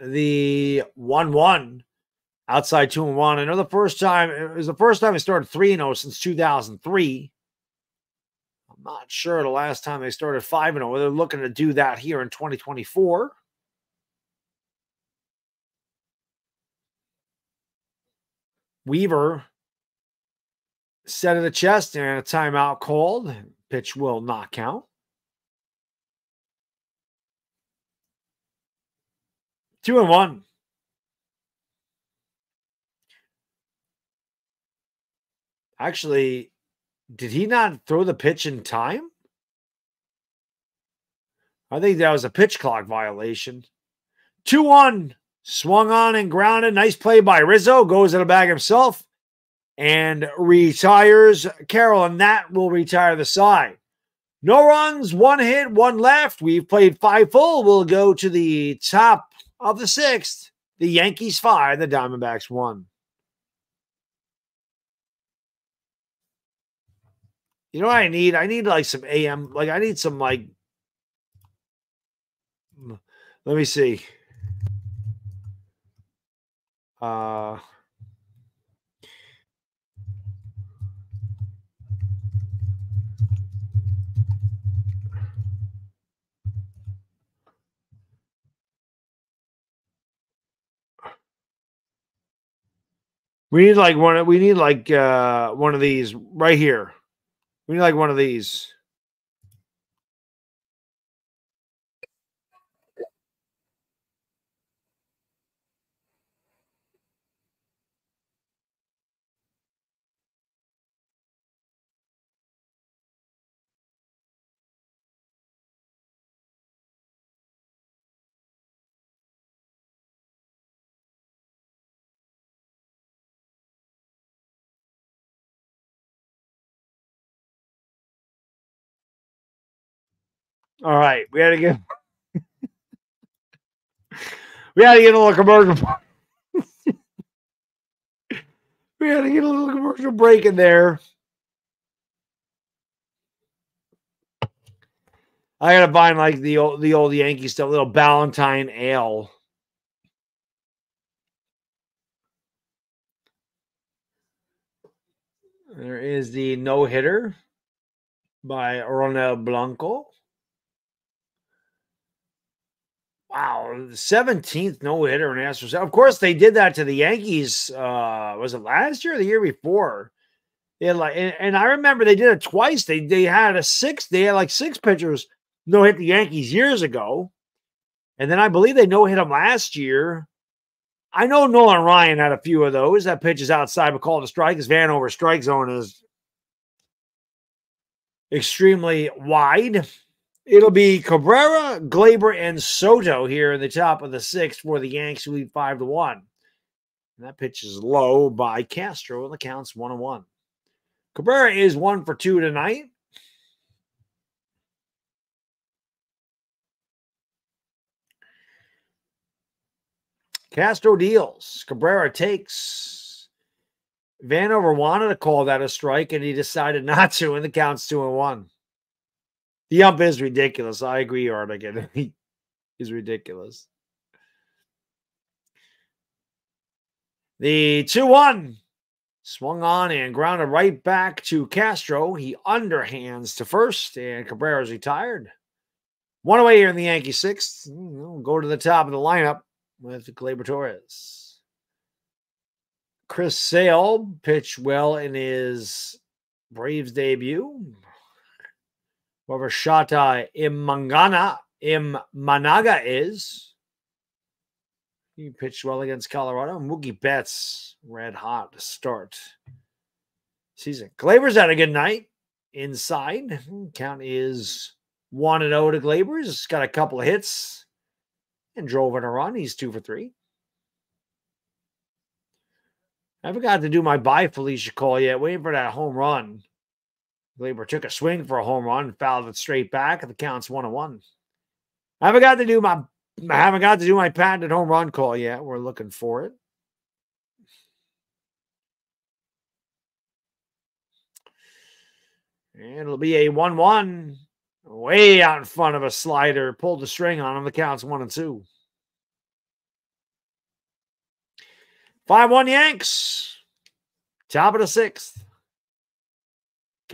the 1 1 outside 2 and 1. I know the first time it was the first time they started 3 and 0 since 2003. I'm not sure the last time they started 5 and 0. They're looking to do that here in 2024. Weaver set of the chest and a timeout called. Pitch will not count. Two and one. Actually, did he not throw the pitch in time? I think that was a pitch clock violation. 2 1. Swung on and grounded. Nice play by Rizzo. Goes in the bag himself and retires Carroll, and that will retire the side. No runs, one hit, one left. We've played five full. We'll go to the top of the sixth. The Yankees five, the Diamondbacks one. You know what I need? I need like some AM, like I need some like let me see. Uh We need like one. We need like uh one of these right here. We need like one of these. All right, we to get we to get a little commercial. we to get a little commercial break in there. I gotta find like the old the old Yankee stuff, little Ballantine ale. There is the no hitter by Ronel Blanco. Wow, 17th no hitter in Astros. Of course, they did that to the Yankees. Uh, was it last year or the year before? They had like, and, and I remember they did it twice. They they had a six. They had like six pitchers no hit the Yankees years ago, and then I believe they no hit them last year. I know Nolan Ryan had a few of those. That pitch is outside, but called a strike. His Vanover strike zone is extremely wide. It'll be Cabrera, Gleyber, and Soto here in the top of the sixth for the Yanks, who lead five to one. And that pitch is low by Castro, and the count's one and one. Cabrera is one for two tonight. Castro deals. Cabrera takes. Vanover wanted to call that a strike, and he decided not to, and the count's two and one. The ump is ridiculous. I agree, Artigan. He is ridiculous. The 2 1 swung on and grounded right back to Castro. He underhands to first, and Cabrera's retired. One away here in the Yankee sixth. Mm, we'll go to the top of the lineup with Gleyber Torres. Chris Sale pitched well in his Braves debut. Whoever Shota uh, Imangana Imanaga is. He pitched well against Colorado. Mookie Betts red hot to start season. Gleyber's had a good night inside. Count is 1 0 to Gleyber's. He's got a couple of hits and drove in a run. He's two for three. I forgot to do my bye Felicia call yet. Waiting for that home run. Gleyber took a swing for a home run, fouled it straight back, the count's one and one. I haven't got to do my I haven't got to do my patented home run call yet. We're looking for it. And it'll be a 1 1 way out in front of a slider. Pulled the string on him. The count's one and two. 5 1 Yanks. Top of the sixth.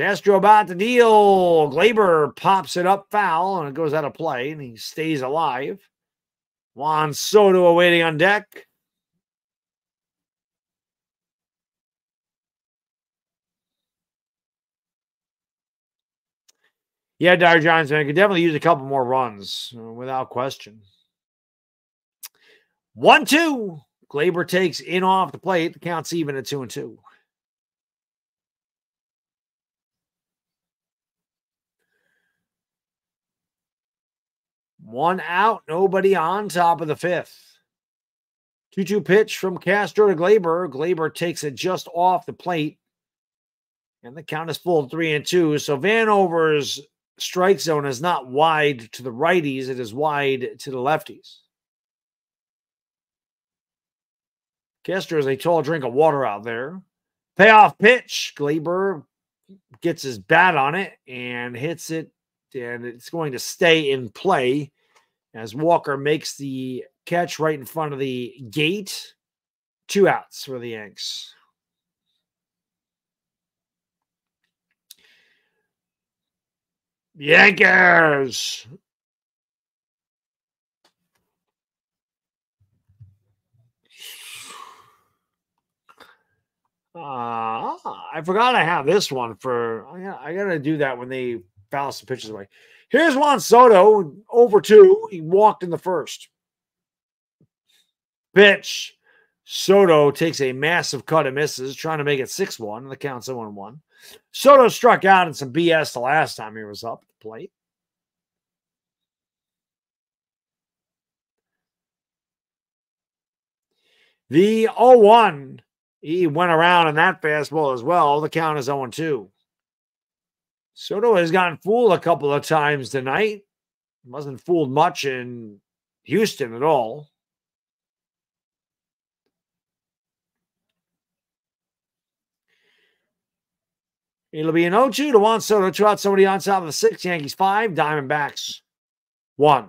Castro about to deal. Gleyber pops it up foul and it goes out of play and he stays alive. Juan Soto awaiting on deck. Yeah, Dire Giants man could definitely use a couple more runs uh, without question. One two. Gleyber takes in off the plate. The count's even at two and two. One out, nobody on top of the fifth. 2 2 pitch from Castro to Gleyber. Gleyber takes it just off the plate. And the count is full three and two. So Vanover's strike zone is not wide to the righties, it is wide to the lefties. Castro is a tall drink of water out there. Payoff pitch. Gleyber gets his bat on it and hits it, and it's going to stay in play as Walker makes the catch right in front of the gate. Two outs for the Yanks. Yankees. Uh, I forgot I have this one for. I gotta, I gotta do that when they foul some pitches away. Here's Juan Soto over two. He walked in the first. Pitch. Soto takes a massive cut and misses, trying to make it 6 1. The count's 0 1. Soto struck out in some BS the last time he was up at the plate. The 0 1, he went around in that fastball as well. The count is 0 2. Soto has gotten fooled a couple of times tonight. Wasn't fooled much in Houston at all. It'll be an 0 2 to 1 Soto, two out, somebody on top of the six. Yankees five, Diamondbacks one.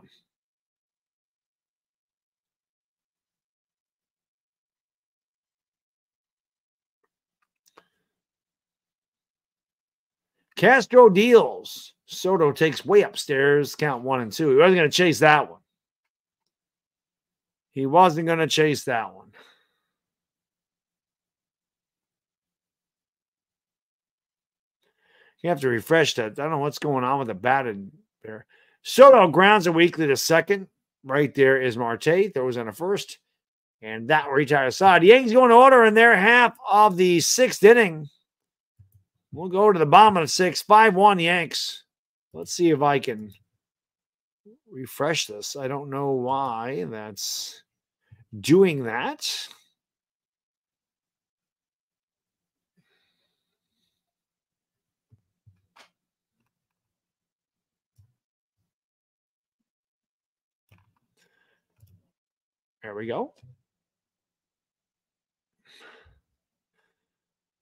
Castro deals. Soto takes way upstairs, count one and two. He wasn't going to chase that one. He wasn't going to chase that one. You have to refresh that. I don't know what's going on with the batted there. Soto grounds a weekly to second. Right there is Marte. Throws in a first. And that retires side. Yankees going to order in their half of the sixth inning. We'll go to the bottom of sixth. 5 1 Yanks. Let's see if I can refresh this. I don't know why that's doing that. There we go.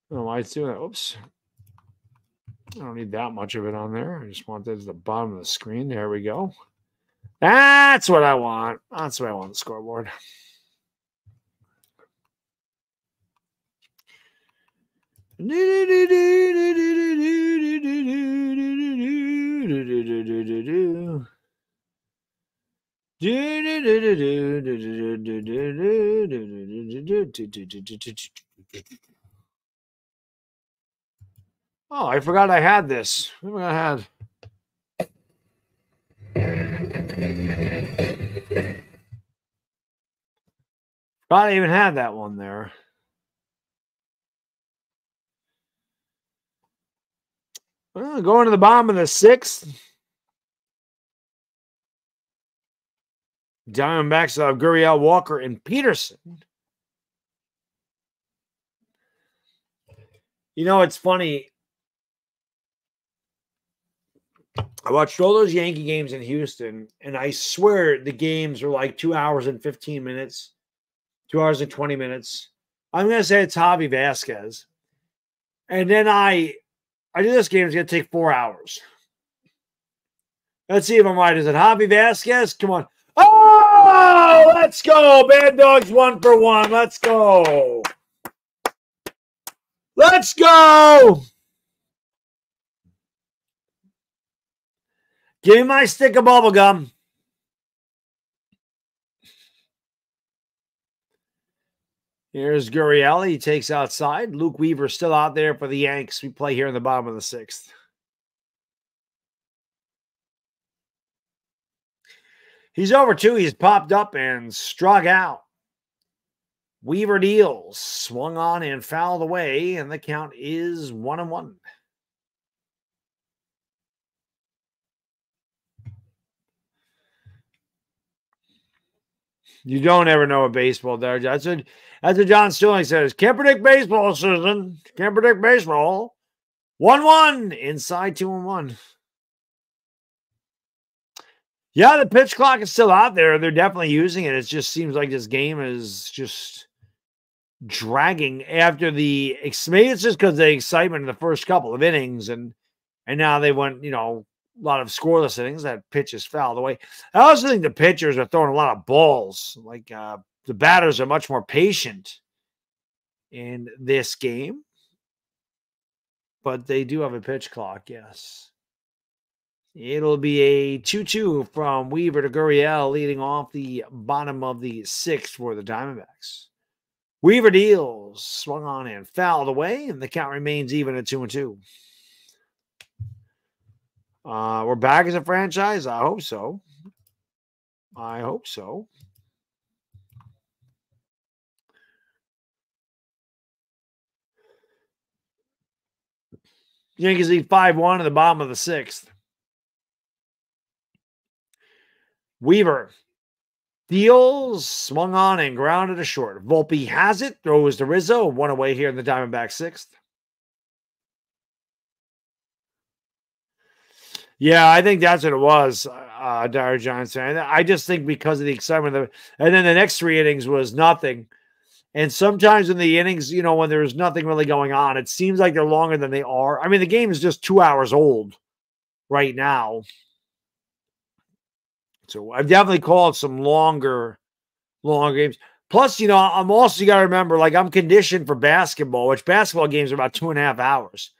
I don't know why it's doing that. Oops. I don't need that much of it on there. I just want that at the bottom of the screen. There we go. That's what I want. That's what I want the scoreboard. Oh, I forgot I had this. What I had? I even had that one there. Well, going to the bottom of the sixth. Diamondbacks have Gurriel, Walker, and Pederson. You know, it's funny. I watched all those Yankee games in Houston, and I swear the games were like two hours and 15 minutes, two hours and 20 minutes. I'm going to say it's Javi Vazquez. And then I, I knew this game was going to take four hours. Let's see if I'm right. Is it Javi Vazquez? Come on. Oh, let's go. Bad Dogs one for one. Let's go. Let's go. Give me my stick of bubble gum. Here's Gurriel. He takes outside. Luke Weaver still out there for the Yanks. We play here in the bottom of the sixth. He's over two. He's popped up and struck out. Weaver deals, swung on and fouled away, and the count is one and one. You don't ever know a baseball there. That's what that's what John Sterling says. Can't predict baseball, Susan. Can't predict baseball. One one inside two and one. Yeah, the pitch clock is still out there. They're definitely using it. It just seems like this game is just dragging after the maybe it's just because the excitement in the first couple of innings and and now they went, you know, a lot of scoreless innings. That pitch is foul the way. I also think the pitchers are throwing a lot of balls. Like uh, the batters are much more patient in this game, but they do have a pitch clock. Yes. It'll be a 2 2 from Weaver to Gurriel, leading off the bottom of the sixth for the Diamondbacks. Weaver deals, swung on and fouled away, and the count remains even at 2 and 2. Uh, we're back as a franchise. I hope so. I hope so. Yankees lead 5 1 at the bottom of the sixth. Weaver deals, swung on and grounded a short. Volpe has it, throws to Rizzo, one away here in the Diamondback sixth. Yeah, I think that's what it was. uh, Dire Johnson. fan. I just think because of the excitement, of and then the next three innings was nothing. And sometimes in the innings, you know, when there's nothing really going on, it seems like they're longer than they are. I mean, the game is just two hours old right now. So I've definitely called some longer, long games. Plus, you know, I'm also you got to remember, like I'm conditioned for basketball, which basketball games are about two and a half hours.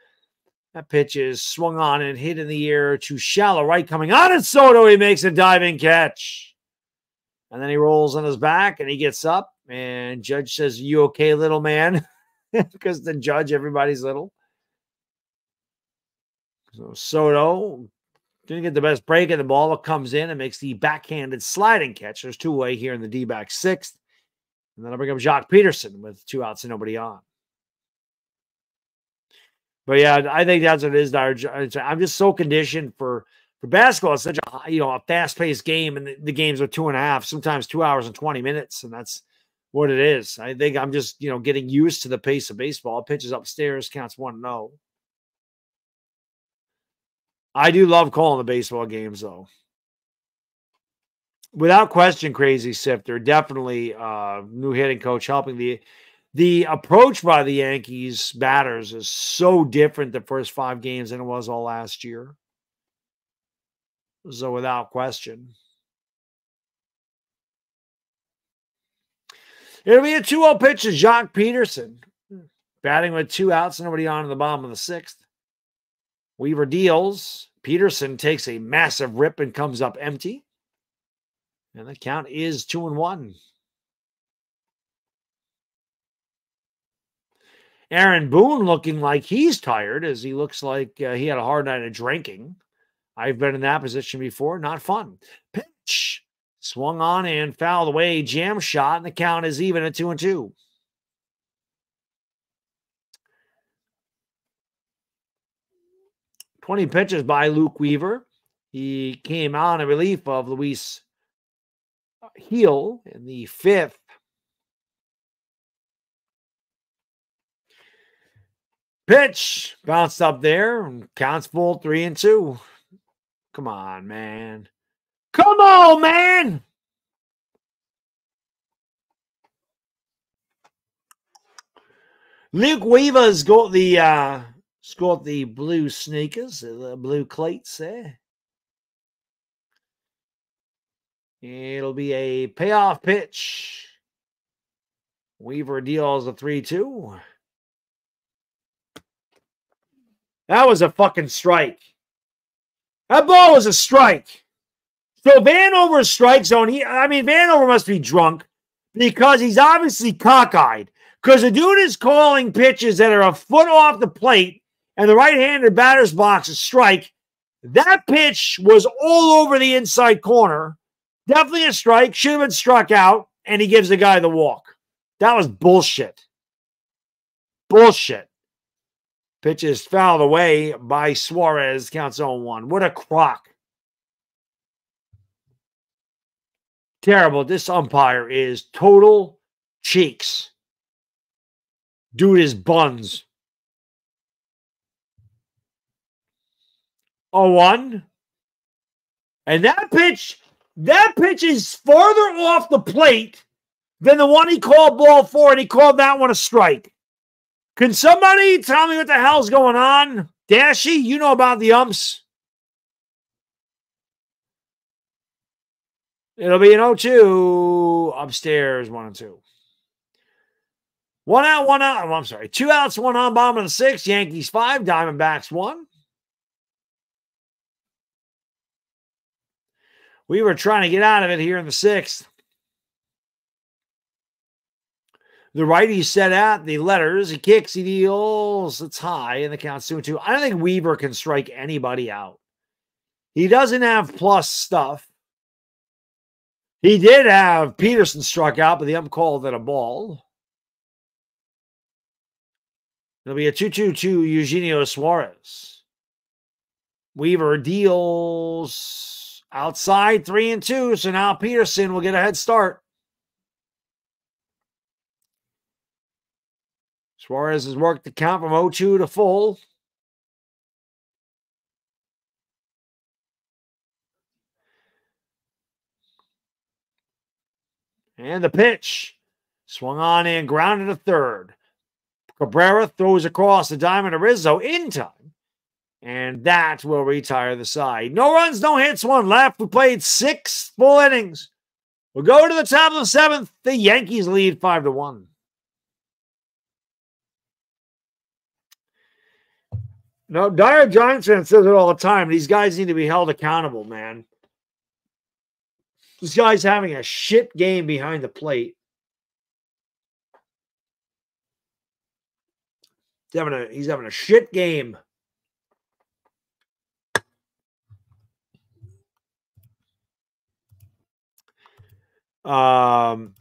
That pitch is swung on and hit in the air to shallow right coming on, and Soto he makes a diving catch, and then he rolls on his back and he gets up, and Judge says, "You okay, little man?" because the judge, everybody's little. So Soto didn't get the best break in the ball, comes in and makes the backhanded sliding catch. There's two way here in the D back sixth. And then I bring up Joc Pederson with two outs and nobody on. But yeah, I think that's what it is. I'm just so conditioned for for basketball. It's such a you know a fast paced game, and the, the games are two and a half, sometimes two hours and twenty minutes, and that's what it is. I think I'm just you know getting used to the pace of baseball. Pitches upstairs, counts one no. I do love calling the baseball games though. Without question, crazy sifter definitely uh, new hitting coach helping the the approach by the Yankees batters is so different the first five games than it was all last year. So without question. It'll be a 2-0 pitch to Joc Pederson, Batting with two outs, nobody on in the bottom of the sixth. Weaver deals. Pederson takes a massive rip and comes up empty. And the count is two and one. Aaron Boone looking like he's tired as he looks like uh, he had a hard night of drinking. I've been in that position before. Not fun. Pitch swung on and fouled away. Jam shot, and the count is even at two and two. Twenty pitches by Luke Weaver. He came on in relief of Luis Gil in the fifth. Pitch bounced up there and counts full three and two. Come on, man. Come on, man. Luke Weaver's got the uh got the blue sneakers, the blue cleats there. It'll be a payoff pitch. Weaver deals a 3 2. That was a fucking strike. That ball was a strike. So Vanover's strike zone, he, I mean, Vanover must be drunk because he's obviously cockeyed. Because the dude is calling pitches that are a foot off the plate and the right handed batter's box is strike. That pitch was all over the inside corner. Definitely a strike. Should have been struck out. And he gives the guy the walk. That was bullshit. Bullshit. Pitch is fouled away by Suarez. Counts on 1. What a crock. Terrible. This umpire is total cheeks. Dude is buns. A 1. And that pitch, that pitch is farther off the plate than the one he called ball four, and he called that one a strike. Can somebody tell me what the hell's going on? Dashy, you know about the umps. It'll be an 0 2 upstairs, 1 and 2. One out, one out. Oh, I'm sorry. Two outs, one on, of the six. Yankees five, Diamondbacks one. We were trying to get out of it here in the sixth. The righty set out the letters. He kicks, he deals. It's high, and the count's two and two. I don't think Weaver can strike anybody out. He doesn't have plus stuff. He did have Pederson struck out, but the ump called it a ball. It'll be a 2 2 2 Eugenio Suarez. Weaver deals outside three and two. So now Pederson will get a head start. Suarez has worked the count from 0-2 to full. And the pitch. Swung on and grounded to third. Cabrera throws across the diamond to Rizzo in time. And that will retire the side. No runs, no hits, one left. We played six full innings. We'll go to the top of the seventh. The Yankees lead 5 to 1. No, Dyer Johnson says it all the time. These guys need to be held accountable, man. This guy's having a shit game behind the plate. He's having a he's having a shit game. Um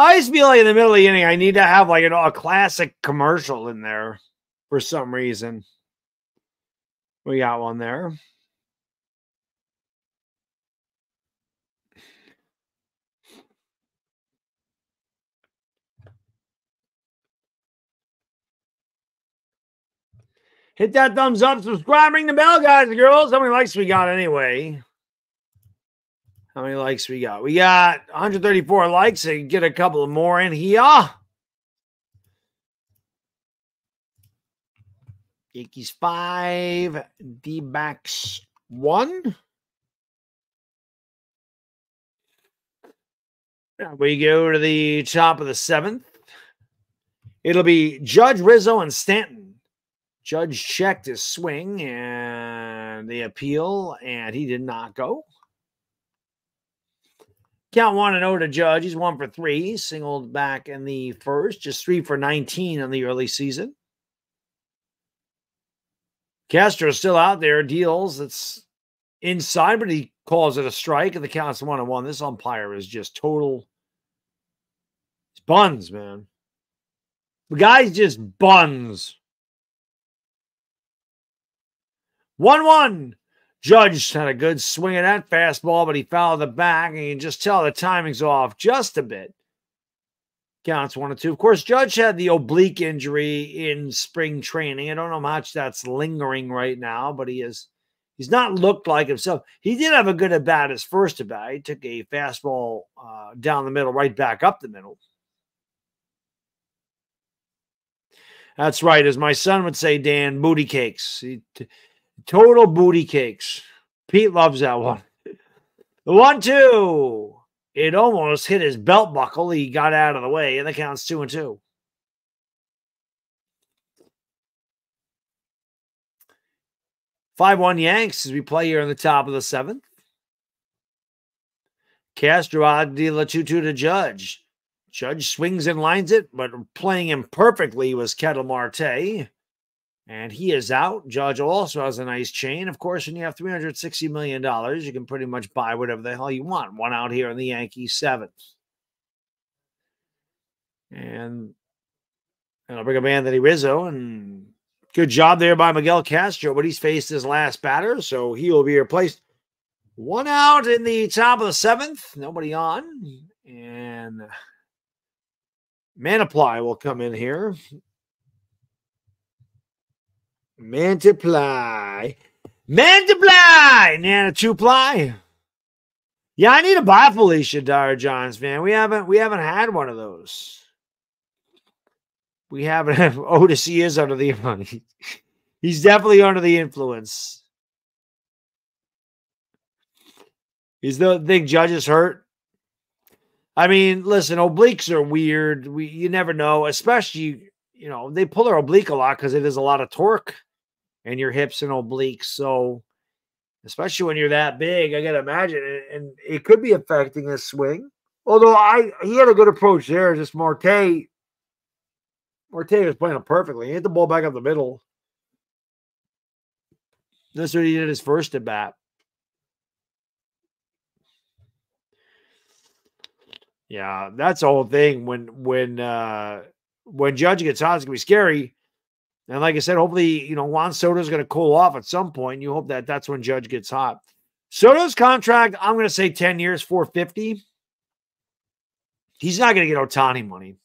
I just feel like in the middle of the inning, I need to have like an, a classic commercial in there for some reason. We got one there. Hit that thumbs up, subscribe, ring the bell, guys and girls. How many likes we got anyway? How many likes we got? We got 134 likes. I get a couple more in here. Yankees five, D backs one. We go to the top of the seventh. It'll be Judge Rizzo and Stanton. Judge checked his swing and the appeal, and he did not go. Count one and 0 to Judge. He's one for three. He singled back in the first, just three for 19 in the early season. Castro still out there, deals. It's inside, but he calls it a strike, and the count's one and one. This umpire is just total. It's buns, man. The guy's just buns. 1 1. Judge had a good swing at that fastball, but he fouled the back, and you can just tell the timing's off just a bit. Counts one and two. Of course, Judge had the oblique injury in spring training. I don't know how much that's lingering right now, but he is he's not looked like himself. He did have a good at bat his first at bat. He took a fastball uh, down the middle, right back up the middle. That's right, as my son would say, Dan, booty cakes. He, total booty cakes. Pete loves that one. The one two. It almost hit his belt buckle. He got out of the way, and the count's two and two. Five one Yanks as we play here in the top of the seventh. Castro de la two to Judge. Judge swings and lines it, but playing him perfectly was Ketel Marte. And he is out. Judge also has a nice chain. Of course, when you have $360 million, you can pretty much buy whatever the hell you want. One out here in the Yankees seventh. And, I'll bring up Anthony Rizzo. And good job there by Miguel Castro, but he's faced his last batter, so he will be replaced. One out in the top of the seventh. Nobody on. And Mantiply will come in here. Multiply. Multiply. Nana two ply. Yeah, I need to buy Felicia Dyer Johns, man. We haven't we haven't had one of those. We haven't Otis he is under the influence. he's definitely under the influence. He's the thing judges hurt. I mean, listen, obliques are weird. We you never know, especially you know, they pull their oblique a lot because it is a lot of torque and your hips and obliques. So especially when you're that big. I gotta imagine, and- and it could be affecting his swing. Although I he had a good approach there, just Marte. Marte was playing it perfectly. He hit the ball back up the middle. That's what he did his first at bat. Yeah, that's the whole thing. When when uh when Judge gets hot, it's gonna be scary. And like I said, hopefully, you know, Juan Soto's gonna cool off at some point. You hope that that's when Judge gets hot. Soto's contract, I'm gonna say 10 years, 450. He's not gonna get Ohtani money.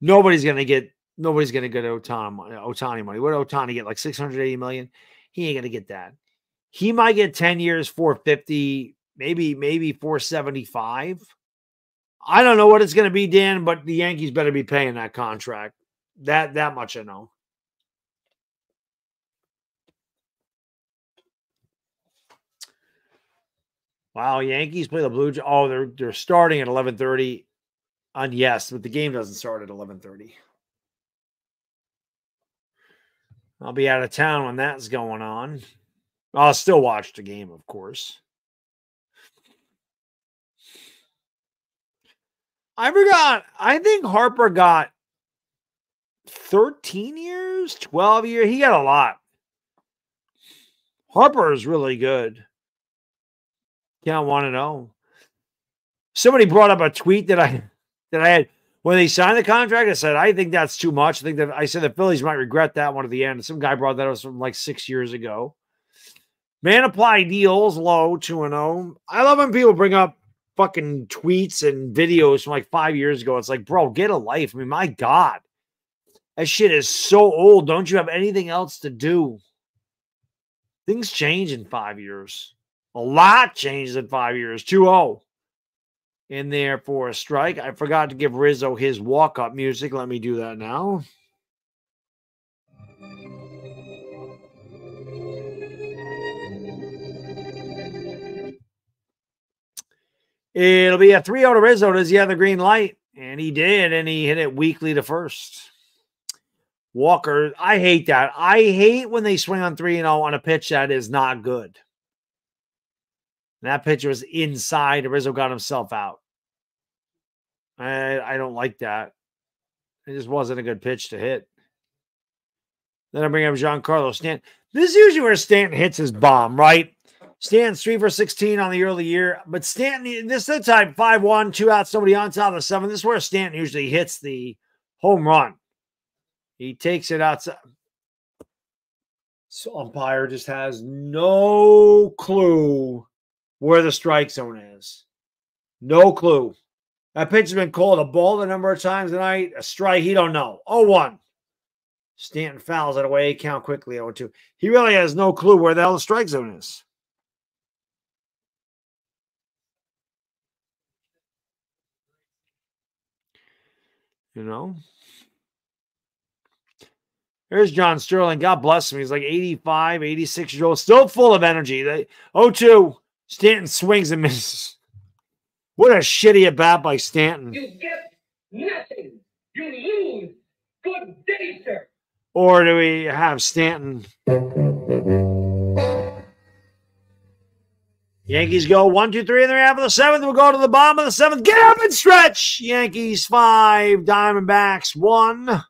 Nobody's gonna get nobody's gonna get Ohtani money. Ohtani money. What did Ohtani get? Like 680 million? He ain't gonna get that. He might get 10 years, 450, maybe, maybe 475. I don't know what it's going to be, Dan, but the Yankees better be paying that contract. That that much I know. Wow, Yankees play the Blue Jays. Oh, they're they're starting at eleven thirty. On yes, but the game doesn't start at eleven thirty. I'll be out of town when that's going on. I'll still watch the game, of course. I forgot. I think Harper got 13 years, 12 years. He got a lot. Harper is really good. Yeah, I want to know. Somebody brought up a tweet that I that I had when they signed the contract. I said, I think that's too much. I think that I said the Phillies might regret that one at the end. Some guy brought that up from like six years ago. Mantiply deals low, 2 and 0. I love when people bring up fucking tweets and videos from like five years ago. It's like, bro, get a life. I mean, my God. That shit is so old. Don't you have anything else to do? Things change in five years. A lot changes in five years. 2 0 in there for a strike. I forgot to give Rizzo his walk up music. Let me do that now. It'll be a 3 0 to Rizzo. Does he have the green light? And he did, and he hit it weakly to first. Walker, I hate that. I hate when they swing on 3 and 0 on a pitch that is not good. And that pitch was inside. Rizzo got himself out. I, I don't like that. It just wasn't a good pitch to hit. Then I bring up Giancarlo Stanton. This is usually where Stanton hits his bomb, right? Stanton's three for 16 on the early year, but Stanton, this is the type 5 1, two outs, somebody on top of the seven. This is where Stanton usually hits the home run. He takes it outside. So umpire just has no clue where the strike zone is. No clue. That pitch has been called a ball a number of times tonight. A strike, he don't know. 0-1. Stanton fouls it away. Count quickly 0-2. He really has no clue where the hell the strike zone is. You know? There's John Sterling. God bless him. He's like 85, 86 years old, still full of energy. They, 0-2. Stanton swings and misses. What a shitty at bat by Stanton. You get nothing. You lose. Good day, sir. Or do we have Stanton? Yankees go one, two, three in the half of the seventh. We'll go to the bottom of the seventh. Get up and stretch. Yankees five, Diamondbacks one.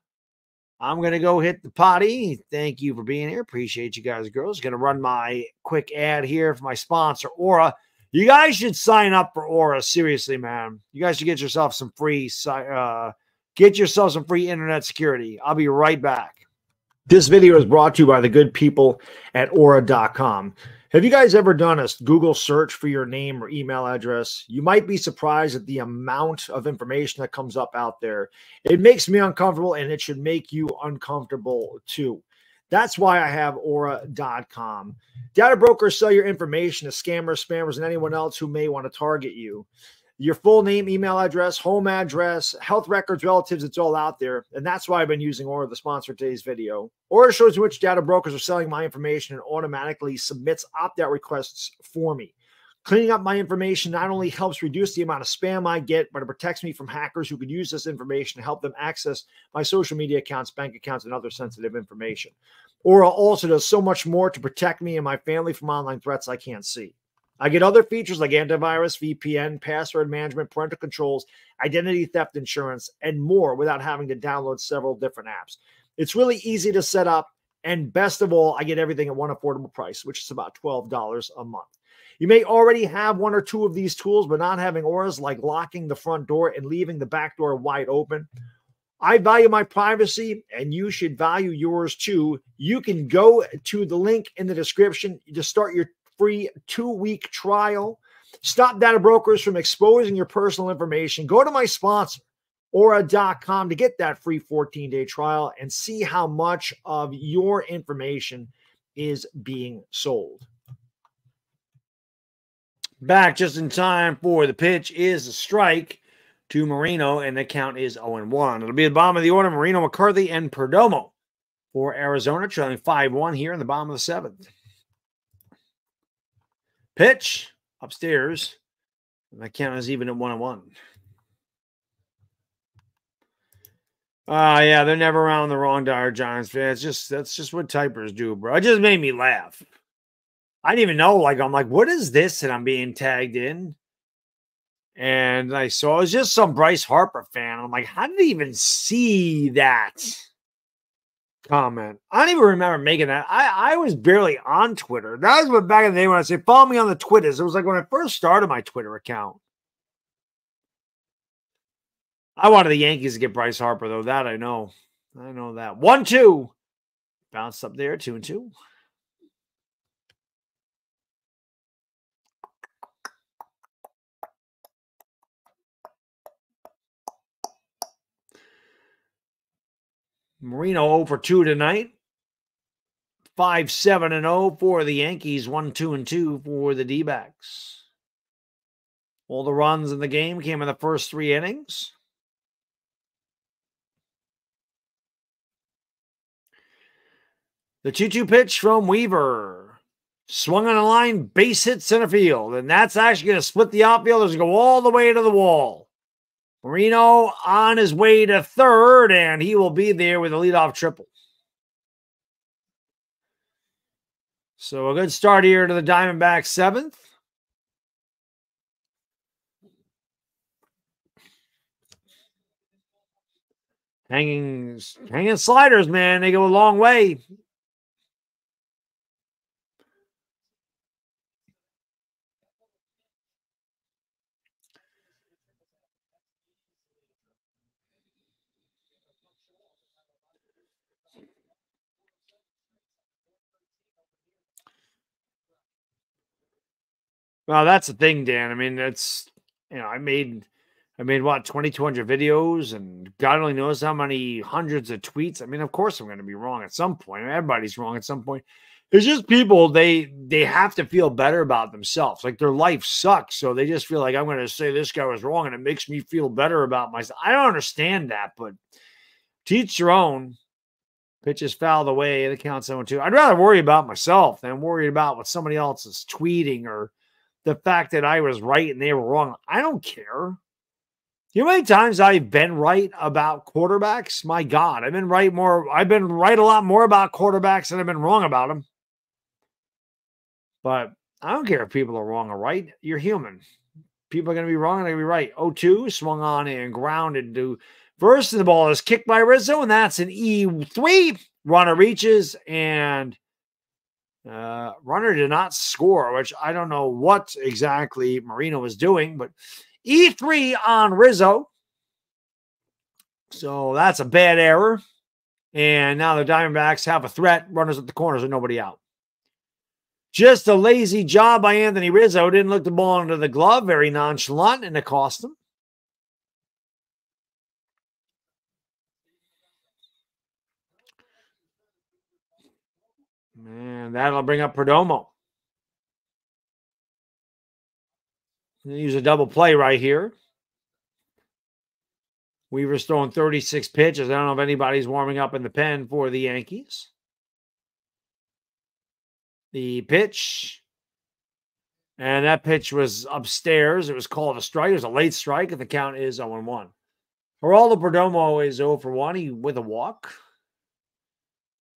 I'm gonna go hit the potty. Thank you for being here. Appreciate you guys, girls. Gonna run my quick ad here for my sponsor, Aura. You guys should sign up for Aura. Seriously, man. You guys should get yourself some free uh get yourself some free internet security. I'll be right back. This video is brought to you by the good people at aura.com. Have you guys ever done a Google search for your name or email address? You might be surprised at the amount of information that comes up out there. It makes me uncomfortable and it should make you uncomfortable too. That's why I have aura.com. Data brokers sell your information to scammers, spammers, and anyone else who may want to target you. Your full name, email address, home address, health records, relatives, it's all out there. And that's why I've been using Aura, the sponsor today's video. Aura shows which data brokers are selling my information and automatically submits opt out requests for me. Cleaning up my information not only helps reduce the amount of spam I get, but it protects me from hackers who could use this information to help them access my social media accounts, bank accounts, and other sensitive information. Aura also does so much more to protect me and my family from online threats I can't see. I get other features like antivirus, VPN, password management, parental controls, identity theft insurance, and more without having to download several different apps. It's really easy to set up. And best of all, I get everything at one affordable price, which is about $12 a month. You may already have one or two of these tools, but not having auras like locking the front door and leaving the back door wide open. I value my privacy and you should value yours too. You can go to the link in the description to start your free two week trial. Stop data brokers from exposing your personal information. Go to my sponsor, aura.com, to get that free 14 day trial and see how much of your information is being sold. Back just in time for the pitch is a strike to Moreno, and the count is 0 1. It'll be the bottom of the order Moreno, McCarthy, and Perdomo for Arizona, trailing 5 1 here in the bottom of the seventh. Pitch upstairs. The count is even at 1 1. Ah, uh, yeah, they're never around the wrong dire Giants fan. It's just that's just what typers do, bro. It just made me laugh. I didn't even know. Like, I'm like, what is this? And I'm being tagged in. And I saw it was just some Bryce Harper fan. I'm like, how did he even see that comment? I don't even remember making that. I, I was barely on Twitter. That was what back in the day when I say follow me on the Twitters. It was like when I first started my Twitter account. I wanted the Yankees to get Bryce Harper, though. That I know. I know that. One, two. Bounced up there, two and two. Moreno over 2 tonight. 5 7 and 0 for the Yankees, 1 2 and 2 for the D backs. All the runs in the game came in the first three innings. The 2 2 pitch from Weaver. Swung on a line, base hit center field. And that's actually going to split the outfielders and go all the way to the wall. Moreno on his way to third, and he will be there with a leadoff triple. So a good start here to the Diamondbacks seventh. Hanging, hanging sliders, man. They go a long way. Well, that's the thing, Dan. I mean, it's you know, I made I made what 2200 videos and God only knows how many hundreds of tweets. I mean, of course I'm going to be wrong at some point. Everybody's wrong at some point. It's just people they they have to feel better about themselves. Like their life sucks, so they just feel like I'm going to say this guy was wrong and it makes me feel better about myself. I don't understand that, but teach your own. Pitches away. The count 7 2. I'd rather worry about myself than worry about what somebody else is tweeting or the fact that I was right and they were wrong. I don't care. You know how many times I've been right about quarterbacks? My God, I've been right more. I've been right a lot more about quarterbacks than I've been wrong about them. But I don't care if people are wrong or right. You're human. People are going to be wrong and they're going to be right. 0 2 swung on and grounded to first, and the ball is kicked by Rizzo, and that's an E3. Runner reaches and uh, runner did not score, which I don't know what exactly Moreno was doing, but E3 on Rizzo. So that's a bad error. And now the Diamondbacks have a threat. Runners at the corners and nobody out. Just a lazy job by Anthony Rizzo. Didn't look the ball under the glove. Very nonchalant, and it cost him. And that'll bring up Perdomo. Use a double play right here. Weaver's throwing 36 pitches. I don't know if anybody's warming up in the pen for the Yankees. The pitch And that pitch was upstairs. It was called a strike. It was a late strike, and the count is 0 1. Geraldo Perdomo is 0 for 1 he, with a walk.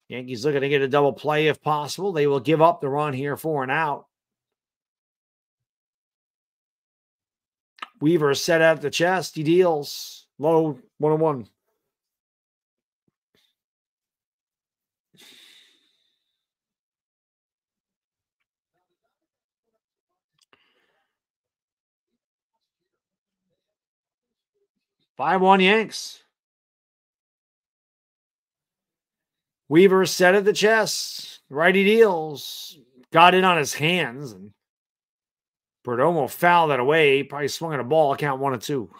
Yankees looking to get a double play if possible. They will give up the run here for an out. Weaver set at the chest. He deals low one on one. Five one Yanks. Weaver set at the chest. Righty deals. Got in on his hands and Perdomo fouled that away. Probably swung at a ball. Count one and two.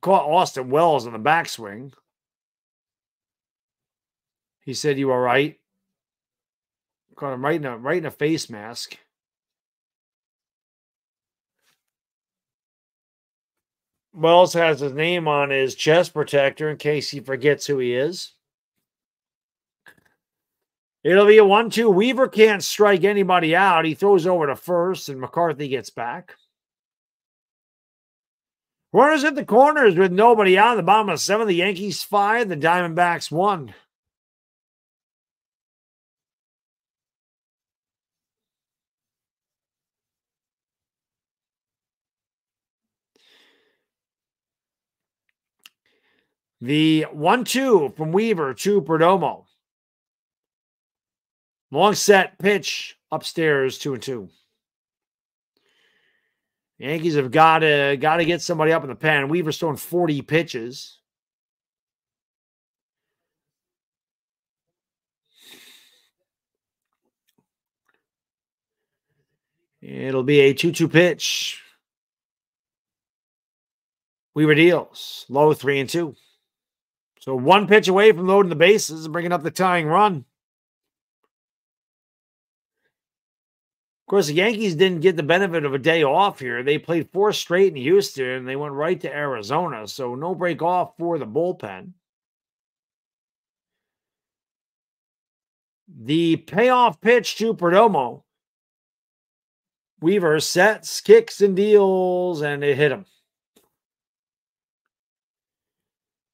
Caught Austin Wells in the backswing. He said, "You all right?" Caught him right in a right in a face mask. Wells has his name on his chest protector in case he forgets who he is. It'll be a one two. Weaver can't strike anybody out. He throws over to first, and McCarthy gets back. Runners at the corners with nobody out. The bottom of seven. The Yankees five. The Diamondbacks one. The one two from Weaver to Perdomo. Long set pitch upstairs, two and two. Yankees have got to got to get somebody up in the pen. Weaver's throwing 40 pitches. It'll be a 2-2 pitch. Weaver deals low three and two. So one pitch away from loading the bases and bringing up the tying run. Of course, the Yankees didn't get the benefit of a day off here. They played four straight in Houston and they went right to Arizona. So no break off for the bullpen. The payoff pitch to Perdomo. Weaver sets, kicks, and deals, and it hit him.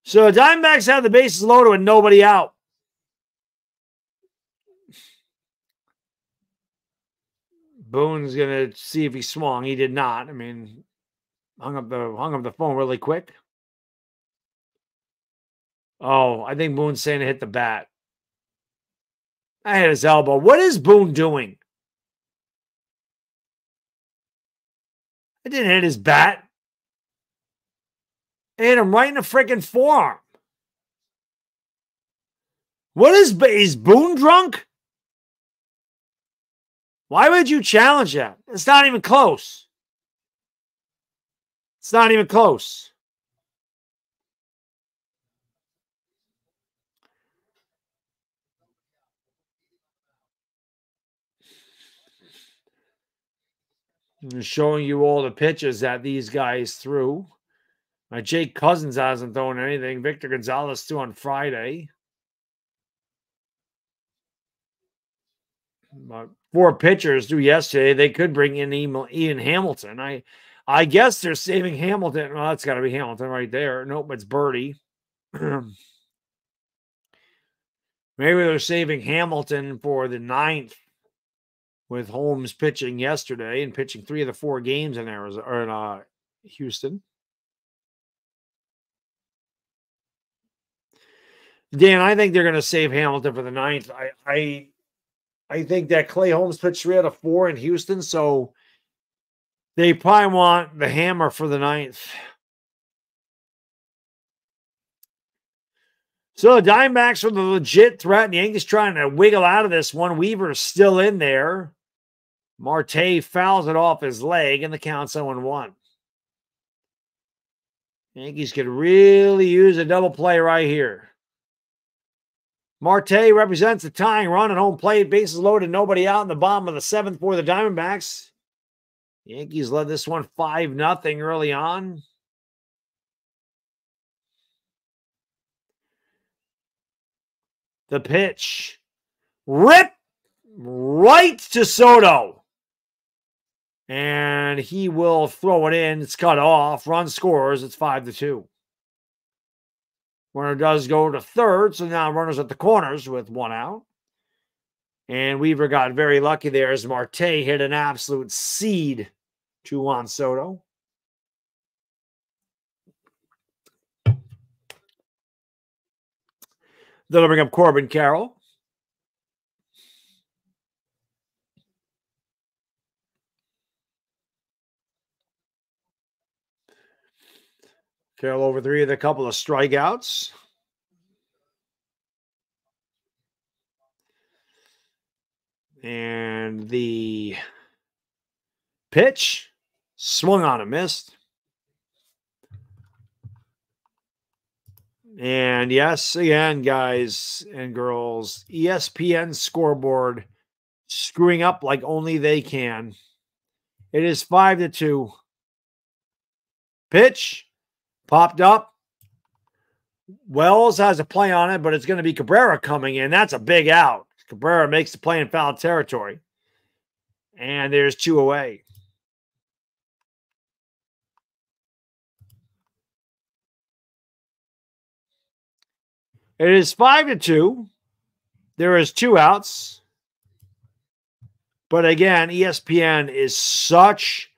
So Diamondbacks have the bases loaded with nobody out. Boone's gonna see if he swung. He did not. I mean, hung up the hung up the phone really quick. Oh, I think Boone's saying to hit the bat. I hit his elbow. What is Boone doing? I didn't hit his bat. I hit him right in the freaking forearm. What is is Boone drunk? Why would you challenge that? It's not even close. It's not even close. I'm showing you all the pitches that these guys threw. My Jake Cousins hasn't thrown anything. Victor Gonzalez too on Friday. Four pitchers threw yesterday. They could bring in Ian Hamilton. I I guess they're saving Hamilton. Well, that's got to be Hamilton right there. Nope, it's Burdi. Maybe they're saving Hamilton for the ninth with Holmes pitching yesterday and pitching three of the four games in Arizona or in uh, Houston. Dan, I think they're going to save Hamilton for the ninth. I, I, I think that Clay Holmes pitched three out of four in Houston, so they probably want the hammer for the ninth. So the Diamondbacks are the legit threat. And Yankees trying to wiggle out of this one. Weaver's still in there. Marte fouls it off his leg, and the count's 0 1. Yankees could really use a double play right here. Marte represents the tying run at home plate, bases loaded, nobody out in the bottom of the seventh for the Diamondbacks. Yankees led this one 5 nothing early on. The pitch. Rip right to Soto. And he will throw it in. It's cut off. Run scores. It's five to two. Runner does go to third. So now runners at the corners with one out. And Weaver got very lucky there as Marte hit an absolute seed to Juan Soto. They'll bring up Corbin Carroll. Carroll over three with a couple of strikeouts. And the pitch swung on a missed. And yes, again, guys and girls, ESPN scoreboard screwing up like only they can. It is five to two. Pitch popped up. Wells has a play on it, but it's going to be Cabrera coming in. That's a big out. Cabrera makes the play in foul territory. And there's two away. It is five to two. There is two outs. But again, ESPN is such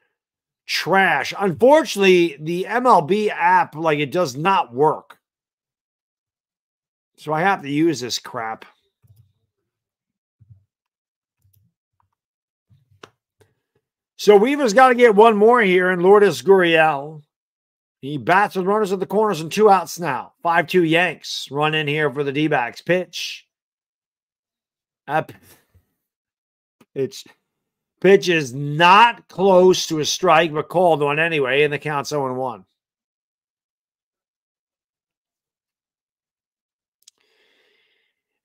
trash. Unfortunately, the MLB app, like it does not work. So I have to use this crap. So Weaver's got to get one more here, and Lourdes Gurriel. He bats with runners at the corners and two outs now. 5 2 Yanks run in here for the D backs. Pitch. Up. Pitch. Pitch is not close to a strike, but called one anyway, and the count's 0 1.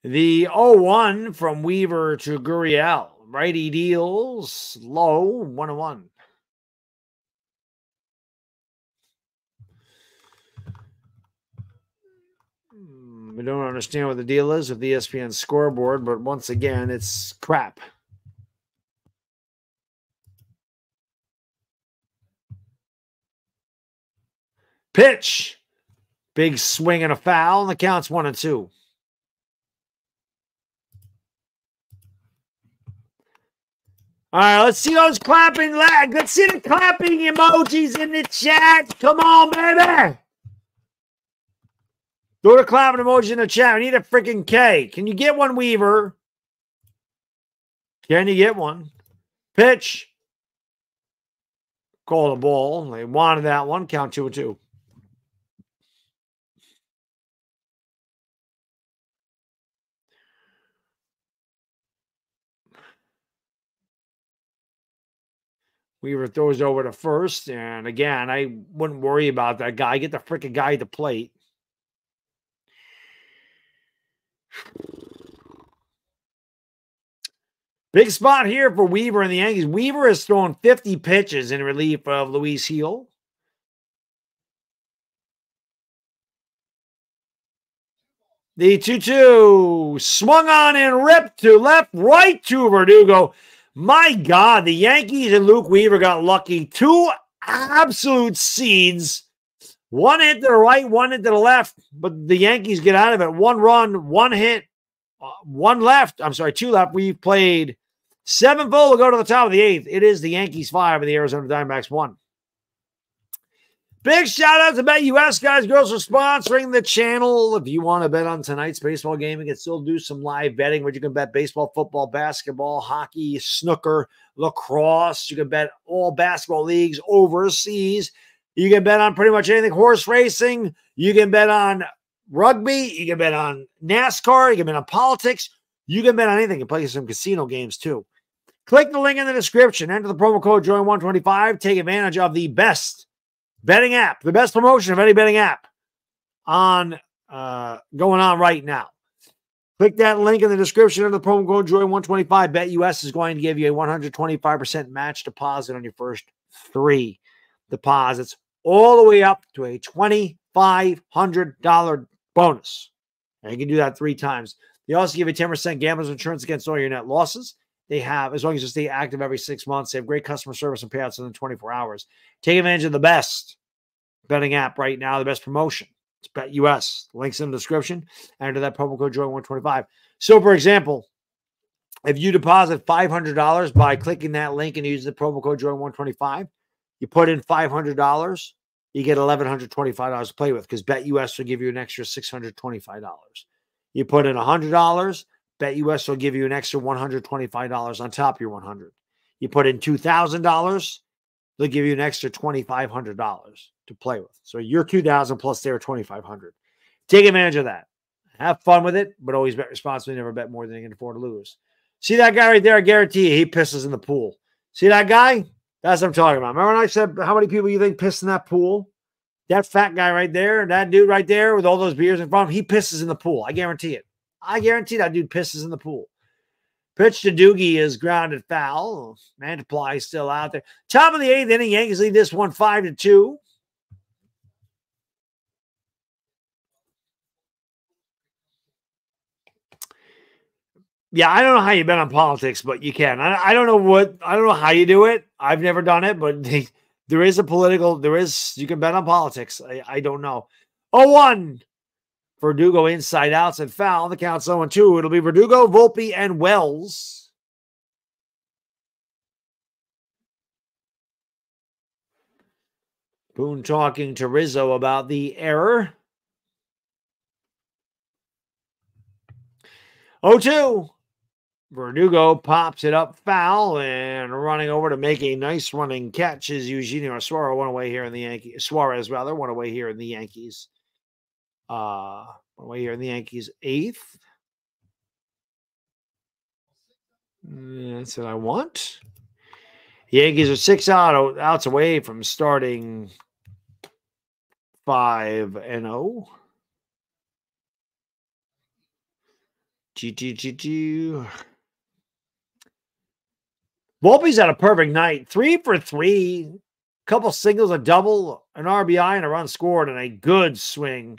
The 0 1 from Weaver to Gurriel. Righty deals low, 1 1. Hmm, We don't understand what the deal is with the ESPN scoreboard, but once again, it's crap. Pitch. Big swing and a foul, and the count's one and two. All right, let's see those clapping. Let's see the clapping emojis in the chat. Come on, baby. Throw the clapping emoji in the chat. We need a freaking K. Can you get one, Weaver? Can you get one? Pitch. Call the ball. They wanted that one. Count two and two. Weaver throws over to first. And again, I wouldn't worry about that guy. Get the freaking guy at the plate. Big spot here for Weaver and the Yankees. Weaver has thrown 50 pitches in relief of Luis Gil. The 2 2 swung on and ripped to left, right to Verdugo. My God, the Yankees and Luke Weaver got lucky. Two absolute seeds. One hit to the right, one hit to the left, but the Yankees get out of it. One run, one hit, uh, one left. I'm sorry, two left. We've played seven full to go to the top of the eighth. It is the Yankees five and the Arizona Diamondbacks one. Big shout out to BetUS guys, girls for sponsoring the channel. If you want to bet on tonight's baseball game, you can still do some live betting where you can bet baseball, football, basketball, hockey, snooker, lacrosse. You can bet all basketball leagues overseas. You can bet on pretty much anything horse racing. You can bet on rugby. You can bet on NASCAR. You can bet on politics. You can bet on anything. You can play some casino games too. Click the link in the description. Enter the promo code JOIN125. Take advantage of the best betting app, the best promotion of any betting app on uh, going on right now. Click that link in the description of the promo code JOY125. BetUS is going to give you a 125% match deposit on your first three deposits, all the way up to a $2,500 bonus. And you can do that three times. They also give you 10% gambler's insurance against all your net losses. They have, as long as you stay active every six months, they have great customer service and payouts within 24 hours. Take advantage of the best betting app right now, the best promotion. It's BetUS. Links in the description. Enter that promo code Joy125. So, for example, if you deposit $500 by clicking that link and use the promo code Joy125, you put in $500, you get $1,125 to play with because BetUS will give you an extra $625. You put in $100, BetUS will give you an extra $125 on top of your 100. You put in $2,000, they'll give you an extra $2,500 to play with. So your 2000 plus their 2500 Take advantage of that. Have fun with it, but always bet responsibly. Never bet more than you can afford to lose. See that guy right there? I guarantee you, he pisses in the pool. See that guy? That's what I'm talking about. Remember when I said how many people you think piss in that pool? That fat guy right there, that dude right there with all those beers in front of him, he pisses in the pool. I guarantee it. I guarantee that dude pisses in the pool. Pitch to Doogie is grounded foul. Mantiply still out there. Top of the eighth inning, Yankees lead this one five to two. Yeah, I don't know how you bet on politics, but you can. I, I don't know what I don't know how you do it. I've never done it, but they, there is a political. There is you can bet on politics. I, I don't know. Oh one Verdugo inside outs and foul. The count's 0 2. It'll be Verdugo, Volpe, and Wells. Boone talking to Rizzo about the error. 0 2. Verdugo pops it up foul and running over to make a nice running catch is Eugenio Suarez one away here in the Yankees. Suarez rather one away here in the Yankees. Uh, away here in the Yankees eighth. Mm, That's what I want. Yankees are six out outs away from starting five and oh. G G G G. Volpe's had a perfect night. Three for three, couple singles, a double, an RBI, and a run scored, and a good swing.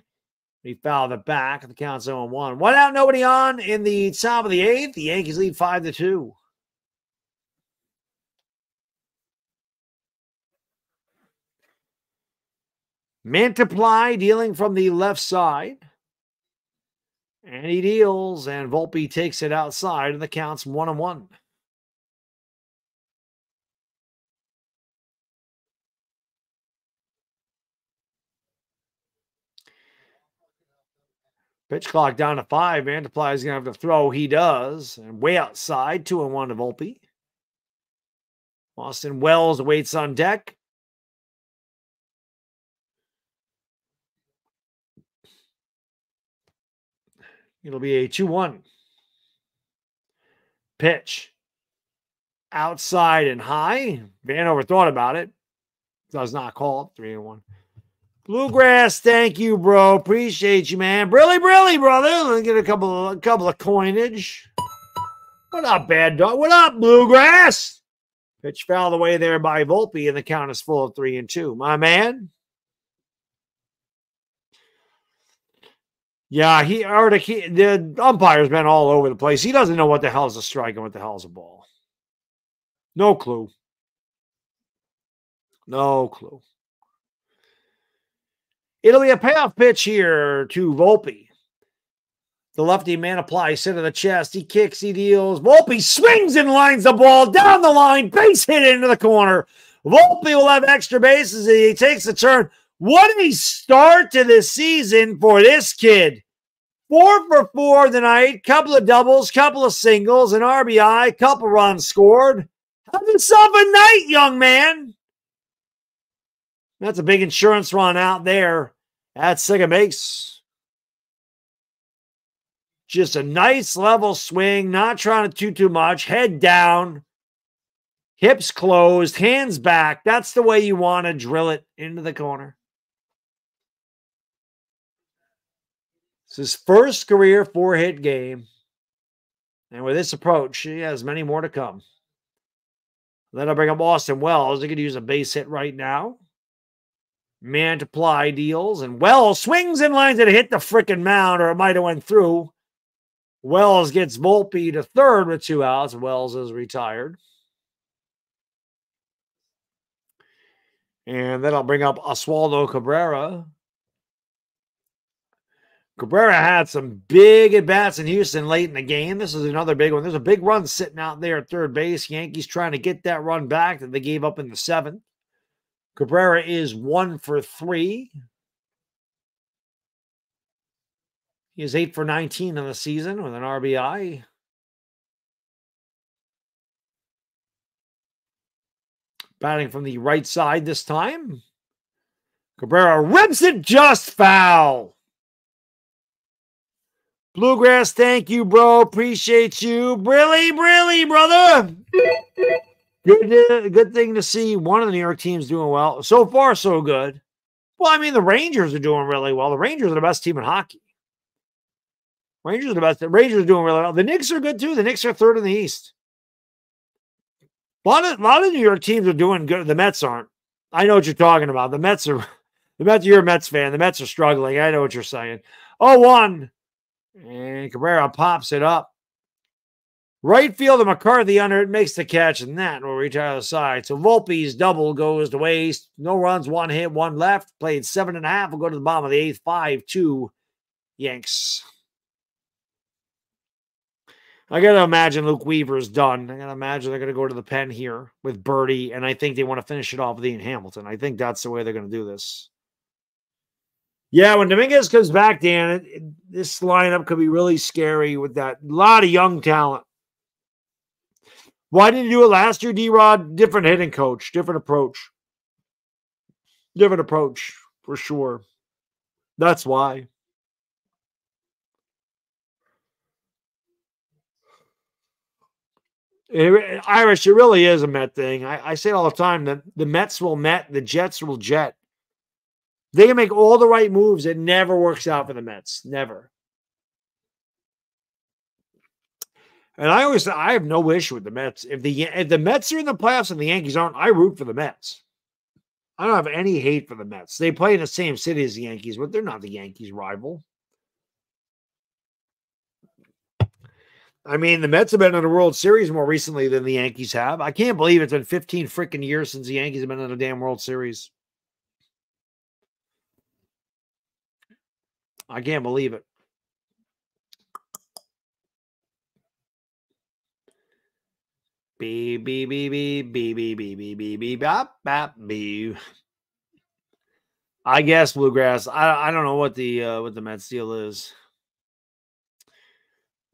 He fouled it back. The count's 0 1. One out, nobody on in the top of the eighth. The Yankees lead 5 to 2. Mantiply dealing from the left side. And he deals, and Volpe takes it outside, and the count's 1 and 1. Pitch clock down to five. Mantiply is going to have to throw. He does. And way outside, two and one to Volpe. Austin Wells waits on deck. It'll be a 2 1. Pitch. Outside and high. Vanover thought about it. Does not call it. 3 and 1. Bluegrass, thank you, bro. Appreciate you, man. Brilly, brilly, brother. Let me get a couple of a couple of coinage. What up, bad dog? What up, Bluegrass? Pitch fouled away there by Volpe, and the count is full of three and two. My man. Yeah, he already he, the umpire's been all over the place. He doesn't know what the hell is a strike and what the hell is a ball. No clue. No clue. It'll be a payoff pitch here to Volpe. The lefty Mantiply center of the chest. He kicks, he deals. Volpe swings and lines the ball down the line, base hit into the corner. Volpe will have extra bases. He takes the turn. What a start to this season for this kid. Four for four tonight, couple of doubles, couple of singles, an RBI, couple runs scored. Have yourself a night, young man. That's a big insurance run out there at second base. Just a nice level swing, not trying to do too much, head down, hips closed, hands back. That's the way you want to drill it into the corner. It's his first career four hit game. And with this approach, he has many more to come. Then I'll bring up Austin Wells. He could use a base hit right now. Mantiply deals, and Wells swings and lines it hit the freaking mound, or it might have went through. Wells gets Volpe to third with two outs. Wells is retired. And then I'll bring up Oswaldo Cabrera. Cabrera had some big at bats in Houston late in the game. This is another big one. There's a big run sitting out there at third base. Yankees trying to get that run back that they gave up in the seventh. Cabrera is one for three. He is eight for 19 on the season with an RBI. Batting from the right side this time. Cabrera rips it just foul. Bluegrass, thank you, bro. Appreciate you. Brilly, brilly, brother. Good, good thing to see one of the New York teams doing well. So far, so good. Well, I mean, the Rangers are doing really well. The Rangers are the best team in hockey. Rangers are the best. The Rangers are doing really well. The Knicks are good too. The Knicks are third in the East. A lot of a lot of New York teams are doing good. The Mets aren't. I know what you're talking about. The Mets are the Mets. You're a Mets fan. The Mets are struggling. I know what you're saying. Oh, one. And Cabrera pops it up. Right fielder McCarthy under it makes the catch, and that will out the side. So Volpe's double goes to waste. No runs, one hit, one left. Played seven and a half. We'll go to the bottom of the eighth. Five two Yanks. I gotta imagine Luke Weaver's done. I gotta imagine they're gonna go to the pen here with Burdi, and I think they want to finish it off with Ian Hamilton. I think that's the way they're gonna do this. Yeah, when Dominguez comes back, Dan, it, it, this lineup could be really scary with that lot of young talent. Why didn't you do it last year, D Rod? Different hitting coach, different approach. Different approach for sure. That's why. Irish, it really is a Met thing. I, I say it all the time that the Mets will Met, the Jets will Jet. They can make all the right moves. It never works out for the Mets. Never. And I always I have no issue with the Mets. If the if the Mets are in the playoffs and the Yankees aren't, I root for the Mets. I don't have any hate for the Mets. They play in the same city as the Yankees, but they're not the Yankees' rival. I mean, the Mets have been in the World Series more recently than the Yankees have. I can't believe it's been 15 freaking years since the Yankees have been in a damn World Series. I can't believe it. Beep, beep, beep, beep, beep, beep, beep, beep, beep, beep, bop, bop, beep. I guess bluegrass. I I don't know what the uh, what the Mets deal is.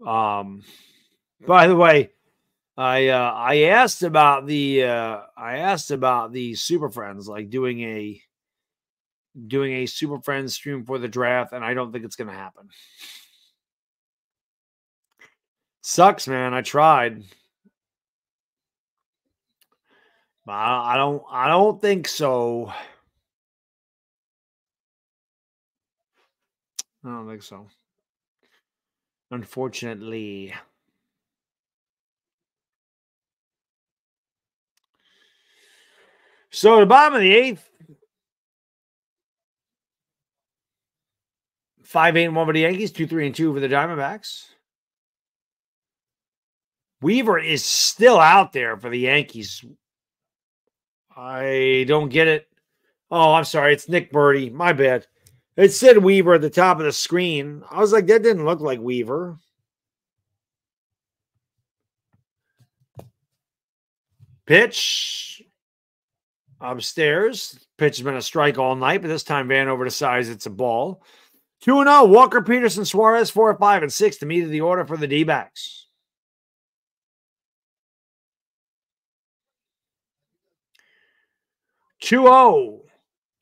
Um, by the way, I uh, I asked about the uh, I asked about the Super Friends, like doing a doing a Super Friends stream for the draft, and I don't think it's to happen. Sucks, man. I tried. But I don't I don't think so. I don't think so. Unfortunately. So the bottom of the eighth, five eight and one for the Yankees, two three and two for the Diamondbacks. Weaver is still out there for the Yankees. I don't get it. Oh, I'm sorry. It's Nick Burdi. My bad. It said Weaver at the top of the screen. I was like, that didn't look like Weaver. Pitch upstairs. Pitch has been a strike all night, but this time Vanover decides it's a ball. 2 0. Walker Pederson Suarez, 4 5 and 6 to meet the order for the D backs. Two zero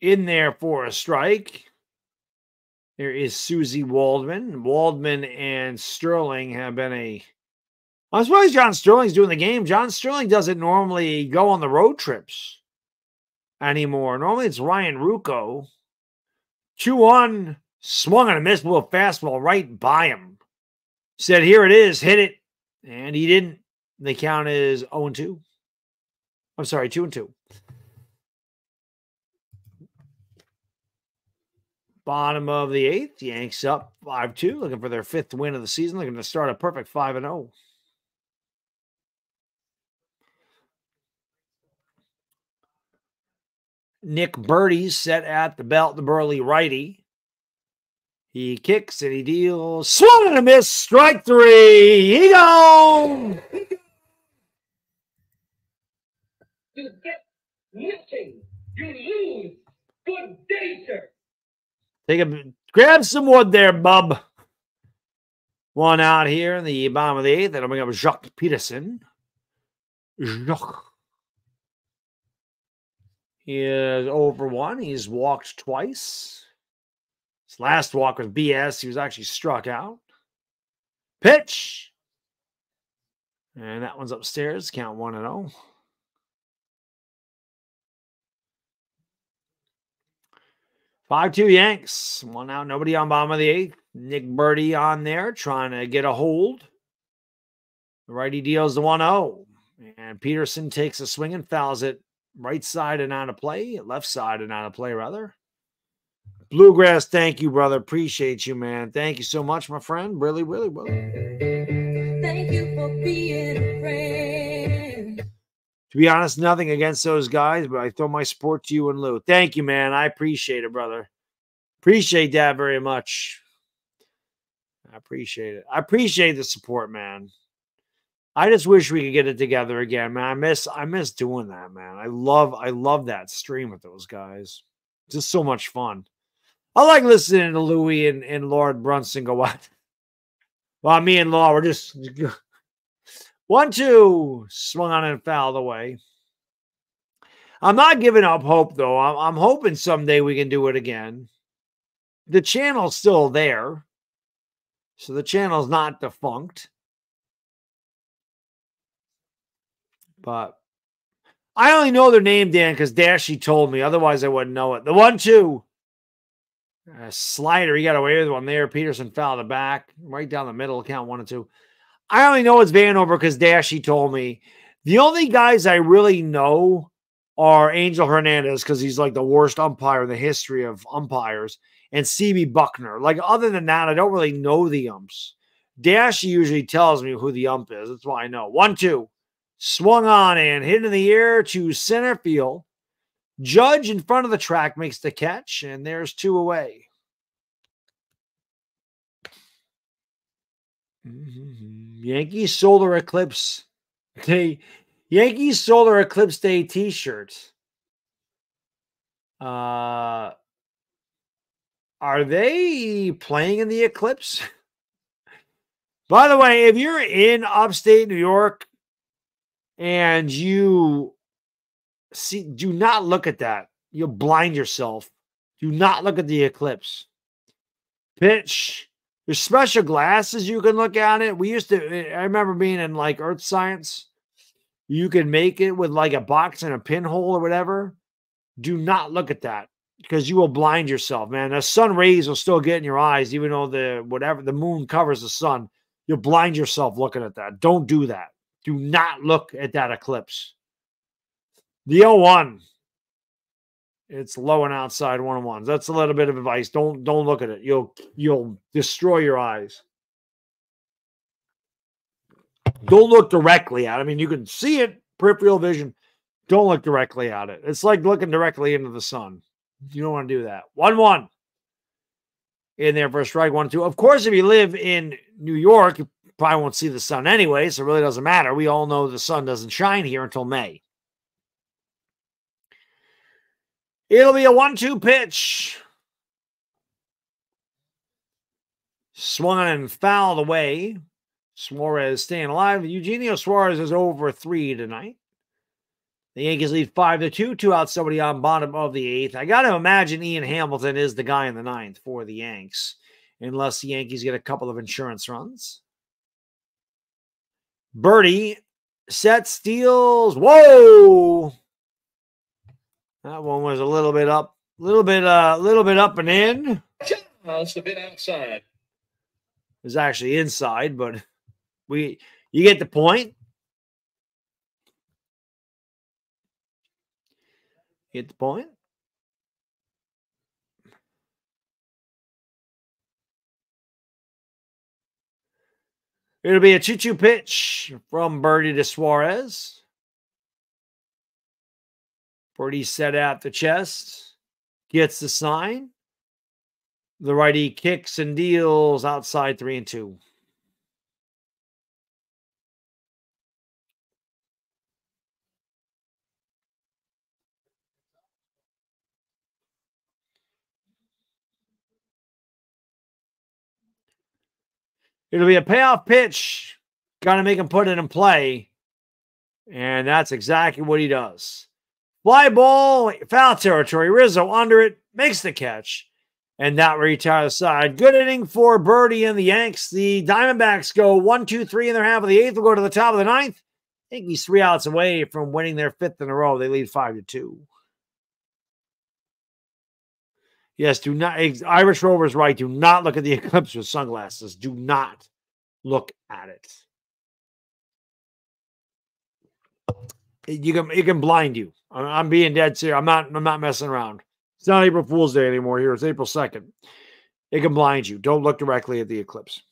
in there for a strike. There is Suzyn Waldman. Waldman and Sterling have been a. I'm surprised John Sterling's doing the game. John Sterling doesn't normally go on the road trips anymore. Normally it's Ryan Ruocco. 2 1, swung on a blew a fastball right by him. Said, Here it is, hit it. And he didn't. The count is 0 2. I'm sorry, 2 and 2. Bottom of the eighth, Yanks up 5 2, looking for their fifth win of the season, looking to start a perfect 5 0. Nick Burdi set at the belt, the burly righty. He kicks and he deals. Swung and a miss. Strike three. He go. You get nothing. You lose. Good day, sir. Take a grab some wood there, bub. One out here in the bottom of the eighth. That'll bring up Joc Pederson. Joc. He is over one. He's walked twice. His last walk was BS. He was actually struck out. Pitch. And that one's upstairs. Count one and oh. Five two Yanks. One out. Nobody on bottom of the eighth. Nick Burdi on there trying to get a hold. The righty deals the 1 0. And Pederson takes a swing and fouls it right side and out of play, left side and out of play, rather. Bluegrass, thank you, brother. Appreciate you, man. Thank you so much, my friend. Really, really, really. Thank you for being a friend. To be honest, nothing against those guys, but I throw my support to you and Lou. Thank you, man. I appreciate it, brother. Appreciate that very much. I appreciate it. I appreciate the support, man. I just wish we could get it together again, man. I miss I miss doing that, man. I love I love that stream with those guys. Just so much fun. I like listening to Louie and, and Lord Brunson go out. While me and Law were just one, two, swung on and fouled away. I'm not giving up hope though. I'm, I'm hoping someday we can do it again. The channel's still there. So the channel's not defunct. But I only know their name, Dan, because Dashy told me. Otherwise, I wouldn't know it. The one, two. Uh, slider, he got away with one there. Pederson fouled the back, right down the middle, count one and two. I only know it's Vanover because Dashy told me. The only guys I really know are Angel Hernandez because he's like the worst umpire in the history of umpires, and CB Bucknor. Like, other than that, I don't really know the umps. Dashy usually tells me who the ump is. That's why I know. One, two swung on and hit in the air to center field. Judge in front of the track makes the catch, and there's two away. Mhm. Yankees Solar Eclipse Day, Yankees Solar Eclipse Day T-shirt. Uh, are they playing in the eclipse? By the way, if you're in upstate New York, and you see do not look at that you'll blind yourself do not look at the eclipse pitch there's special glasses you can look at it. We used to i remember being in like earth science. You can make it with like a box and a pinhole or whatever. Do not look at that because you will blind yourself man. The sun rays will still get in your eyes even though the whatever the moon covers the sun. You'll blind yourself looking at that. Don't do that. Do not look at that eclipse. The 01. It's low and outside one on ones. That's a little bit of advice. Don't don't look at it. You'll you'll destroy your eyes. Don't look directly at it. I mean, you can see it, peripheral vision. Don't look directly at it. It's like looking directly into the sun. You don't want to do that. 1 1 in there for a strike, one, two. Of course, if you live in New York, you probably won't see the sun anyway, so it really doesn't matter. We all know the sun doesn't shine here until May. It'll be a one two pitch. Swung and fouled away. Suarez staying alive. Eugenio Suarez is over three tonight. The Yankees lead five to two, two out, somebody on bottom of the eighth. I got to imagine Ian Hamilton is the guy in the ninth for the Yanks, unless the Yankees get a couple of insurance runs. Burdi set steals. Whoa. That one was a little bit up, a little bit, a uh, little bit up and in. It's a bit outside. It was actually inside, but we, you get the point. Get the point. It'll be a choo-choo pitch from Burdi to Suarez. Burdi set out the chest, gets the sign. The righty kicks and deals outside three and two. It'll be a payoff pitch. Got to make him put it in play. And that's exactly what he does. Fly ball, foul territory. Rizzo under it, makes the catch. And that retires side. Good inning for Burdi and the Yanks. The Diamondbacks go one, two, three in their half of the eighth. Will go to the top of the ninth. I think he's three outs away from winning their fifth in a row. They lead five to two. Yes, do not. Irish Rover's right. Do not look at the eclipse with sunglasses. Do not look at it. You can it can blind you. I'm being dead serious. I'm not. I'm not messing around. It's not April Fool's Day anymore. Here, it's April second. It can blind you. Don't look directly at the eclipse.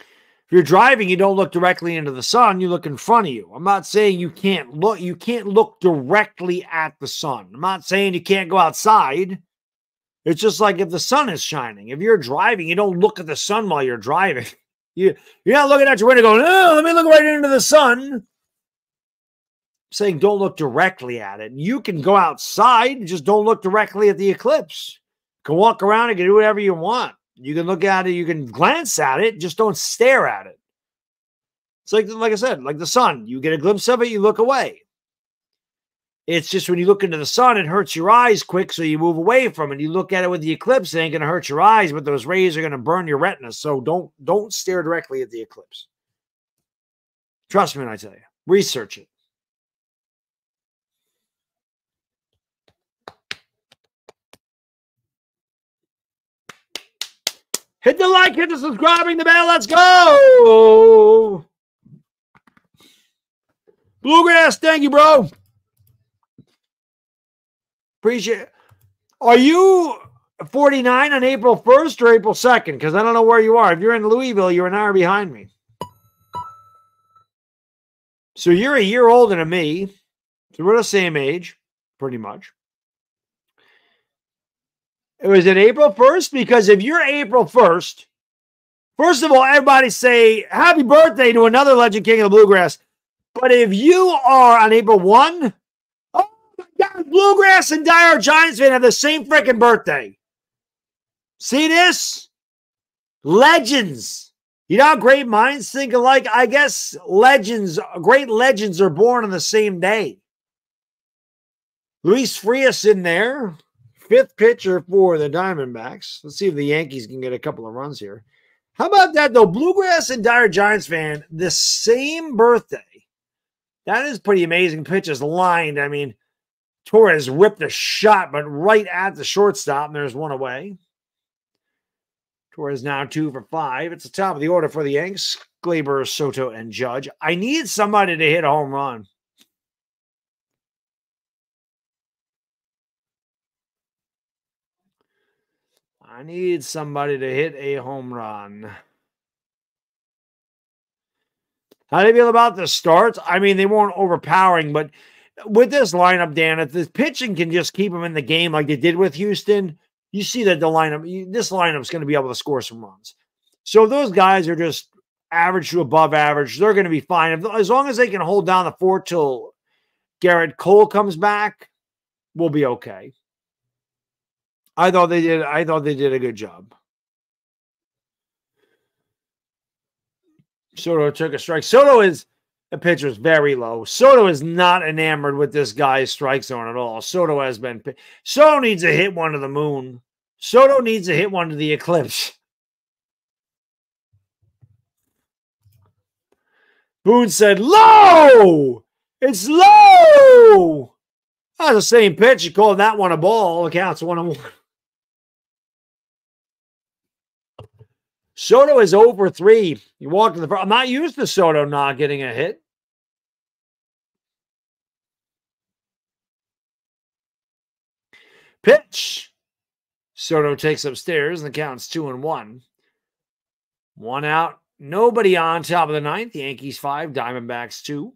If you're driving, you don't look directly into the sun, you look in front of you. I'm not saying you can't look, you can't look directly at the sun. I'm not saying you can't go outside. It's just like if the sun is shining. If you're driving, you don't look at the sun while you're driving. You, you're not looking at your window going, oh, let me look right into the sun. Saying don't look directly at it. You can go outside, and just don't look directly at the eclipse. You can walk around and can do whatever you want. You can look at it, you can glance at it, just don't stare at it. It's like, like I said, like the sun. You get a glimpse of it, you look away. It's just when you look into the sun, it hurts your eyes quick, so you move away from it. You look at it with the eclipse, it ain't gonna hurt your eyes, but those rays are gonna burn your retina. So don't don't stare directly at the eclipse. Trust me when I tell you. Research it. Hit the like, hit the subscribing, the bell. Let's go. Bluegrass, thank you, bro. Appreciate it. Are you 49 on April 1st or April 2nd? Because I don't know where you are. If you're in Louisville, you're an hour behind me. So you're a year older than me. So we're the same age, pretty much. It was in April 1st because if you're April 1st, first of all, everybody say happy birthday to another legend king of the bluegrass. But if you are on April 1, oh my God, bluegrass and Dire Giants fan have the same freaking birthday. See this? Legends. You know how great minds think alike? I guess legends, great legends are born on the same day. Luis Frias in there, fifth pitcher for the Diamondbacks. Let's see if the Yankees can get a couple of runs here. How about that, though? Bluegrass and Dire Giants fan, the same birthday. That is pretty amazing. Pitches lined. I mean, Torres whipped a shot, but right at the shortstop, and there's one away. Torres now two for five. It's the top of the order for the Yanks. Gleyber, Soto, and Judge. I need somebody to hit a home run. I need somebody to hit a home run. How do you feel about the starts? I mean, they weren't overpowering, but with this lineup, Dan, if the pitching can just keep them in the game like they did with Houston, you see that the lineup, this lineup is going to be able to score some runs. So those guys are just average to above average. They're going to be fine. As long as they can hold down the fort till Gerrit Cole comes back, we'll be okay. I thought they did. I thought they did a good job. Soto took a strike. Soto is the pitcher is very low. Soto is not enamored with this guy's strike zone at all. Soto has been. Soto needs to hit one to the moon. Soto needs to hit one to the eclipse. Boone said, "Low, it's low." That's the same pitch. You called that one a ball. It counts one on one. Soto is over three. You walk to the. I'm not used to Soto not getting a hit. Pitch. Soto takes upstairs and the count's two and one. One out, nobody on top of the ninth. Yankees five, Diamondbacks two.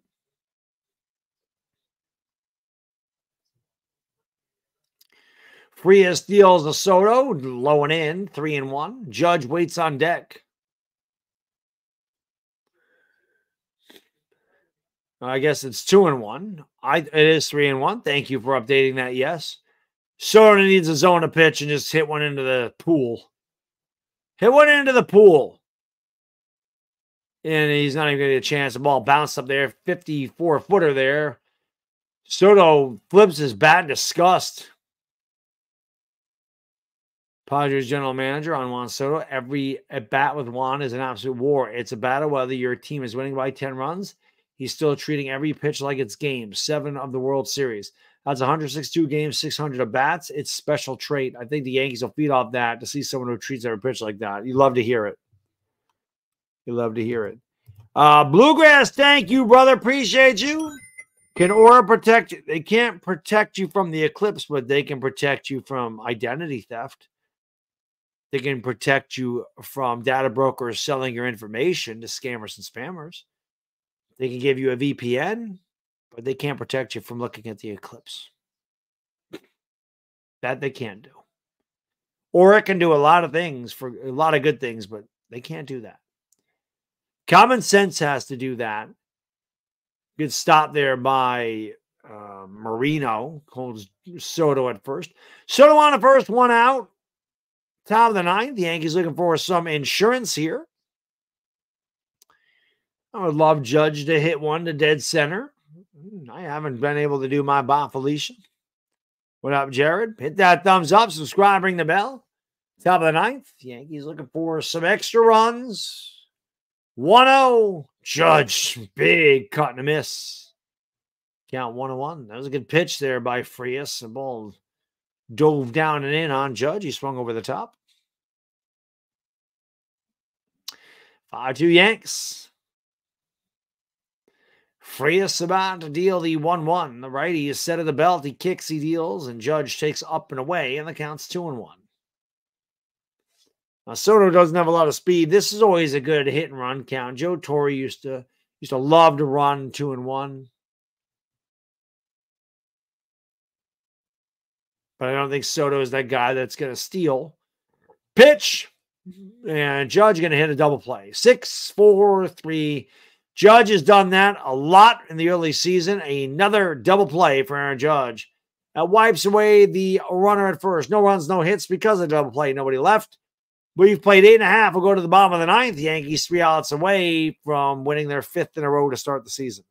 Frias deals a Soto, low and in, three and one. Judge waits on deck. I guess it's two and one. I it is three and one. Thank you for updating that. Yes. Soto needs a zone to pitch and just hit one into the pool. Hit one into the pool. And he's not even going to get a chance. The ball bounced up there, 54 footer there. Soto flips his bat in disgust. Padres general manager on Juan Soto. Every at bat with Juan is an absolute war. It's a battle whether your team is winning by 10 runs. He's still treating every pitch like it's game. Seven of the World Series. That's 162 games, 600 at bats. It's special trait. I think the Yankees will feed off that to see someone who treats every pitch like that. You love to hear it. You love to hear it. Uh, Bluegrass, thank you, brother. Appreciate you. Can Aura protect you? They can't protect you from the eclipse, but they can protect you from identity theft. They can protect you from data brokers selling your information to scammers and spammers. They can give you a VPN, but they can't protect you from looking at the eclipse. That they can't do. Or it can do a lot of things for a lot of good things, but they can't do that. Common sense has to do that. Good stop there by uh, Moreno. Holds Soto at first. Soto on the first, one out. Top of the ninth. The Yankees looking for some insurance here. I would love Judge to hit one to dead center. Hmm, I haven't been able to do my Bob Felicia. What up, Jared? Hit that thumbs up, subscribe, ring the bell. Top of the ninth. Yankees looking for some extra runs. 1 0. Judge, big cut and a miss. Count 1 1. That was a good pitch there by Frias. The ball dove down and in on Judge. He swung over the top. 5 2 Yanks. Frias about to deal the 1 1. The righty is set of the belt. He kicks, he deals, and Judge takes up and away, and the count's 2 and 1. Now, Soto doesn't have a lot of speed. This is always a good hit and run count. Joe Torre used to used to love to run two and one. But I don't think Soto is that guy that's going to steal. Pitch. And Judge going to hit a double play. Six, four, three. Judge has done that a lot in the early season. Another double play for Aaron Judge. That wipes away the runner at first. No runs, no hits because of the double play. Nobody left. We've played eight and a half. We'll go to the bottom of the ninth. The Yankees three outs away from winning their fifth in a row to start the season.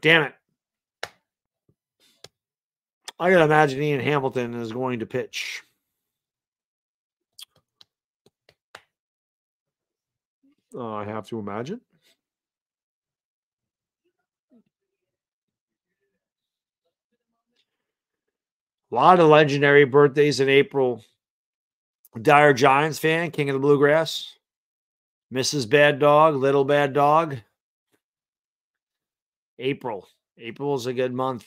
Damn it. I got to imagine Ian Hamilton is going to pitch. Uh, I have to imagine. A lot of legendary birthdays in April. Dire Giants fan, King of the Bluegrass. Mrs. Bad Dog, Little Bad Dog. April. April is a good month.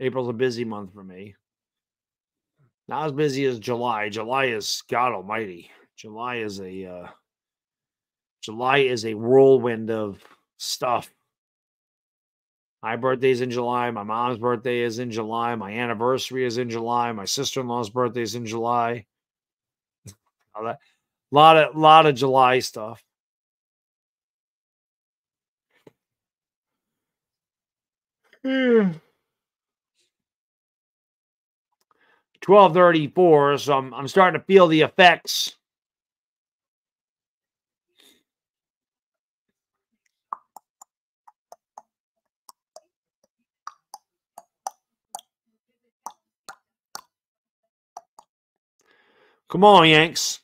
April's a busy month for me. Not as busy as July. July is God Almighty. July is a uh, July is a whirlwind of stuff. My birthday's in July. My mom's birthday is in July. My anniversary is in July. My sister-in-law's birthday is in July. a lot of lot of July stuff. Twelve thirty-four. So I'm I'm starting to feel the effects. Come on, Yanks.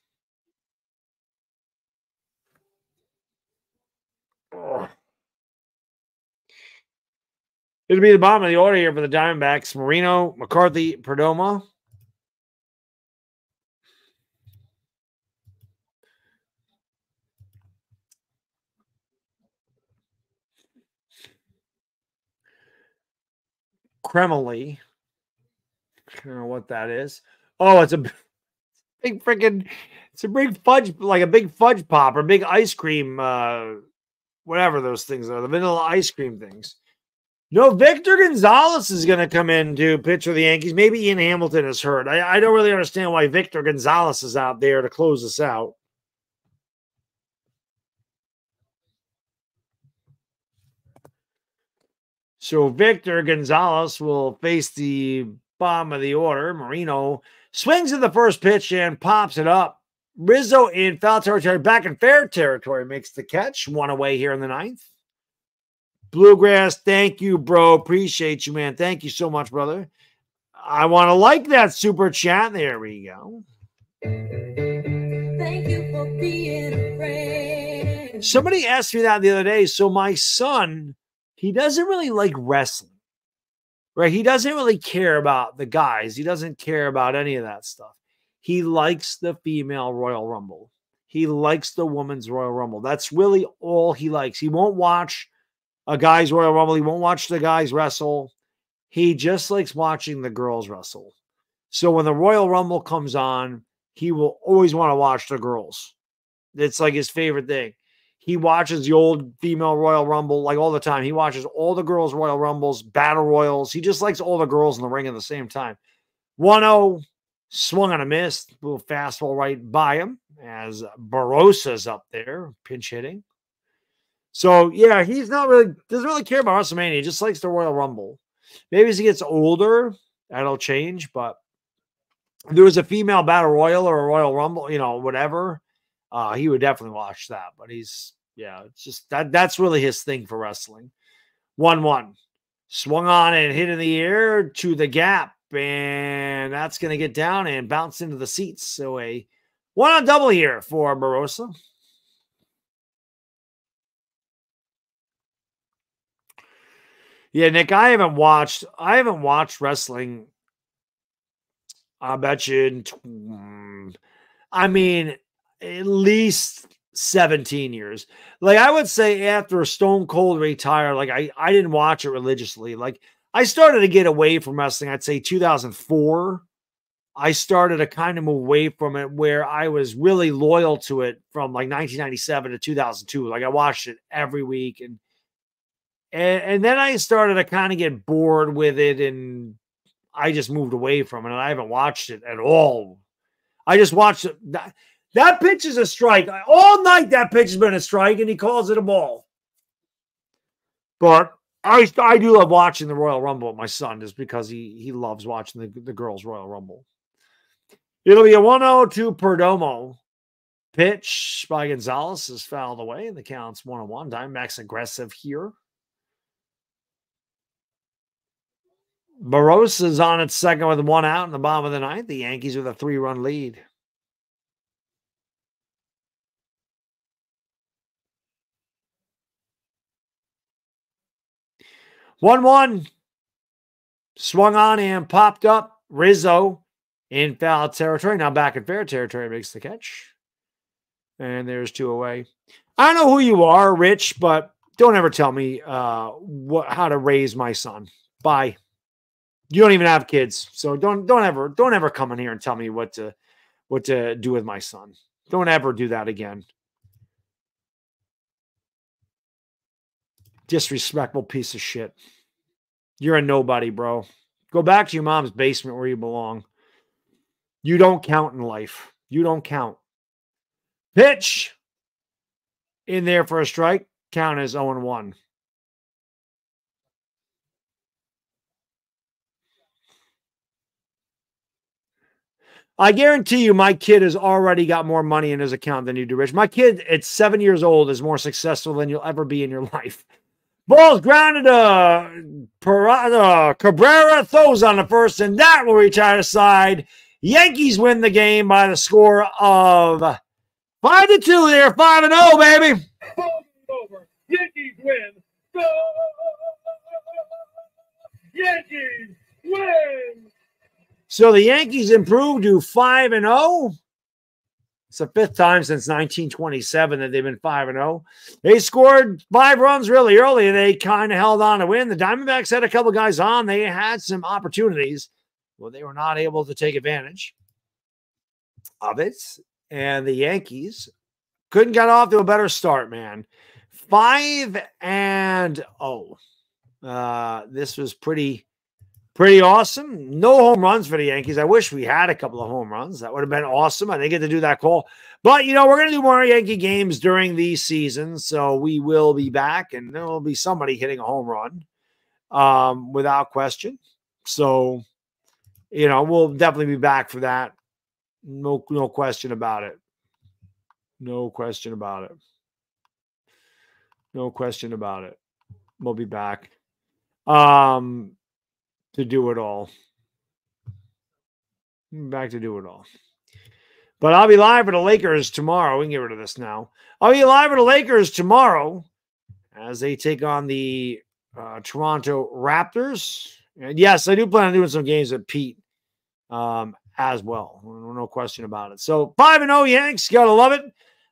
It'll be the bottom of the order here for the Diamondbacks. Moreno, McCarthy, Perdomo. Kremley. I don't know what that is. Oh, it's a big freaking it's a big fudge like a big fudge pop or big ice cream uh whatever those things are the vanilla ice cream things no victor gonzalez is going to come in to pitch for the yankees maybe ian hamilton is hurt I, I don't really understand why victor gonzalez is out there to close us out so victor gonzalez will face the bottom of the order moreno swings at the first pitch and pops it up Rizzo in foul territory, back in fair territory, makes the catch. One away here in the ninth. Bluegrass, thank you, bro. Appreciate you, man. Thank you so much, brother. I want to like that super chat. There we go. Thank you for being a friend. Somebody asked me that the other day. So my son, he doesn't really like wrestling, right? He doesn't really care about the guys. He doesn't care about any of that stuff. He likes the female Royal Rumble. He likes the women's Royal Rumble. That's really all he likes. He won't watch a guy's Royal Rumble. He won't watch the guys wrestle. He just likes watching the girls wrestle. So when the Royal Rumble comes on, he will always want to watch the girls. It's like his favorite thing. He watches the old female Royal Rumble like all the time. He watches all the girls' Royal Rumbles, battle royals. He just likes all the girls in the ring at the same time. 1 0 swung on a miss, little fastball right by him as Barrosa's up there pinch hitting. So yeah, he's not really doesn't really care about WrestleMania. He just likes the Royal Rumble. Maybe as he gets older, that'll change. But if there was a female battle royal or a Royal Rumble, you know, whatever, uh, he would definitely watch that. But he's yeah, it's just that that's really his thing for wrestling. One one swung on and hit in the air to the gap and that's going to get down and bounce into the seats. So a one on double here for Barrosa. Yeah, Nick, I haven't watched. I haven't watched wrestling. I bet you. Tw- mm, I mean, at least 17 years. Like I would say after Stone Cold retired, like I I didn't watch it religiously. Like I started to get away from wrestling, I'd say 2004. I started to kind of move away from it where I was really loyal to it from like 1997 to 2002. Like I watched it every week and and, and then I started to kind of get bored with it and I just moved away from it and I haven't watched it at all. I just watched it. That, that pitch is a strike. All night that pitch has been a strike and he calls it a ball. But I I do love watching the Royal Rumble with my son just because he he loves watching the, the girls Royal Rumble. It'll be a 1-0 to Perdomo. Pitch by Gonzalez is fouled away, and the count's one on one. Diamondbacks aggressive here. Barrosa is on its second with one out in the bottom of the ninth. The Yankees with a three run lead. 1 1. Swung on and popped up. Rizzo in foul territory. Now back in fair territory makes the catch. And there's two away. I don't know who you are, Rich, but don't ever tell me uh, what how to raise my son. Bye. You don't even have kids, so don't don't ever don't ever come in here and tell me what to what to do with my son. Don't ever do that again. Disrespectful piece of shit. You're a nobody, bro. Go back to your mom's basement where you belong. You don't count in life. You don't count. Pitch in there for a strike. Count as 0 1. I guarantee you, my kid has already got more money in his account than you do, Rich. My kid at seven years old is more successful than you'll ever be in your life. Ball's grounded uh, uh, Cabrera throws on the first, and that will reach out of side. Yankees win the game by the score of five to two. There, five and zero, oh, baby. Over. Yankees win. Go! Yankees win. So the Yankees improved to five and zero. Oh. It's the fifth time since 1927 that they've been 5 and 0. They scored five runs really early and they kind of held on to win. The Diamondbacks had a couple guys on. They had some opportunities. but they were not able to take advantage. of it. And the Yankees couldn't get off to a better start, man. Five and oh. Uh, this was pretty pretty awesome. No home runs for the Yankees. I wish we had a couple of home runs. That would have been awesome. I didn't get to do that call. But, you know, we're going to do more Yankee games during the season. So we will be back and there will be somebody hitting a home run um, without question. So, you know, we'll definitely be back for that. No, no question about it. No question about it. No question about it. We'll be back. Um, to do it all. Back to do it all. But I'll be live for the Lakers tomorrow. We can get rid of this now. I'll be live for the Lakers tomorrow as they take on the uh, Toronto Raptors. And yes, I do plan on doing some games with Pete um, as well. No question about it. So 5 and 0 Yanks, gotta love it.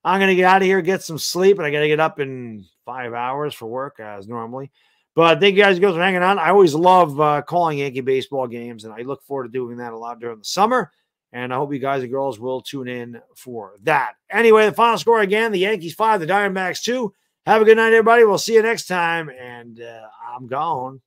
I'm gonna get out of here, get some sleep, and I gotta get up in five hours for work as normally. But thank you guys for hanging on. I always love uh, calling Yankee baseball games, and I look forward to doing that a lot during the summer. And I hope you guys and girls will tune in for that. Anyway, the final score again the Yankees five, the Diamondbacks two. Have a good night, everybody. We'll see you next time. And uh, I'm gone.